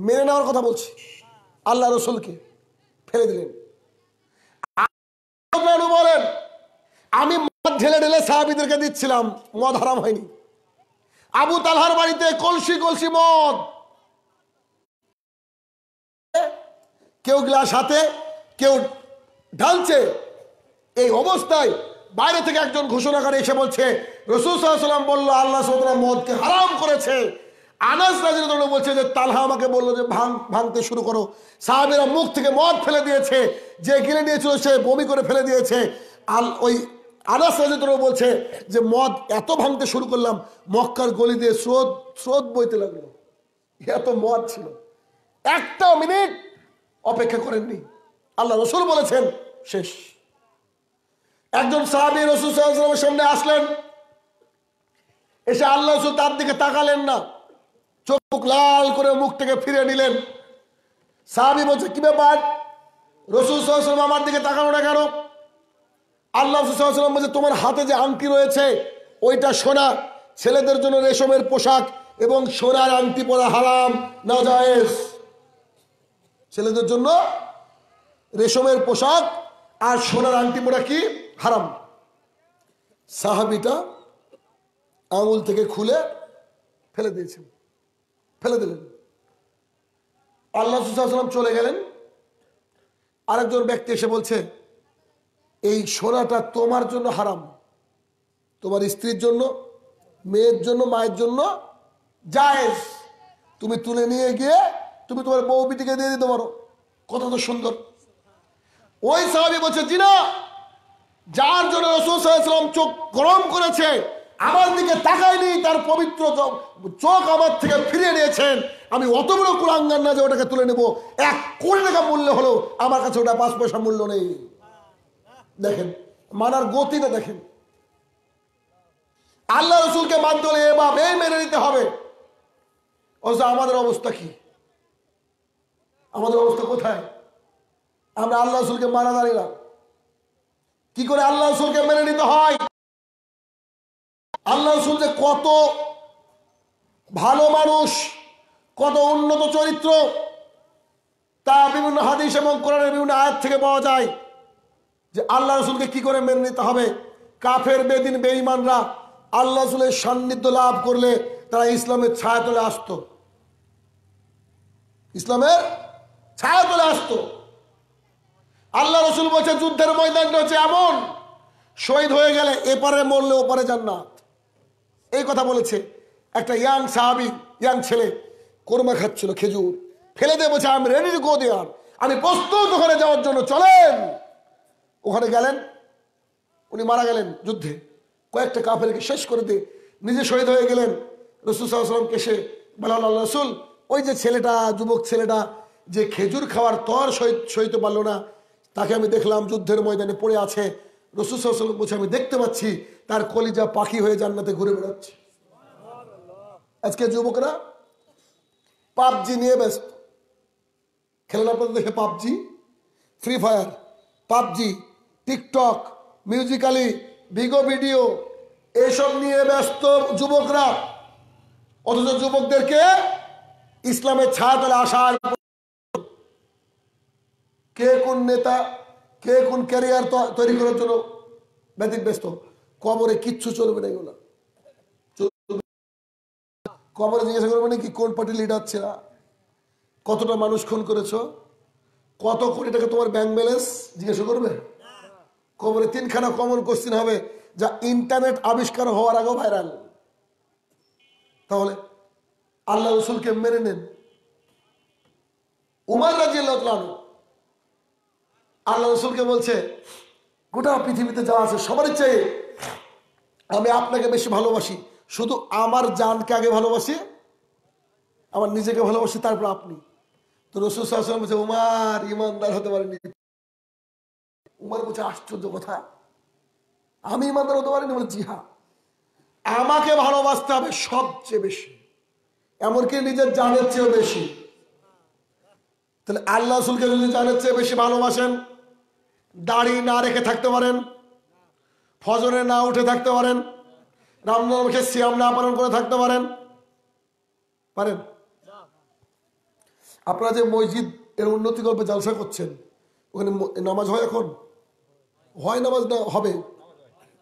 A: মেনে নেওয়ার কথা বলছি। আল্লাহ রসুলকে ফেলে দিলেন আপনারা বলেন আমি মদ ঢেলে ঢেলে সাহাবিদেরকে দিচ্ছিলাম, মদ হারাম হয়নি। আবু তালহার বাড়িতে কলসি কলসি মদ। কেউ গ্লাস হাতে, কেউ ঢালছে। এই অবস্থায় বাইরে থেকে একজন ঘোষণা করে এসে বলছে, রসুল সাল্লাম বলল, আল্লাহ সাল্লাম মদকে হারাম করেছে। আনাস রাজির বলছে যে, তালহা আমাকে বলল যে, ভাঙ, ভাঙতে শুরু করো। সাহাবিরা মুখ থেকে মদ ফেলে দিয়েছে। যে গিলে নিয়েছিল সে বমি করে ফেলে দিয়েছে। আল ওই আনাস রাজিত বলছে যে, মদ এত ভাঙতে শুরু করলাম, মক্কার গলি দিয়ে স্রোত স্রোত বইতে লাগল। এত মদ ছিল। একটা মিনিট অপেক্ষা করেননি। আল্লাহ রসুল বলেছেন, শেষ। একজন সাহাবি রসুল সামনে আসলেন। এসে আল্লাহ রসুল তার দিকে তাকালেন না। চোখ লাল করে মুখ থেকে ফিরে নিলেন। সাহাবি বলছে, কি ব্যাপার? রসুল আমার দিকে তাকানো না কেন? আল্লাহ সাল্লাম বলছে, তোমার হাতে যে আংটি রয়েছে, ওইটা সোনা। ছেলেদের জন্য রেশমের পোশাক এবং সোনার আংটি পরা হারাম না জায়েজ ছেলেদের জন্য রেশমের পোশাক আর সোনার আংটি পরা কি? হারাম। সাহাবিটা আঙুল থেকে খুলে ফেলে দিয়েছেন। ফেলে দিলেন। আল্লাহ সাল্লাম চলে গেলেন। আরেকজন ব্যক্তি এসে বলছে এই সোনাটা তোমার জন্য হারাম। তোমার স্ত্রীর জন্য, মেয়ের জন্য, মায়ের জন্য জায়েজ। তুমি তুলে নিয়ে গিয়ে তুমি তোমার বউ বিটিকে দিয়ে দিতে পারো। কত তো সুন্দর। ওই সাহাবি বলছে, জিনা, যার জন্য রসুল সাল্লাম চোখ গরম করেছে, আমার দিকে তাকায়নি, তার পবিত্র চোখ- চোখ আমার থেকে ফিরিয়ে নিয়েছেন। আমি অত বড় কুলাঙ্গান না যে ওটাকে তুলে নেব। এক কোটি টাকা মূল্য হলো আমার কাছে ওটা পাঁচ পয়সা মূল্য নেই। দেখেন, মানার গতিটা দেখেন। আল্লাহ রসুলকে মানতে হলে এভাবে মেনে নিতে হবে। অথচ আমাদের অবস্থা কি? আমাদের অবস্থা কোথায়? আমরা আল্লাহ রসুলকে মানা না। কি করে আল্লাহ রসুলকে মেনে নিতে হয়? আল্লাহ রসুল যে কত ভালো মানুষ, কত উন্নত চরিত্র, তা বিভিন্ন হাদিস এবং কোরআনের বিভিন্ন আয়াত থেকে পাওয়া যায়। যে আল্লাহ রসুলকে কি করে মেনে নিতে হবে? কাফের, বেদিন, বেঈমানরা আল্লাহ রসুলের সান্নিধ্য লাভ করলে তারা ইসলামের ছায়া তলে আসতো। ইসলামের ছায়া তলে আসতো। আল্লাহ রসুল বলছে, যুদ্ধের ময়দানটা হচ্ছে এমন, শহীদ হয়ে গেলে এপারে মরলে ওপারে জান্নাত। এই কথা বলেছে একটা ইয়াং সাহাবি, ইয়াং ছেলে, কোরমা খাচ্ছিল খেজুর। ফেলে দিয়ে বলছে আমি রেডি গো দেয়ার আমি প্রস্তুত ওখানে যাওয়ার জন্য, চলেন। ওখানে গেলেন, উনি মারা গেলেন যুদ্ধে। কয়েকটা কাফেরকে শেষ করে দিয়ে নিজে শহীদ হয়ে গেলেন। রসুল সাল্লামকে সে বলাল রসুল, ওই যে ছেলেটা, যুবক ছেলেটা, যে খেজুর খাওয়ার তর সহিত সইতে পারল না, তাকে আমি দেখলাম যুদ্ধের ময়দানে পড়ে আছে। রসুল সাল্লাম বলছে, আমি দেখতে পাচ্ছি, তার কলিজা পাখি হয়ে জান্নাতে ঘুরে বেড়াচ্ছে। আজকে যুবকরা পাবজি নিয়ে ব্যস্ত। খেলেন আপনাদের দেখে PUBG free fire PUBG TikTok, musically, Bigo video, এসব নিয়ে ব্যস্ত যুবকরা। অথচ যুবকদেরকে ইসলামের ছায়াতলে আসার কে কোন নেতা, কে কোন ক্যারিয়ার তৈরি করার জন্য ব্যতীত ব্যস্ত কবরে কিচ্ছু চলবে না এগুলো। কবরে জিজ্ঞাসা করবে নাকি কোন পার্টি লিডার ছিল কতটা মানুষ খুন করেছ? কত কোটি টাকা তোমার ব্যাংক ব্যালেন্স জিজ্ঞাসা করবে? কবরে তিনখানা কমন কোশ্চিন হবে, যা ইন্টারনেট আবিষ্কার হওয়ার আগেও ভাইরাল তাহলে আল্লাহ রসুলকে মেনে নেন। উমার রাজিয়াল্লাহ আল্লাহ রসুলকে বলছে, গোটা পৃথিবীতে যা আছে সবারই চেয়ে আমি আপনাকে বেশি ভালোবাসি। শুধু আমার জানকে আগে ভালোবাসি, আমার নিজেকে ভালোবাসি, তারপর আপনি। তো রসুল বলছে, উমার ইমানদার হতে পারেনি উমার বলছে, আশ্চর্য কথা। আমি ইমানদার হতে পারিনি? বলে, জি হ্যাঁ। আমাকে ভালোবাসতে হবে সবচেয়ে বেশি। এমনকি নিজের জানের চেয়েও বেশি। তাহলে আল্লাহ রসুলকে যদি জানের চেয়ে বেশি ভালোবাসেন, দাড়ি না রেখে থাকতে পারেন, ফজরে না উঠে থাকতে পারেন রামনবমীকে সিয়াম না পালন করে থাকতে পারেন পারেন? আপনারা যে মসজিদ এর উন্নতি গল্পে জালসা করছেন, ওখানে নামাজ হয় এখন? হয় নামাজ না হবে?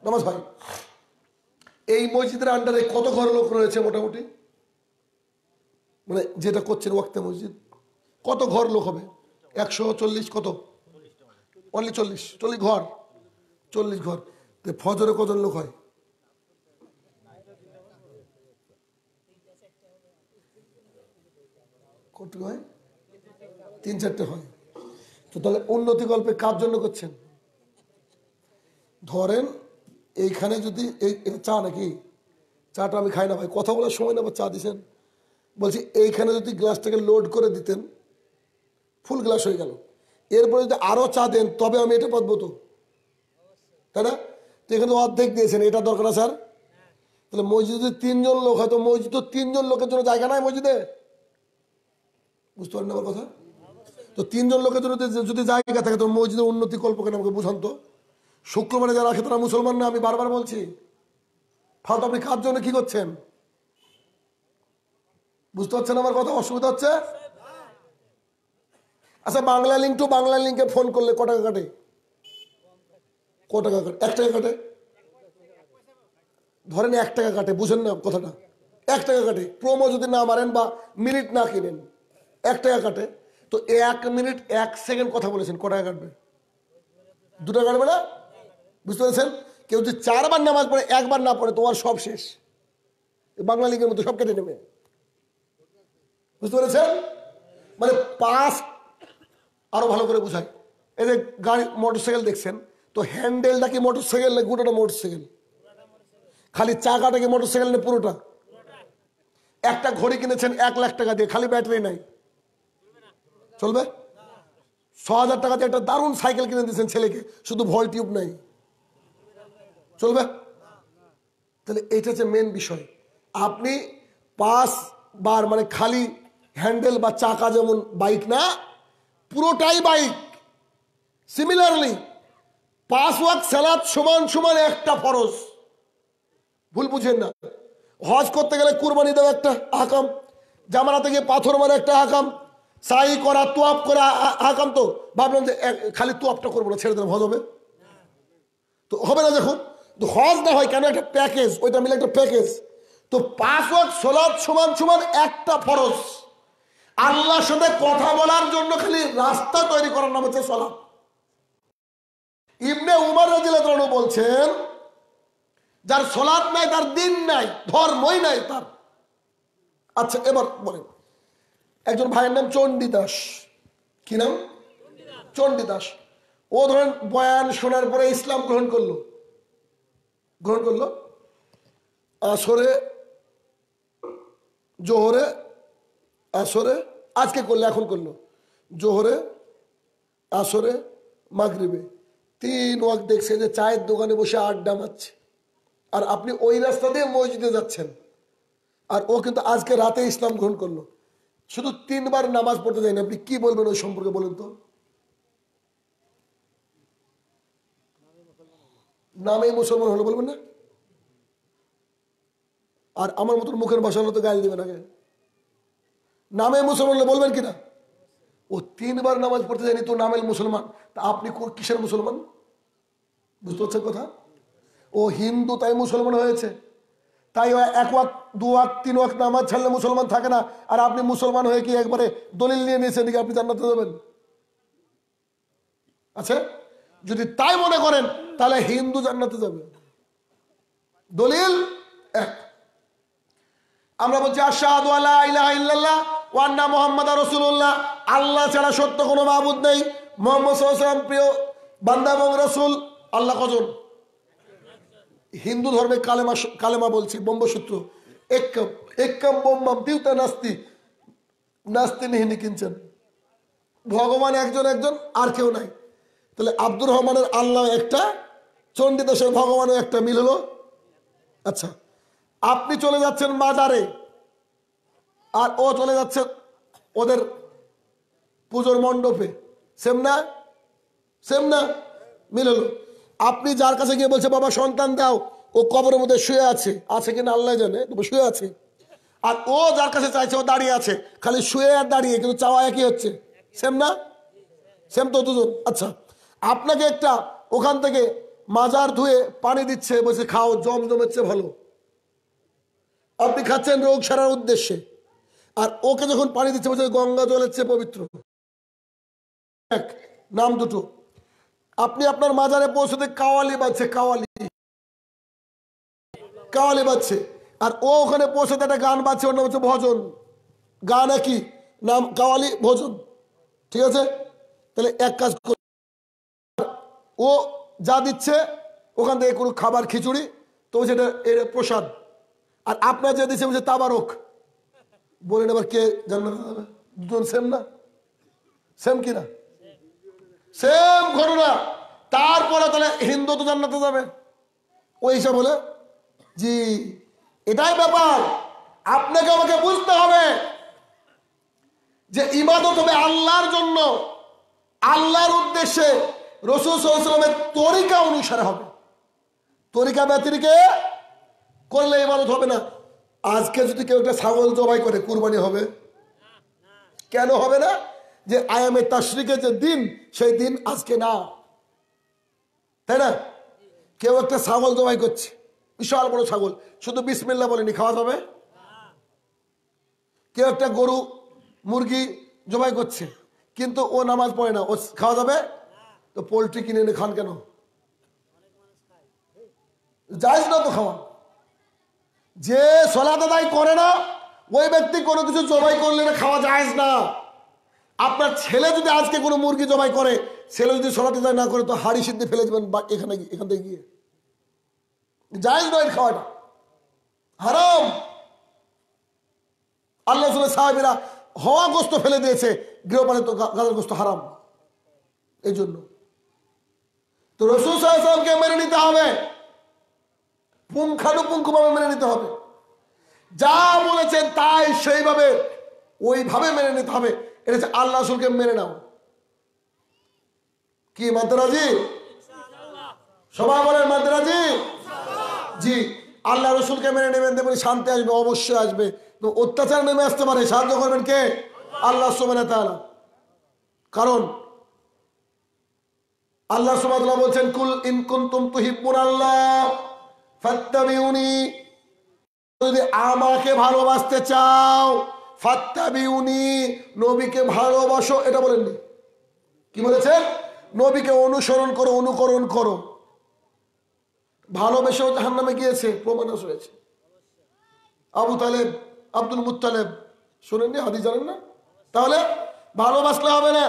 A: নামাজ হয়। এই মসজিদের আন্ডারে কত ঘর লোক রয়েছে মোটামুটি? মানে যেটা করছেন ওয়াক্তে মসজিদ। কত ঘর লোক হবে? একশো চল্লিশ কত? অনলি চল্লিশ। চল্লিশ ঘর। চল্লিশ ঘর। তো ফজরে কজন লোক হয়? হয়? তিন চারটে হয়। তো তাহলে উন্নতি গল্পে কার জন্য করছেন? ধরেন এইখানে যদি এই চা নাকি? চাটা আমি খাই না ভাই, কথা বলার সময় না চা দিছেন? বলছি এইখানে যদি গ্লাসটাকে লোড করে দিতেন ফুল গ্লাস হয়ে গেল। এরপরে যদি আরও চা দেন, তবে আমি এটা পাবো তো। তাই না? তো এখানে অর্ধেক দিয়েছেন, এটা দরকার না স্যার তাহলে মসজিদে তিনজন লোক হয় তো মসজিদ তো তিনজন লোকের জন্য জায়গা নাই মসজিদে? বুঝতে পারেন আমার কথা? তো তিনজন লোকের জন্য যদি- জায়গা থাকে, তো মসজিদের উন্নতি কল্প কেন আমাকে বুঝান তো। শুক্রবারে যারা আছে তারা মুসলমান না, আমি বারবার বলছি। ফালতু আপনি কার জন্য কি করছেন? বুঝতে পারছেন আমার কথা? অসুবিধা হচ্ছে? আচ্ছা বাংলা লিঙ্ক টু বাংলা লিঙ্কে ফোন করলে ক টাকা কাটে? ক টাকা কাটে? এক টাকা কাটে? ধরেন এক টাকা কাটে, বুঝেন না কথাটা। এক টাকা কাটে। প্রোমো যদি না মারেন বা মিনিট না কিনেন, এক টাকা কাটে। তো এক মিনিট এক সেকেন্ড কথা বলেছেন, ক টাকা কাটবে? দু টাকা কাটবে না? বুঝতে পেরেছেন? কেউ যদি চারবার নামাজ পড়ে, একবার না পড়ে, তোমার সব শেষ। বাংলা লিঙ্গের মতো সব কেটে নেবে। বুঝতে পেরেছেন? মানে পাঁচ আরও ভালো করে বুঝাই এই যে গাড়ি, মোটরসাইকেল দেখছেন, তো হ্যান্ডেলটা কি মোটরসাইকেল না গোটাটা মোটরসাইকেল? খালি চাকাটা কি মোটরসাইকেল না পুরোটা? একটা ঘড়ি কিনেছেন, এক লাখ টাকা দিয়ে, খালি ব্যাটারি নাই। চলবে? ছ হাজার টাকা দিয়ে একটা দারুণ সাইকেল কিনে দিয়েছেন ছেলেকে, শুধু ভল টিউব নাই। চলবে? তাহলে এটা হচ্ছে মেন বিষয়। আপনি পাঁচ বার মানে খালি হ্যান্ডেল বা চাকা যেমন বাইক না, পুরোটাই বাইক সিমিলারলি পাঁচ ওয়াক সালাদ সমান সমান একটা ফরজ। ভুল বুঝেন না। হজ করতে গেলে কুরবানি দেওয়া একটা হাকাম, জামানাতে গিয়ে পাথর মারা একটা হাকাম, সাই করা, তোয়াপ করা হাকাম তো। ভাবলাম যে খালি তোয়াপটা করব না, ছেড়ে দিলাম হজ হবে। তো হবে না দেখুন হজ না হয়, কেন একটা প্যাকেজ ওইটা মিলে একটা প্যাকেজ তো পাঁচ ওয়াক্ত সলাদ সমান সমান একটা ফরজ। আল্লাহর সাথে কথা বলার জন্য খালি রাস্তা তৈরি করার নাম হচ্ছে সলাদ ইবনে উমর রাজিল্লাহ বলছেন, যার সলাদ নাই, তার দিন নাই, ধর্মই নাই তার। আচ্ছা এবার বলেন। একজন ভাইয়ের নাম চণ্ডীদাস কি নাম? চণ্ডীদাস ও ধরেন বয়ান শোনার পরে ইসলাম গ্রহণ করল। গ্রহণ করল। আসরে, জোহরে, আসরে, আজকে করল, এখন করল। জোহরে, আসরে, মাগরিবে। তিন ওয়াক দেখছে যে চায়ের দোকানে বসে আড্ডা মারছে। আর আপনি ওই রাস্তা দিয়ে মসজিদে যাচ্ছেন। আর ও কিন্তু আজকে রাতে ইসলাম গ্রহণ করল। শুধু তিনবার নামাজ পড়তে যায়নি। আপনি কি বলবেন ওই সম্পর্কে বলুন তো? নামে মুসলমান হলো বলবেন না? আর আমার মতন মুখের হলো তো গাল দিবেন আগে। নামে মুসলমান হলে বলবেন কিনা? ও তিনবার নামাজ পড়তে যায়নি তো নামেল মুসলমান। তা আপনি কিসের মুসলমান? বুঝতে পারছেন কথা? ও হিন্দু, তাই মুসলমান হয়েছে। তাই এক ওয়াক দু ওয়াক তিন ওয়াক নামাজ ছাড়লে মুসলমান থাকে না। আর আপনি মুসলমান হয়ে কি একবারে দলিল নিয়ে নিয়েছেন নাকি আপনি জান্নাতে যাবেন? আছে? যদি তাই মনে করেন, তাহলে হিন্দু জান্নাতে যাবে। দলিল এক। আমরা বলছি, আশাহাদু আল্লাহ ইলাহা ইল্লাল্লাহ ওয়ান্না মুহাম্মাদা রাসূলুল্লাহ। আল্লাহ ছাড়া সত্য কোনো মাবুদ নেই। মোহাম্মদ সাল্লাল্লাহু প্রিয় বান্দা এবং রাসূল, আল্লাহ কজন? হিন্দু ধর্মে কালেমা কালেমা বলছি, ব্রহ্মসূত্র। একম একম বোম্বাম দিউতা নাস্তি। নাস্তি নিহিনি কিনছেন। ভগবান একজন একজন, আর কেউ নাই। তাহলে আব্দুর রহমানের আল্লাহ একটা চণ্ডীদাসের ভগবানও একটা মিল হলো। আচ্ছা আপনি চলে যাচ্ছেন মাজারে, আর ও চলে যাচ্ছে ওদের পুজোর মণ্ডপে। সেম না? সেম না? মিল হলো। আপনি যার কাছে গিয়ে বলছে, বাবা, সন্তান দাও। ও কবরের মধ্যে শুয়ে আছে। আছে কিনা আল্লাহ জানে শুয়ে আছে। আর ও যার কাছে চাইছে, ও দাঁড়িয়ে আছে। খালি শুয়ে আর দাঁড়িয়ে, কিন্তু চাওয়া একই হচ্ছে। সেম না? সেম তো দুজন। আচ্ছা আপনাকে একটা ওখান থেকে মাজার ধুয়ে পানি দিচ্ছে, বলছে, খাও, জম জমেছে ভালো। আপনি খাচ্ছেন রোগ সারার উদ্দেশ্যে। আর ওকে যখন পানি দিচ্ছে, বলছে, গঙ্গা জলের চেয়ে পবিত্র। এক, নাম দুটো। আপনি আপনার মাজারে পৌঁছতে কাওয়ালি বাজছে, কাওয়ালি। কাওয়ালি বাজছে। আর ও ওখানে পৌঁছতে একটা গান বাজছে, ওর নাম হচ্ছে ভজন। গান একই, নাম কাওয়ালি ভজন। ঠিক আছে? তাহলে এক কাজ ও যা দিচ্ছে, ওখান থেকে কোনো খাবার, খিচুড়ি, তো সেটা এর প্রসাদ। আর আপনার যে দিচ্ছে, বলছে তাবারক। বলেন এবার কে জান্নাতে যাবে দুজন সেম না? সেম কি না? সেম ঘটনা। তারপরে তাহলে হিন্দু তো জান্নাতে যাবে। ওই হিসাব হলে, জি, এটাই ব্যাপার। আপনাকে আমাকে বুঝতে হবে যে ইবাদত হবে আল্লাহর জন্য। আল্লাহর উদ্দেশ্যে রসুল সাল্লামের তরিকা অনুসারে হবে। তরিকা ব্যতিরিকে করলে ইবাদত হবে না। আজকে যদি কেউ একটা ছাগল জবাই করে, কুরবানি হবে। কেন হবে না? যে আয়ামে তাশরিকের যে দিন, সেই দিন আজকে না। তাই না? কেউ একটা ছাগল জবাই করছে, বিশাল বড় ছাগল, শুধু বিসমিল্লা বলেনি, খাওয়া যাবে? কেউ একটা গরু, মুরগি জবাই করছে, কিন্তু ও নামাজ পড়ে না, ও খাওয়া যাবে? তো পোলট্রি কিনে এনে খান কেন? যাইজ না তো খাওয়া যে সলাত আদায় করে না, ওই ব্যক্তি কোনো কিছু জবাই করলে না, খাওয়া যায় না। আপনার ছেলে যদি আজকে কোনো মুরগি জবাই করে, ছেলে যদি সলাতে আদায় না করে, তো হাড়ি সিদ্ধি ফেলে দেবেন বা- এখানে এখান থেকে গিয়ে। জায়েজ নয় খাওয়াটা। হারাম। আল্লাহ সাহেবেরা হওয়া গোস্ত ফেলে দিয়েছে, গৃহপালিত গাজার গোস্ত হারাম। এই জন্য। তো রসুল সাহেবকে মেনে নিতে হবে। পুঙ্খানুপুঙ্খভাবে মেনে নিতে হবে। যা বলেছেন তাই সেইভাবে, ওইভাবে মেনে নিতে হবে। এটা হচ্ছে আল্লাহ রসুলকে মেনে নাও। কি, মাদ্রাজি? সবাই বলেন, মাদ্রাজি? জি আল্লাহ রসুলকে মেনে নেবেন দেখবেন শান্তি আসবে, অবশ্যই আসবে। অত্যাচার নেমে আসতে পারে, সাহায্য করবেন কে? আল্লাহ তাআলা। কারণ আল্লাহ তাআলা বলছেন, কুল ইন কুনতুম তুহিব্বুনাল্লাহ ফাত্তাবিউনি। যদি আমাকে ভালোবাসতে চাও, ফাত্তাবিউনি, নবীকে ভালোবাসো, এটা বলেননি। কি বলেছেন নবীকে অনুসরণ করো, অনুকরণ করো। ভালোবেসেও জাহান নামে গিয়েছে, প্রমাণ হয়েছে আবু তালেব, আব্দুল মুতালেব শোনেননি হাদি জানেন না? তাহলে ভালোবাসলে হবে না।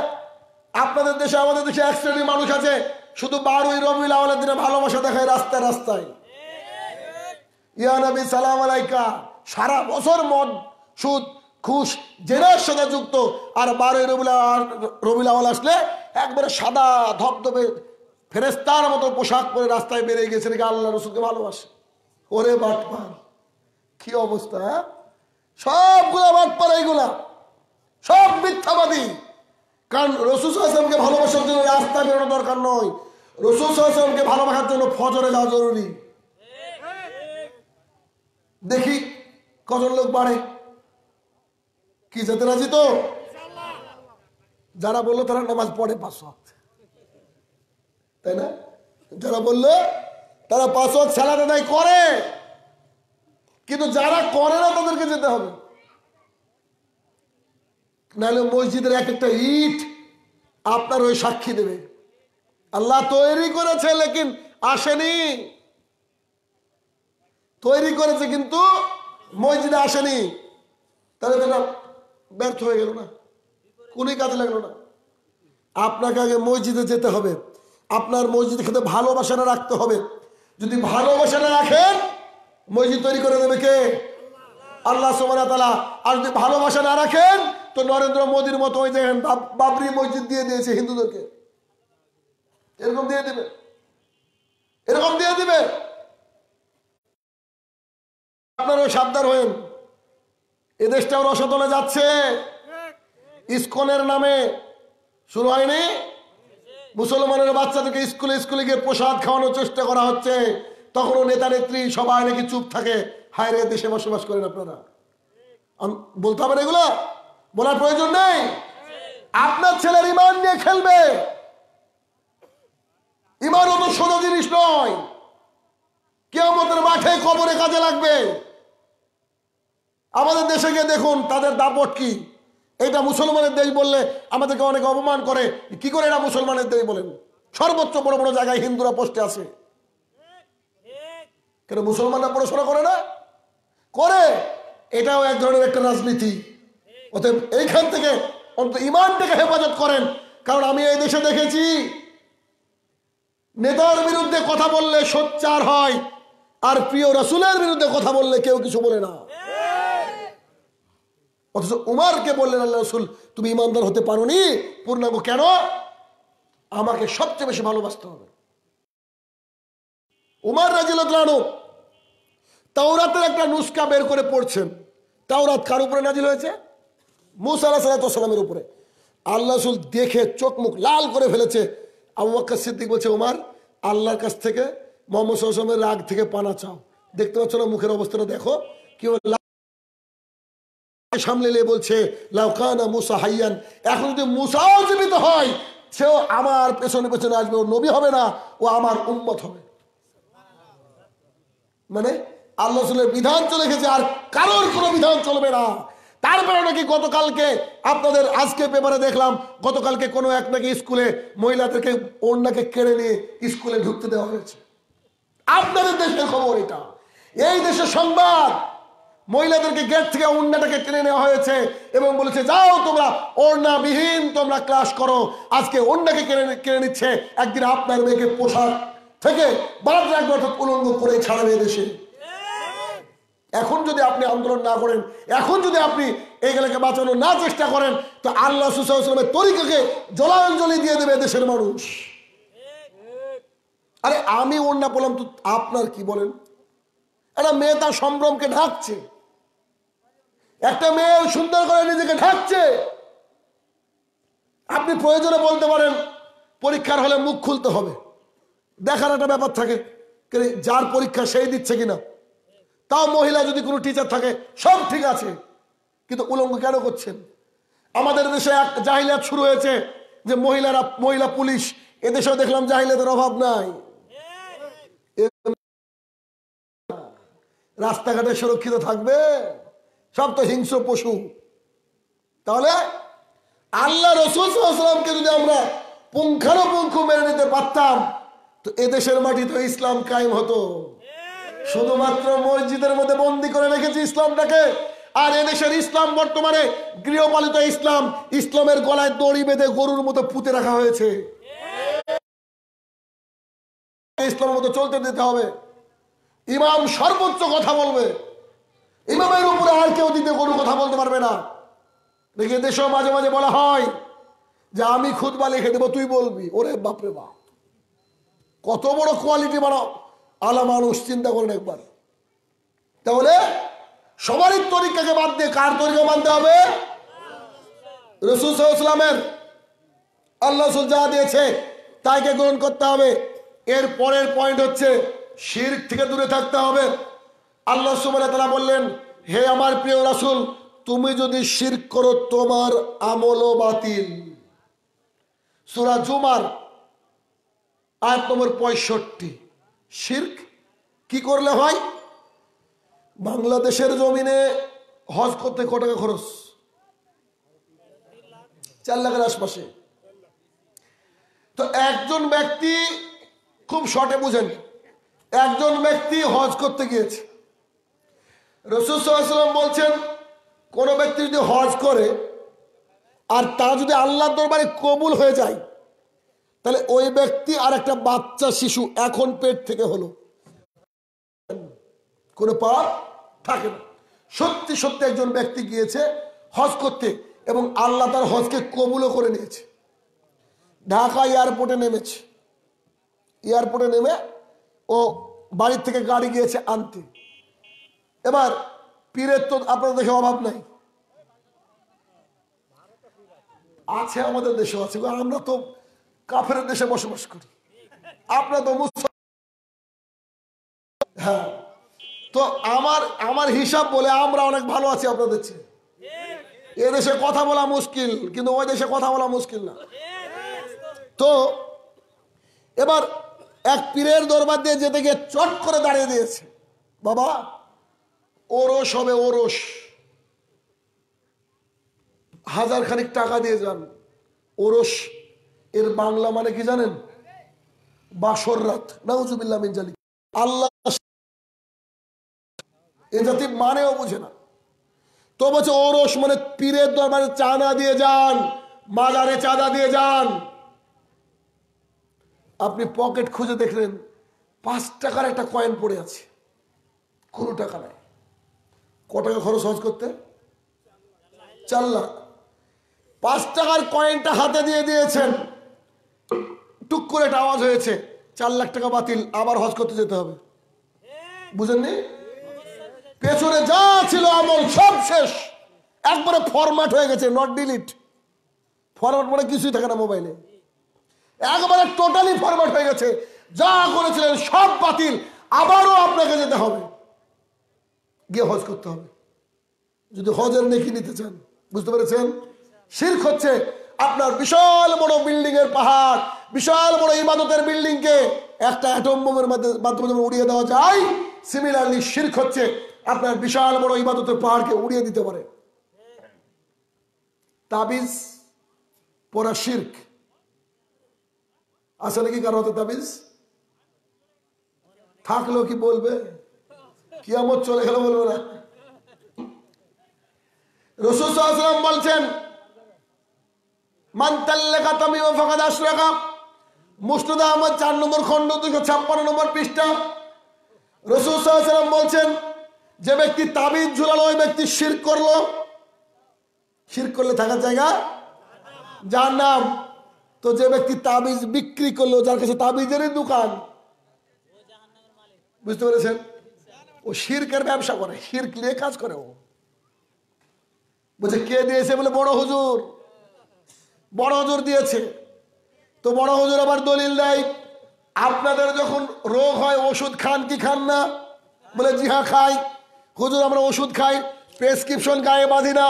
A: আপনাদের দেশে, আমাদের দেশে এক শ্রেণির মানুষ আছে, শুধু বারোই রবিউল আওয়ালের দিনে ভালোবাসা দেখায় রাস্তায় রাস্তায়। ইয়া নবী, সালাম আলাইকা। সারা বছর মদ, সুদ খুশ জেনার সাথে যুক্ত। আর বারোই রবিউল রবিউল আওয়াল আসলে একবারে সাদা ধপধপে ফেরেস্তার মতো পোশাক পরে রাস্তায় বেরিয়ে গেছে নাকি আল্লাহ রসুলকে ভালোবাসে। ওরে বাটপার, কি অবস্থা হ্যাঁ? সবগুলা বাটপার এইগুলা। সব মিথ্যাবাদী। কারণ রসুল আসলামকে ভালোবাসার জন্য রাস্তা বেরোনো দরকার নয়। রসুল আসলামকে ভালোবাসার জন্য ফজরে যাওয়া জরুরি। দেখি কজন লোক বাড়ে। কি যেতে রাজি তো? যারা বলল তারা নামাজ পড়ে পাঁচ তাই না? যারা বলল তারা পাঁচ সালাদ আদায় করে। কিন্তু যারা করে না তাদেরকে যেতে হবে। নাহলে মসজিদের এক একটা ইট আপনার ওই সাক্ষী দেবে। আল্লাহ তৈরি করেছে, লেকিন আসেনি। তৈরি করেছে কিন্তু মসজিদে আসেনি। তাহলে তো এটা ব্যর্থ হয়ে গেল না? কোনই কাজে লাগল না। আপনাকে আগে মসজিদে যেতে হবে। আপনার মসজিদ খেতে ভালোবাসাটা রাখতে হবে। যদি ভালোবাসাটা রাখেন, মসজিদ তৈরি করে দেবে কে? আল্লাহ সোমানা তালা আর যদি ভালোবাসা না রাখেন তো নরেন্দ্র মোদীর মতো ওই যে বাবরি মসজিদ দিয়ে দিয়েছে হিন্দুদেরকে। এরকম দিয়ে দিবে। এরকম দিয়ে দিবে। আপনারও সাবধান হয়েন। এ দেশটাও রসতলে যাচ্ছে। ইসকনের নামে শুরু হয়নি। মুসলমানের বাচ্চাদেরকে স্কুলে স্কুলে গিয়ে প্রসাদ খাওয়ানোর চেষ্টা করা হচ্ছে। তখনও নেতা নেত্রী সবাই নাকি চুপ থাকে। হায় রে দেশে বসবাস করেন আপনারা। বলতে হবে এগুলো? বলার প্রয়োজন নেই। আপনার ছেলের ইমান নিয়ে খেলবে। ইমান অত সোজা জিনিস নয়। কেমতের মাঠে কবরে কাজে লাগবে। আমাদের দেশে গিয়ে দেখুন, তাদের দাপট কি? এটা মুসলমানের দেশ বললে আমাদেরকে অনেক অপমান করে। কি করে এটা মুসলমানের দেশ বলেন? সর্বোচ্চ বড় বড় জায়গায় হিন্দুরা পোস্টে আছে। কেন মুসলমানরা পড়াশোনা করে না? করে। এটাও এক ধরনের একটা রাজনীতি। অতএব এইখান থেকে অন্তত ইমানটাকে হেফাজত করেন। কারণ আমি এই দেশে দেখেছি, নেতার বিরুদ্ধে কথা বললে সোচ্চার হয়, আর প্রিয় রসুলের বিরুদ্ধে কথা বললে কেউ কিছু বলে না। অথচ উমারকে বললেন, আল্লাহ রসুল, তুমি ইমানদার হতে পারোনি, পূর্ণাঙ্গ কেন? আমাকে সবচেয়ে বেশি ভালোবাসতে হবে। উমার রাজিল তাওরাতের একটা নুস্কা বের করে পড়ছেন। তাওরাত কার উপরে নাজিল হয়েছে? মুসা আল্লাহ সাল্লামের উপরে। আল্লাহ রসুল দেখে চোখ মুখ লাল করে ফেলেছে। আবু বকর সিদ্দিক বলছে উমার আল্লাহর কাছ থেকে মোহাম্মদ সাল্লামের রাগ থেকে পানা চাও। দেখতে পাচ্ছ না মুখের অবস্থাটা? দেখো কি সামলে নিয়ে বলছে লাউকানা মুসা হাইয়ান। এখন যদি মুসাও জীবিত হয়, সেও আমার পেছনে পেছনে আসবে। ও নবী হবে না, ও আমার উন্মত হবে। মানে আল্লাহ বিধান চলে গেছে, আর কারোর কোনো বিধান চলবে না। তারপরে নাকি গতকালকে আপনাদের আজকে পেপারে দেখলাম, গতকালকে কোনো এক নাকি স্কুলে মহিলাদেরকে অন্যকে কেড়ে নিয়ে স্কুলে ঢুকতে দেওয়া হয়েছে। আপনাদের দেশের খবর এটা। এই দেশের সংবাদ, মহিলাদেরকে গেট থেকে ওড়নাটাকে টেনে নেওয়া হয়েছে এবং বলেছে, যাও তোমরা ওড়নাবিহীন তোমরা ক্লাস করো। আজকে ওড়নাকে কেড়ে কেড়ে নিচ্ছে একদিন আপনার মেয়েকে পোশাক থেকে, বাদ রাখবে অর্থাৎ উলঙ্গ করে ছাড়াবে দেশে। এখন যদি আপনি আন্দোলন না করেন, এখন যদি আপনি এইগুলোকে বাঁচানো না চেষ্টা করেন, তো আল্লাহ সুসালামের তরিকাকে জলাঞ্জলি দিয়ে দেবে দেশের মানুষ। আরে আমি ওড়না বললাম তো আপনার কি বলেন? একটা মেয়ে তার সম্ভ্রমকে ঢাকছে। একটা মেয়ে সুন্দর করে নিজেকে ঢাকছে। আপনি প্রয়োজনে বলতে পারেন, পরীক্ষার হলে মুখ খুলতে হবে। দেখার একটা ব্যাপার থাকে যার পরীক্ষা সেই দিচ্ছে কিনা। তাও মহিলা যদি কোনো টিচার থাকে, সব ঠিক আছে। কিন্তু উলঙ্গ কেন করছেন? আমাদের দেশে এক জাহিলাত শুরু হয়েছে যে মহিলারা, মহিলা পুলিশ, এদেশেও দেখলাম জাহিলাতের অভাব নাই। রাস্তাঘাটে সুরক্ষিত থাকবে, সব তো হিংস্র পশু। তাহলে আল্লাহ রসুলকে যদি আমরা পুঙ্খানুপুঙ্খ মেনে নিতে পারতাম, তো এদেশের মাটি তো ইসলাম কায়েম হতো। শুধুমাত্র মসজিদের মধ্যে বন্দি করে রেখেছে ইসলামটাকে। আর এদেশের ইসলাম বর্তমানে গৃহপালিত ইসলাম, ইসলামের গলায় দড়ি বেঁধে গরুর মতো পুঁতে রাখা হয়েছে। ইসলামের মতো চলতে দিতে হবে। ইমাম সর্বোচ্চ কথা বলবে। ইমামের উপরে আর কেউ দিতে কোনো কথা বলতে পারবে না। দেখি দেশেও মাঝে মাঝে বলা হয় যে, আমি খুদবা লিখে দেবো, তুই বলবি? ওরে বাপরে বাপ। কত বড় কোয়ালিটি বানাও। আলা মানুষ চিন্তা করেন একবার। তাহলে সবারই তরিকাকে বাদ দিয়ে কার তরিকা মানতে হবে? রসুল সাল্লামের আল্লাহ যা দিয়েছে তাইকে গ্রহণ করতে হবে? এর পরের পয়েন্ট হচ্ছে শির্ক থেকে দূরে থাকতে হবে। আল্লাহ সুবহানাহু ওয়া বললেন, হে আমার প্রিয় রাসুল, তুমি যদি শির করো, তোমার আমলও বাতিল। সূরা জুমার আয়াত নম্বর পঁয়ষট্টি। শির্ক কি করলে হয়? বাংলাদেশের জমিনে হজ করতে ক টাকা খরচ? চার লাখের আশপাশে। তো একজন ব্যক্তি খুব শর্টে বুঝেন। একজন ব্যক্তি হজ করতে গিয়েছে। রসুল সাল্লাম বলছেন, কোন ব্যক্তি যদি হজ করে আর তা যদি আল্লাহ দরবারে কবুল হয়ে যায় তাহলে ওই ব্যক্তি আর একটা বাচ্চা, শিশু এখন পেট থেকে হলো। কোনো পাপ থাকে না। সত্যি সত্যি একজন ব্যক্তি গিয়েছে হজ করতে এবং আল্লাহ তার হজকে কবুলও করে নিয়েছে। ঢাকা এয়ারপোর্টে নেমেছে। এয়ারপোর্টে নেমে ও বাড়ির থেকে গাড়ি গিয়েছে আনতে। এবার পীরের তো আপনাদের দেখে অভাব নাই। আছে আমাদের দেশেও আছে। আমরা তো কাফের দেশে বসবাস করি। আপনার তো হ্যাঁ। তো আমার আমার হিসাব বলে আমরা অনেক ভালো আছি আপনাদের চেয়ে। এ দেশে কথা বলা মুশকিল, কিন্তু ওই দেশে কথা বলা মুশকিল না। তো এবার এক পীরের দরবার দিয়ে যেতে গিয়ে চট করে দাঁড়িয়ে দিয়েছে। বাবা, ওরস হবে ওরস। হাজার খানিক টাকা দিয়ে যান। ওরস এর বাংলা মানে কি জানেন? বাসর রাত। নাউজুবিল্লাহ মিন জালিক। আল্লাহ এ জাতি মানেও বুঝে না। তো বলছে, ওরস মানে পীরের দরবারে চাঁদা দিয়ে যান, মাজারে চাঁদা দিয়ে যান। আপনি পকেট খুঁজে দেখলেন, পাঁচ টাকার একটা কয়েন পড়ে আছে। কোনো টাকা নাই। ক টাকা খরচ হজ করতে? চার লাখ। পাঁচ টাকার কয়েনটা হাতে দিয়ে দিয়েছেন। টুক করে একটা আওয়াজ হয়েছে, চার লাখ টাকা বাতিল, আবার হজ করতে যেতে হবে। বুঝেননি? পেছনে যা ছিল আমল, সব শেষ। একবারে ফরম্যাট হয়ে গেছে নট ডিলিট ফরম্যাট মানে কিছুই থাকে না মোবাইলে একবারে টোটালি ফরম্যাট হয়ে গেছে। যা করেছিলেন, সব বাতিল, আবারও আপনাকে যেতে হবে। গিয়ে হজ করতে হবে। যদি হজের নেকি নিতে চান, বুঝতে পেরেছেন? শির্ক হচ্ছে আপনার বিশাল বড় বিল্ডিং এর পাহাড়, বিশাল বড় ইমাদতের বিল্ডিং কে একটা অ্যাটম বোমের মাধ্যমে যেমন উড়িয়ে দেওয়া যায়। সিমিলারলি শির্ক হচ্ছে আপনার বিশাল বড় ইবাদতের পাহাড়কে উড়িয়ে দিতে পারে। তাবিজ পরা শির্ক আসলে কি কারও হতে তাবিজ? থাকলেও কি বলবে? কিয়ামত চলে গেল বলবে না। রসুল বলছেন মান্তাল্লেখা তামি ও ফাঁকা দাস রাখা মুস্তুদ আহমদ চার নম্বর খণ্ড দুশো ছাপ্পান্ন নম্বর পৃষ্ঠা। রসুল সাল্লাম বলছেন, যে ব্যক্তি তাবিজ ঝুলালো, ওই ব্যক্তি শির করল। শির করলে থাকার জায়গা? যার নাম, তো যে ব্যক্তি তাবিজ বিক্রি করল, যার কাছে তাবিজেরই দোকান। বুঝতে পেরেছেন? ও শিরকের ব্যবসা করে, শির্ক নিয়ে কাজ করে ও। বলছে, কে দিয়েছে বলে বড় হুজুর? বড় হুজুর দিয়েছে। তো বড় হুজুর আবার দলিল দেয়, আপনাদের যখন রোগ হয় ওষুধ খান কি খান না? বলে, জি হ্যাঁ খাই। হুজুর, আমরা ওষুধ খাই, প্রেসক্রিপশন গায়ে বাঁধি না।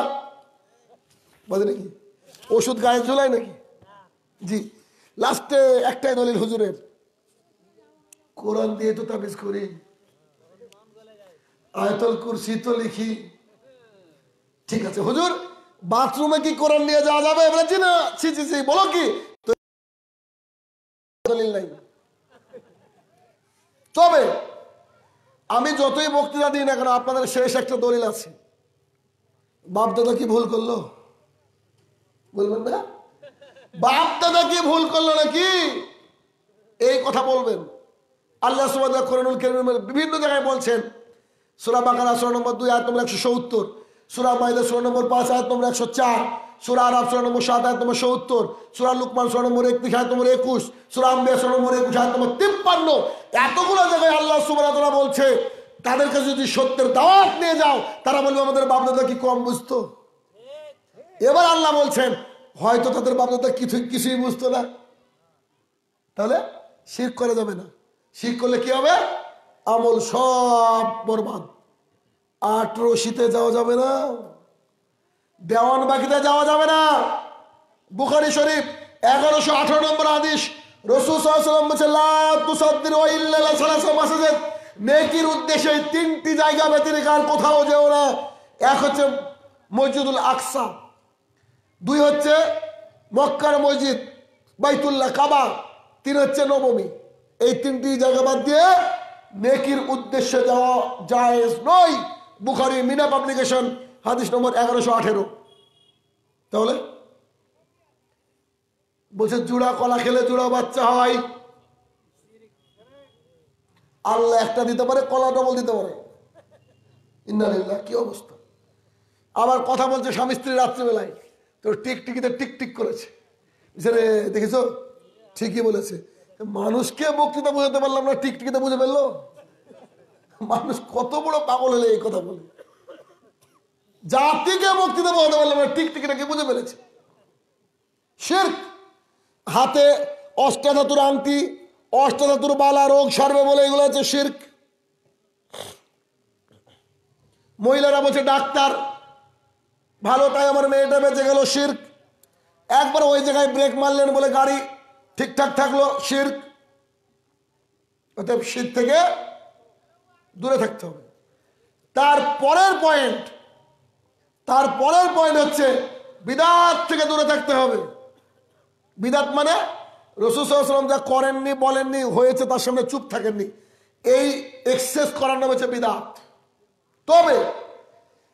A: বাঁধি নাকি? ওষুধ গায়ে ঝোলায় নাকি? জি। লাস্টে একটাই দলিল হুজুরের। কোরআন দিয়ে তো তাবিজ করি। আয়তল কুরসি তো লিখি। ঠিক আছে, হুজুর? বাথরুমে কি কোরআন নিয়ে যাওয়া যাবে? বলেছি না। ছি ছি ছি, বলো কি? দলিল নাই। তবে আমি যতই বক্তৃতা দিই না কেন, আপনাদের শেষ একটা দলিল আছে। বাপ দাদা কি ভুল করল? বলবেন না? বাপ দাদা কি ভুল করল নাকি? এই কথা বলবেন। আল্লাহ সুবাদ কেরিমের বিভিন্ন জায়গায় বলছেন, সুরা ষোলো নম্বর দুই, আয়াত নম্বর একশো সত্তর। সুরা মাইদা ষোলো নম্বর পাঁচ, আয়াত নম্বর একশো চার, সুরা আরব ষোলো নম্বর সাত, আয়াত নম্বর সত্তর, সুরা লুকমান ষোলো নম্বর একত্রিশ, আয়াত নম্বর একুশ, সুরা আম্বিয়া ষোলো নম্বর একুশ, আয়াত নম্বর তিপ্পান্ন। এতগুলো জায়গায় আল্লাহ সুবাহ বলছে, তাদের কাছে যদি সত্যের দাওয়াত নিয়ে যাও, তারা বলবে আমাদের বাপ দাদা কি কম বুঝতো? এবার আল্লাহ বলছেন, হয়তো তাদের বাপ দাদা কিছু, কিছুই বুঝতো না। তাহলে শিখ করা যাবে না। শিখ করলে কি হবে? আমল সব বরবাদ। আট রশিতে যাওয়া যাবে না। দেওয়ান বাকিতে যাওয়া যাবে না। বুখারি শরীফ, এগারোশো আঠারো নম্বর আদিস রসুল উদ্দেশ্যে তিনটি জায়গা কোথাও যেও না। এক দুই হচ্ছে মক্কার মসজিদ বাইতুল্লাহ কাবা, তিন হচ্ছে নবমী। এই তিনটি জায়গা বাদ দিয়ে নেকির উদ্দেশ্যে যাওয়া জায়েজ নয়। বুখারি, মিনা পাবলিকেশন, হাদিস নম্বর এগারোশো আঠেরো। তাহলে? বলছে জুড়া কলা খেলে জুড়া বাচ্চা হয়। আল্লাহ একটা দিতে পারে, কলা ডবল দিতে পারে। ইন্দালিল্লাহ কি অবস্থা? আবার কথা বলছে স্বামী স্ত্রী রাত্রিবেলায়। তো টিকটিকিতে টিক টিক করেছে রে, দেখেছ? ঠিকই বলেছে। মানুষকে বক্তৃতা বোঝাতে পারলাম না, টিকটিকিতে বুঝে ফেলল। মানুষ কত বড় পাগল হলে এই কথা বলে। জাতিকে বক্তৃতা বোঝাতে পারলাম না টিকটিকিটাকে বুঝে ফেলেছে। শির্ক হাতে অষ্টাধাতুর আংটি, অষ্টাধাতুর বালা, রোগ সারবে বলে এগুলো হচ্ছে শির্ক। মহিলারা বলছে, ডাক্তার, ভালো, তাই আমার মেয়েটা বেঁচে গেল শির্ক। একবার ওই জায়গায় ব্রেক মারলেন বলে গাড়ি ঠিকঠাক থাকল, শির্ক। অতএব শীত থেকে দূরে থাকতে হবে। তার পরের পয়েন্ট তার পরের পয়েন্ট হচ্ছে বিদাত থেকে দূরে থাকতে হবে। বিদাত মানে রসুসাল্লাম যা করেননি, বলেননি, হয়েছে, তার সামনে চুপ থাকেননি। এই এক্সেস করার নাম হচ্ছে বিদাত। তবে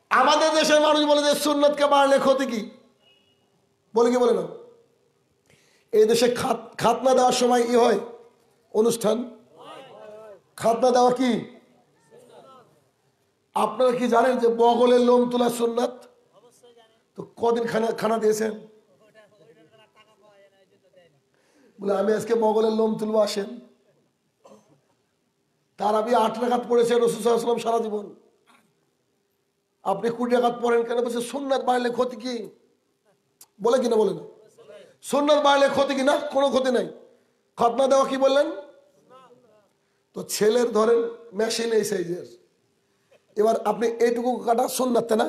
A: আমাদের দেশের মানুষ বলে যে সুন্নতকে বাড়লে ক্ষতি কি? বলে কি বলে না? এই দেশে খাত- খাতনা দেওয়ার সময় ই হয় অনুষ্ঠান। খাতনা দেওয়া কি? আপনারা কি জানেন যে বগলের লোম তোলা সুন্নাত? তো কদিন খানা খানা দিয়েছেন? বলে, আমি আজকে বগলের লোম তুলবো, আসেন। তার আমি আট রাখাত পড়েছে রসুলাম সারা জীবন। আপনি কুড়ি রাখাত পড়েন কেন? বলছে, সুন্নাত বাড়লে ক্ষতি কি? বলে কিনা বলে না? সুন্নাত বাড়লে ক্ষতি কি না কোনো ক্ষতি নাই। খতনা দেওয়া কি বললেন? তো ছেলের ধরেন মেশিন এই সাইজের এবার আপনি এইটুকু কাটা সুন্নাতে না,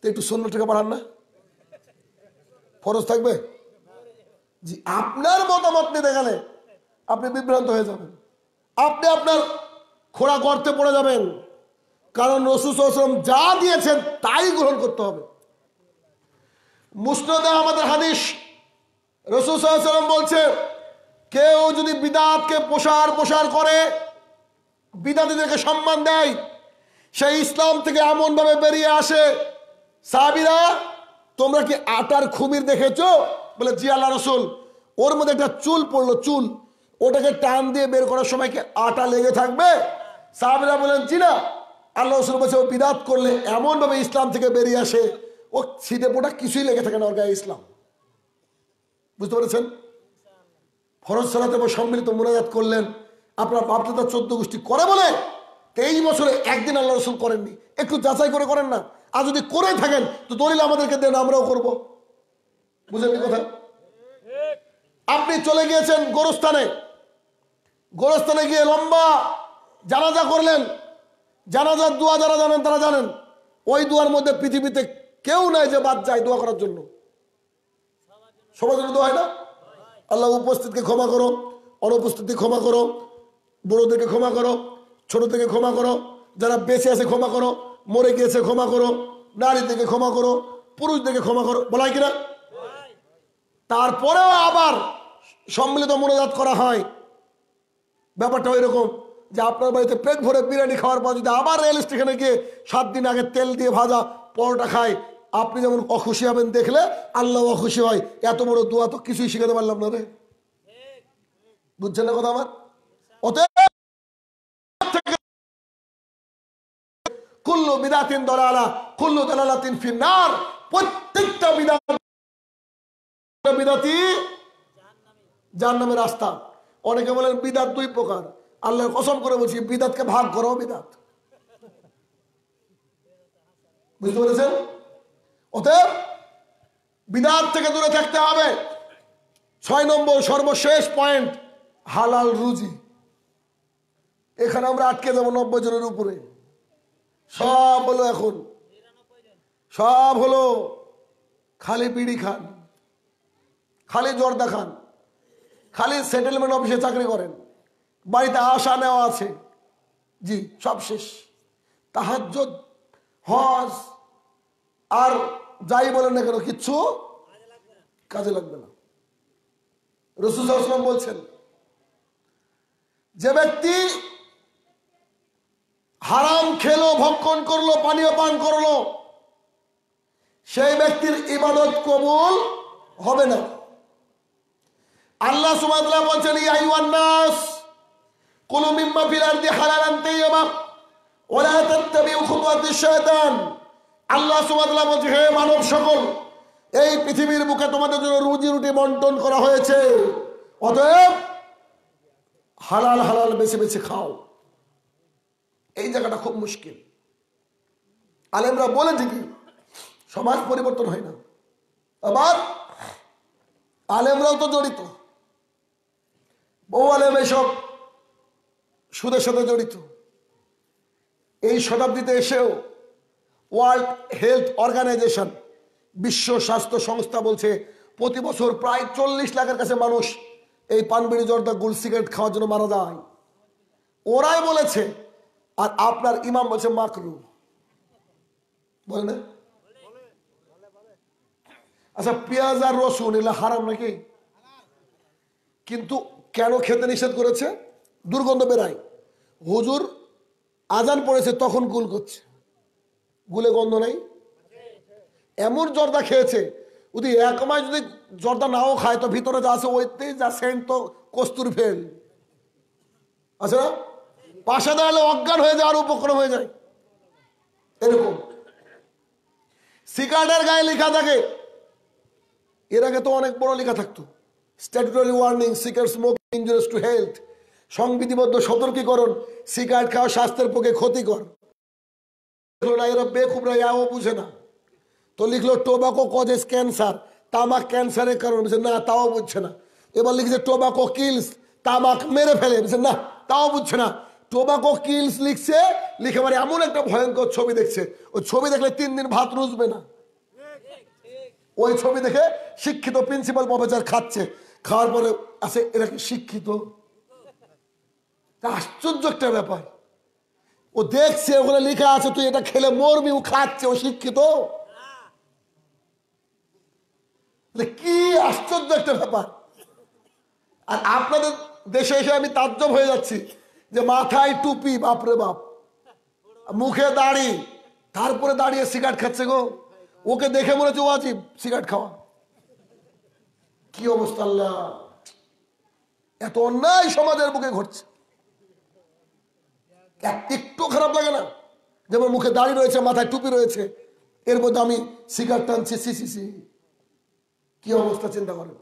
A: তো একটু সুন্নতটাকে বাড়ান না। ফরজ থাকবে? জি, আপনার মতামত নিতে গেলে আপনি বিভ্রান্ত হয়ে যাবেন। আপনি আপনার খোড়া গর্তে পড়ে যাবেন। কারণ রসুসম যা দিয়েছেন তাই গ্রহণ করতে হবে। মুসনদে আমাদের হাদিস রসুসাল্লাম বলছে, কেউ যদি বিদাতকে প্রসার প্রসার করে, বিদাতিদেরকে সম্মান দেয় সেই ইসলাম থেকে এমন ভাবে বেরিয়ে আসে সাবিরা তোমরা কি আটার খুমির দেখেছ? বলে, জি আল্লাহ রসুল, ওর মধ্যে একটা চুল পড়ল, চুল। ওটাকে টান দিয়ে বের করার সময় কি আটা লেগে থাকবে? সাহাবিরা বলেন, জি না। আল্লাহ রসুল বলছে, ও বিদাত করলে এমন ভাবে ইসলাম থেকে বেরিয়ে আসে, ও ছিটে পোটা কিছুই লেগে থাকে না ওর গায়ে ইসলাম। বুঝতে পেরেছেন? ফরজ সালাতে সম্মিলিত মোনাজাত করলেন। আপনার বাপদাদা চোদ্দ গোষ্ঠী করে বলে তেইশ বছরে একদিন আল্লাহ রসুল করেননি। একটু যাচাই করে করেন না। আর যদি করে থাকেন, তো দলিল আমাদেরকে দেন, আমরাও করব। বুঝলেন কথা? আপনি চলে গিয়েছেন গোরস্থানে। গোরস্থানে গিয়ে লম্বা জানাজা করলেন। জানাজার দোয়া যারা জানেন, তারা জানেন। ওই দোয়ার মধ্যে পৃথিবীতে কেউ নাই যে বাদ যায় দোয়া করার জন্য। সবার জন্য দোয়া হয় না? আল্লাহ উপস্থিতকে ক্ষমা করো, অনুপস্থিতকে ক্ষমা করো, বুড়োদেরকে ক্ষমা করো। ছোট থেকে ক্ষমা করো, যারা বেঁচে আছে ক্ষমা করো, মরে গিয়েছে ক্ষমা করো নারীদেরকে ক্ষমা করো পুরুষদেরকে ক্ষমা করো, বলা হয় কিনা? তারপরেও আবার সম্মিলিত মনোজাত করা হয়। ব্যাপারটা এরকম যে আপনার বাড়িতে পেট ভরে বিরিয়ানি খাওয়ার পর যদি আবার রেল স্টেশনে গিয়ে সাত দিন আগে তেল দিয়ে ভাজা পরোটা খায়, আপনি যেমন অখুশি হবেন দেখলে আল্লাহ অখুশি হয়। এত বড় দোয়া তো কিছুই শিখাতে পারলাম না রে। বুঝছেন না কথা আমার? অতএব কুল্লু বিদাতিন দলালা, কুল্লু দলালাতিন ফিন্নার। প্রত্যেকটা বিদাত বিদাতি নামে রাস্তা। অনেকে বলেন বিদাত দুই প্রকার। আল্লাহর কসম করে বলছি, বিদাতকে ভাগ করো বিদাত। বুঝতে পেরেছেন? অতএব বিদাত থেকে দূরে থাকতে হবে। ছয় নম্বর সর্বশেষ পয়েন্ট হালাল রুজি। এখানে আমরা আটকে যাব নব্বই জনের উপরে। সব হলো এখন। সব হলো খালি বিড়ি খান, খালি জর্দা খান, খালি সেটেলমেন্ট অফিসে চাকরি করেন। বাড়িতে আসা নেওয়া আছে। জি, সব শেষ। তাহাজ হজ, আর যাই বলেন না কেন, কিচ্ছু কাজে লাগবে না। রসুলাম বলছেন, যে ব্যক্তি হারাম খেলো, ভক্ষণ করল, পানীয় পান করল, সেই ব্যক্তির ইবাদত কবুল হবে না। আল্লাহ সুমাদুল্লাহ বলছেন ইয়াইওয়ান নাস, কুলু মিম্মা ফিল আরদি হালালান তাইয়্যিবা, ওয়ালা তাত্তাবিউ খুতুওয়াতিশ শায়তান আল্লাহ সুমাদুল্লাহ বলছে, হে মানব সকল, এই পৃথিবীর বুকে তোমাদের জন্য রুজি রুটি বন্টন করা হয়েছে। অতএব হালাল হালাল বেছে বেছে খাও। এই জায়গাটা খুব মুশকিল। আলেমরা বলে ঠিকই, সমাজ পরিবর্তন হয় না। আবার আলেমরাও তো জড়িত। বহু আলেম এসব সুদের সাথে জড়িত। এই শতাব্দীতে এসেও ওয়ার্ল্ড হেলথ অর্গানাইজেশন, বিশ্ব স্বাস্থ্য সংস্থা বলছে, প্রতি বছর প্রায় চল্লিশ লাখের কাছে মানুষ এই পানবিড়ি জর্দা গুল সিগারেট খাওয়ার জন্য মারা যায়। ওরাই বলেছে আর আপনার ইমাম বলছে মাকরু। বলে না? আচ্ছা পেঁয়াজ আর রসুন এগুলো হারাম নাকি? কিন্তু কেন খেতে নিষেধ করেছে? দুর্গন্ধ বেরায়। হুজুর আজান পড়েছে, তখন গুল করছে। গুলে গন্ধ নাই। এমন জর্দা খেয়েছে, যদি এক মাস যদি জর্দা নাও খায়, তো ভিতরে যা আছে, ওইতেই যা সেন্ট তো কস্তুর ফেল না? পাশে দাঁড়ালে অজ্ঞান হয়ে যায় যাওয়ার উপক্রম হয়ে যায়। এরকম। সিগারেটের গায়ে লেখা থাকে। এর আগে তো অনেক বড় লেখা থাকতো। Statutory warning cigarette smoke injurious to health সংবিধিবদ্ধ সতর্কীকরণ, সিগারেট খাওয়া স্বাস্থ্যের পক্ষে ক্ষতিকর। না, এরা বেকুবরা ইয়াও বুঝে না। তো লিখলো টোবাকো কজেস ক্যান্সার তামাক ক্যান্সারের কারণ। বলছে, না, তাও বুঝছে না। এবার লিখছে টোবাকো কিলস তামাক মেরে ফেলে। বলছে, না, তাও বুঝছে না। টোবাকো কিলস লিখছে, লিখে মানে এমন একটা ভয়ঙ্কর ছবি দেখছে। ওই ছবি দেখলে তিন দিন ভাত রুজবে না। ওই ছবি দেখে শিক্ষিত প্রিন্সিপাল প্রফেসর খাচ্ছে। খাওয়ার পরে আছে, এরা কি শিক্ষিত? আশ্চর্য একটা ব্যাপার। ও দেখছে, ওখানে লেখা আছে, তুই এটা খেলে মরবি, ও খাচ্ছে, ও শিক্ষিত? কি আশ্চর্য একটা ব্যাপার। আর আপনাদের দেশে এসে আমি তাজ্জব হয়ে যাচ্ছি। যে মাথায় টুপি বাপরে বাপ। মুখে দাড়ি, তারপরে দাঁড়িয়ে সিগারেট খাচ্ছে গো। ওকে দেখে মনে হচ্ছে ওয়াজিব সিগারেট খাওয়া। কি অবস্থা আল্লাহ। এত অন্যায় সমাজের বুকে ঘটছে। এক- একটু খারাপ লাগে না। যেমন মুখে দাড়ি রয়েছে, মাথায় টুপি রয়েছে, এর মধ্যে আমি সিগারেট টানছি, সি সি সি। কি অবস্থা চিন্তা করেন।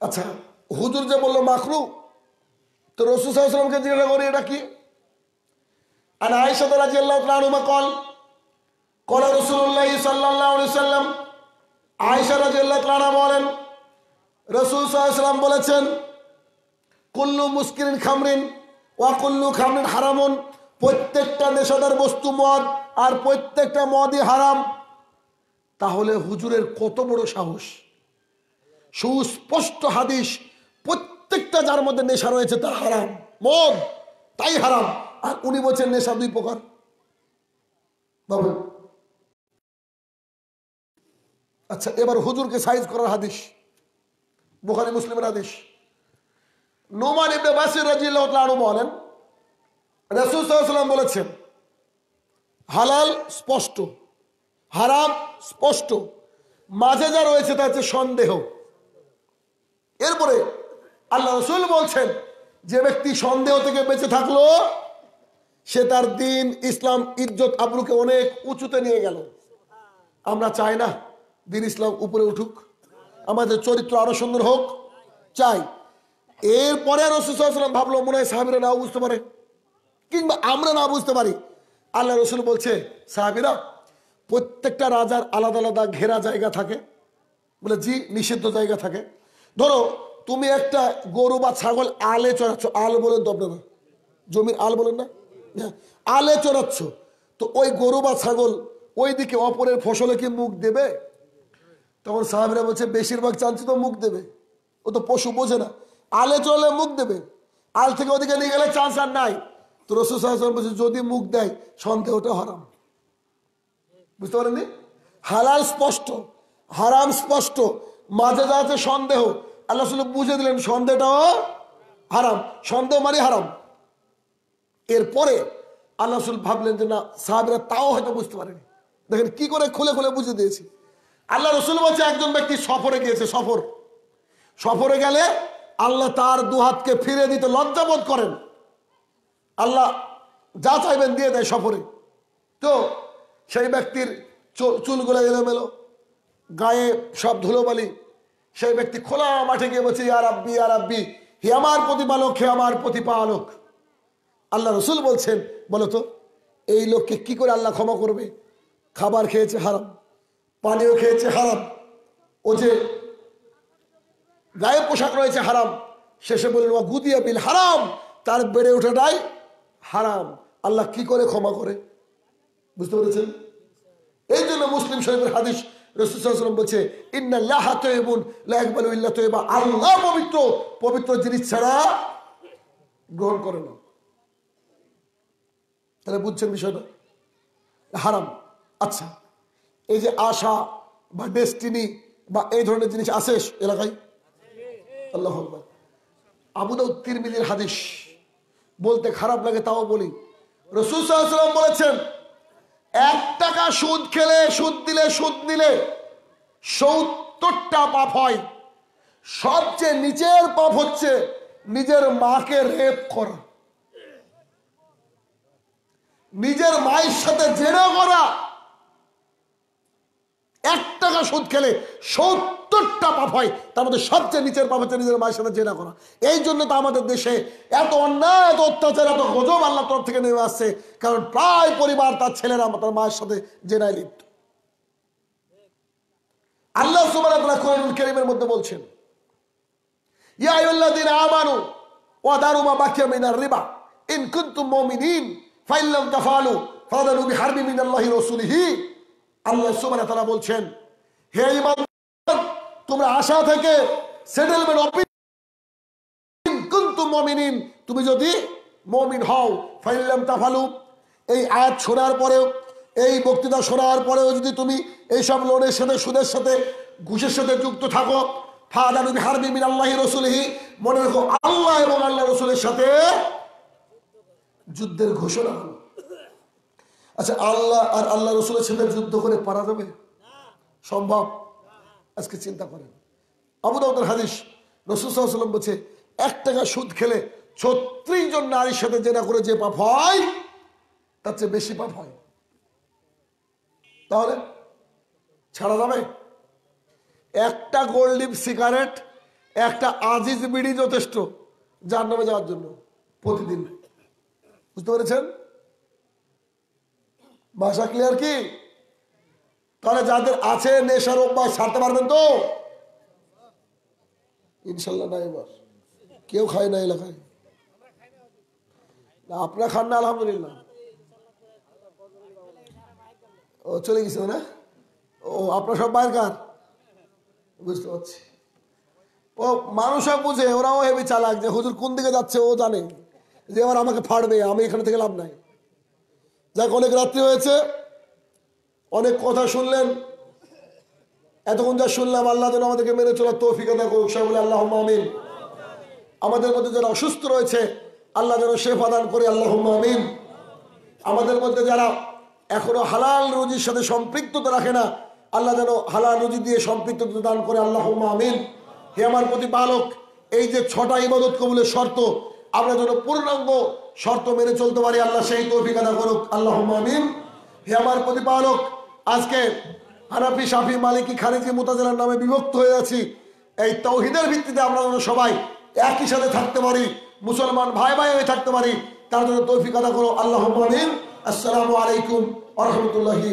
A: আচ্ছা হুজুর যে বলল মাখরু তো রসুল সাল্লামকে জিজ্ঞাসা করি, এটা কি? আর আয়সা রাজি আল্লাহ তালুমা কল কল রসুল্লাহ সাল্লাহ সাল্লাম আয়সা রাজি আল্লাহ তালা বলেন, রসুল সাল্লাম বলেছেন, কুল্লু মুস্কিরিন খামরিন ওয়াকুল্লু খামরিন হারামুন, প্রত্যেকটা নেশাদার বস্তু মদ আর প্রত্যেকটা মদই হারাম। তাহলে হুজুরের কত বড় সাহস? সুস্পষ্ট হাদিস প্রত্যেকটা যার মধ্যে নেশা রয়েছে তা হারাম। মদ, তাই হারাম। আর উনি বলছেন, নেশা দুই প্রকার। ভাবেন আচ্ছা এবার হুজুরকে সাইজ করার হাদিস। বুখারি, মুসলিমের হাদিস। নোমান ইবনে বাসির রাজিয়াল্লাহু তাআলা বলেন, রাসূল সাল্লাল্লাহু বলেছেন, হালাল স্পষ্ট, হারাম স্পষ্ট। মাঝে যা রয়েছে তা হচ্ছে সন্দেহ। এরপরে আল্লাহ রসুল বলছেন, যে ব্যক্তি সন্দেহ থেকে বেঁচে থাকল, সে তার দিন ইসলাম ইজ্জত আবরুকে অনেক উঁচুতে নিয়ে গেল। আমরা চাই না দিন ইসলাম উপরে উঠুক, আমাদের চরিত্র আরও সুন্দর হোক, চাই। এরপরে রসুলাম ভাবলো, মনে হয় সাহাবিরা নাও বুঝতে পারে, কিংবা আমরা না বুঝতে পারি। আল্লাহ রসুল বলছে, সাহাবিরা, প্রত্যেকটা রাজার আলাদা আলাদা ঘেরা জায়গা থাকে, বলে জি, নিষিদ্ধ জায়গা থাকে। ধরো তুমি একটা গরু বা ছাগল আলে চড়াচ্ছ, আল বলেন তো আপনারা? জমির আল বলেন না? আলে চড়াচ্ছ। তো ওই গরু বা ছাগল ওই দিকে অপরের ফসলে কি মুখ দেবে? তখন সাহেবরা বলছে, বেশিরভাগ চান্সি তো মুখ দেবে। ও তো পশু বোঝে না। আলে চলে মুখ দেবে। আল থেকে ওদিকে নিয়ে গেলে চান্স আর নাই। তো রসুল সাহেব বলছে, যদি মুখ দেয় সন্দেহটা হারাম। বুঝতে পারেননি? হালাল স্পষ্ট, হারাম স্পষ্ট, মাঝে যা আছে সন্দেহ। আল্লাহ সাল্লাম বুঝে দিলেন, সন্দেহটাও হারাম সন্দেহ মানে হারাম। এরপরে আল্লাহ রসুল ভাবলেন যে, না, সাহাবিরা তাও হয়তো বুঝতে পারেনি। দেখেন, কি করে খুলে খুলে বুঝে দিয়েছি। আল্লাহ রসুল বলছে, একজন ব্যক্তি সফরে গিয়েছে, সফর। সফরে গেলে আল্লাহ তার দু হাতকে ফিরে দিতে লজ্জাবোধ করেন। আল্লাহ যা চাইবেন দিয়ে দেয় সফরে। তো সেই ব্যক্তির চুলগুলো এলোমেলো, গায়ে সব ধুলোবালি সেই ব্যক্তি খোলা মাঠে গিয়ে বলছে ইয়ার আব্বি ইয়ার আব্বি হে আমার প্রতিপালক, হে আমার প্রতিপালক। আল্লাহ রসুল বলছেন, বলো তো, এই লোককে কি করে আল্লাহ ক্ষমা করবে? খাবার খেয়েছে হারাম, পানীয় খেয়েছে হারাম, ও যে গায়ে পোশাক রয়েছে হারাম, শেষে বললেন ও গুদিয়া বিল হারাম, তার বেড়ে ওঠাটাই হারাম। আল্লাহ কি করে ক্ষমা করে? বুঝতে পেরেছেন? এই জন্য মুসলিম শরীফের হাদিস রসুলাম বলছে আল্লাহ পবিত্র পবিত্র জিনিস ছাড়া গ্রহণ করে না। তাহলে বুঝছেন বিষয়টা? হারাম। আচ্ছা এই যে আশা বা ডেস্টিনি বা এই ধরনের জিনিস আসে এলাকায়? আল্লাহ আকবার। আবু তিরমিজির হাদিস। বলতে খারাপ লাগে, তাও বলি। রসুল সাল্লাম বলেছেন এক টাকা সুদ খেলে, সুদ দিলে, সুদ নিলে সত্তরটা পাপ হয়। সবচেয়ে নিচের পাপ হচ্ছে নিজের মাকে রেপ করা। নিজের মায়ের সাথে জেনা করা এক টাকা সুদ খেলে সত্তরটা পাপ হয়, তার মধ্যে সবচেয়ে নিচের পাপ হচ্ছে নিজের মায়ের সাথে জেনা করা। এই জন্য তো আমাদের দেশে এত অন্যায়, এত অত্যাচার, এত গজব আল্লাহ তরফ থেকে নেমে আসছে, কারণ প্রায় পরিবার তার ছেলেরা তার মায়ের সাথে জেনায় লিপ্ত। আল্লাহ সুবাহ মধ্যে বলছেন, ইয়া আমানু ওয়া দারু মা মিনার রিবা। ইন কুনতুম মুমিনিন ফাইল্লাম তাফালু ফাদানু বিহারবি মিনাল্লাহি রাসূলিহি। আল্লাহ ওয়া তাআলা বলছেন, হে ঈমান, তোমরা আশা থেকে সেটেলমেন্ট অফিস কুনতুম মুমিনিন, তুমি যদি মমিন হও, ফাইল্লাম তাফালু। এই আয়াত শোনার পরেও, এই বক্তৃতা শোনার পরেও যদি তুমি এইসব লোনের সাথে, সুদের সাথে, ঘুষের সাথে যুক্ত থাকো ফাদানু বিহারবি মিনাল্লাহি রাসূলিহি, মনে রাখো আল্লাহ এবং আল্লাহ রসুলের সাথে যুদ্ধের ঘোষণা হলো আচ্ছা আল্লাহ আর আল্লাহ রসুলের সাথে যুদ্ধ করে পারা যাবে? সম্ভব? আজকে চিন্তা করেন। আবু দাউদের হাদিস, রসুল বলছে, এক টাকা সুদ খেলে ছত্রিশ জন নারীর সাথে জেনা করে যে পাপ হয়, তার চেয়ে বেশি পাপ হয়। তাহলে ছাড়া যাবে? একটা গোল্ড লিপ সিগারেট একটা আজিজ বিড়ি যথেষ্ট, যার নামে যাওয়ার জন্য প্রতিদিন। বুঝতে পেরেছেন? ভাষা ক্লিয়ার কি? তাহলে যাদের আছে, নেশার অভ্যাস, ছাড়তে পারবেন তো? ইনশাল্লাহ না এবার। কেউ খায় না এলাকায়। আপনারা খান না, আলহামদুলিল্লাহ। ও, চলে গেছে না? ও, আপনার সব বাইরের কার? বুঝতে পারছি। ও মানুষও বুঝে, ওরাও হেবি চালাক যে হুজুর কোন দিকে যাচ্ছে ও জানে। যে এবার আমাকে ফাড়বে, আমি এখানে থেকে লাভ নাই। যাক, অনেক রাত্রি হয়েছে। অনেক কথা শুনলেন। এতক্ষণ যা শুনলাম, আল্লাহ যেন আমাদেরকে মেনে চলার তৌফিক আদা করুক। সবাই বলে আল্লাহ আমিন। আমাদের মধ্যে যারা অসুস্থ রয়েছে, আল্লাহ যেন শেফা দান করে আল্লাহ আমিন। আমাদের মধ্যে যারা এখনও হালাল রুজির সাথে সম্পৃক্ততা রাখে না, আল্লাহ যেন হালাল রুজি দিয়ে সম্পৃক্ততা দান করে আল্লাহ আমিন। হে আমার প্রতি বালক এই যে ছটা ইবাদত কবুলের শর্ত, আমরা যেন পূর্ণাঙ্গ শর্ত মেনে চলতে পারি, আল্লাহ সেই তৌফিক আদা করুক। আল্লাহ আমিন। হে আমার প্রতিপালক, আজকে হানাফি সাফি মালিকি, খারিজি, মোতাজেলার নামে বিভক্ত হয়ে আছি। এই তৌহিদের ভিত্তিতে আমরা যেন সবাই একই সাথে থাকতে পারি, মুসলমান ভাই ভাই হয়ে থাকতে পারি, তার জন্য তৌফিক আদা করো। আল্লাহ আমিন। আসসালামু আলাইকুম আ রহমতুল্লাহি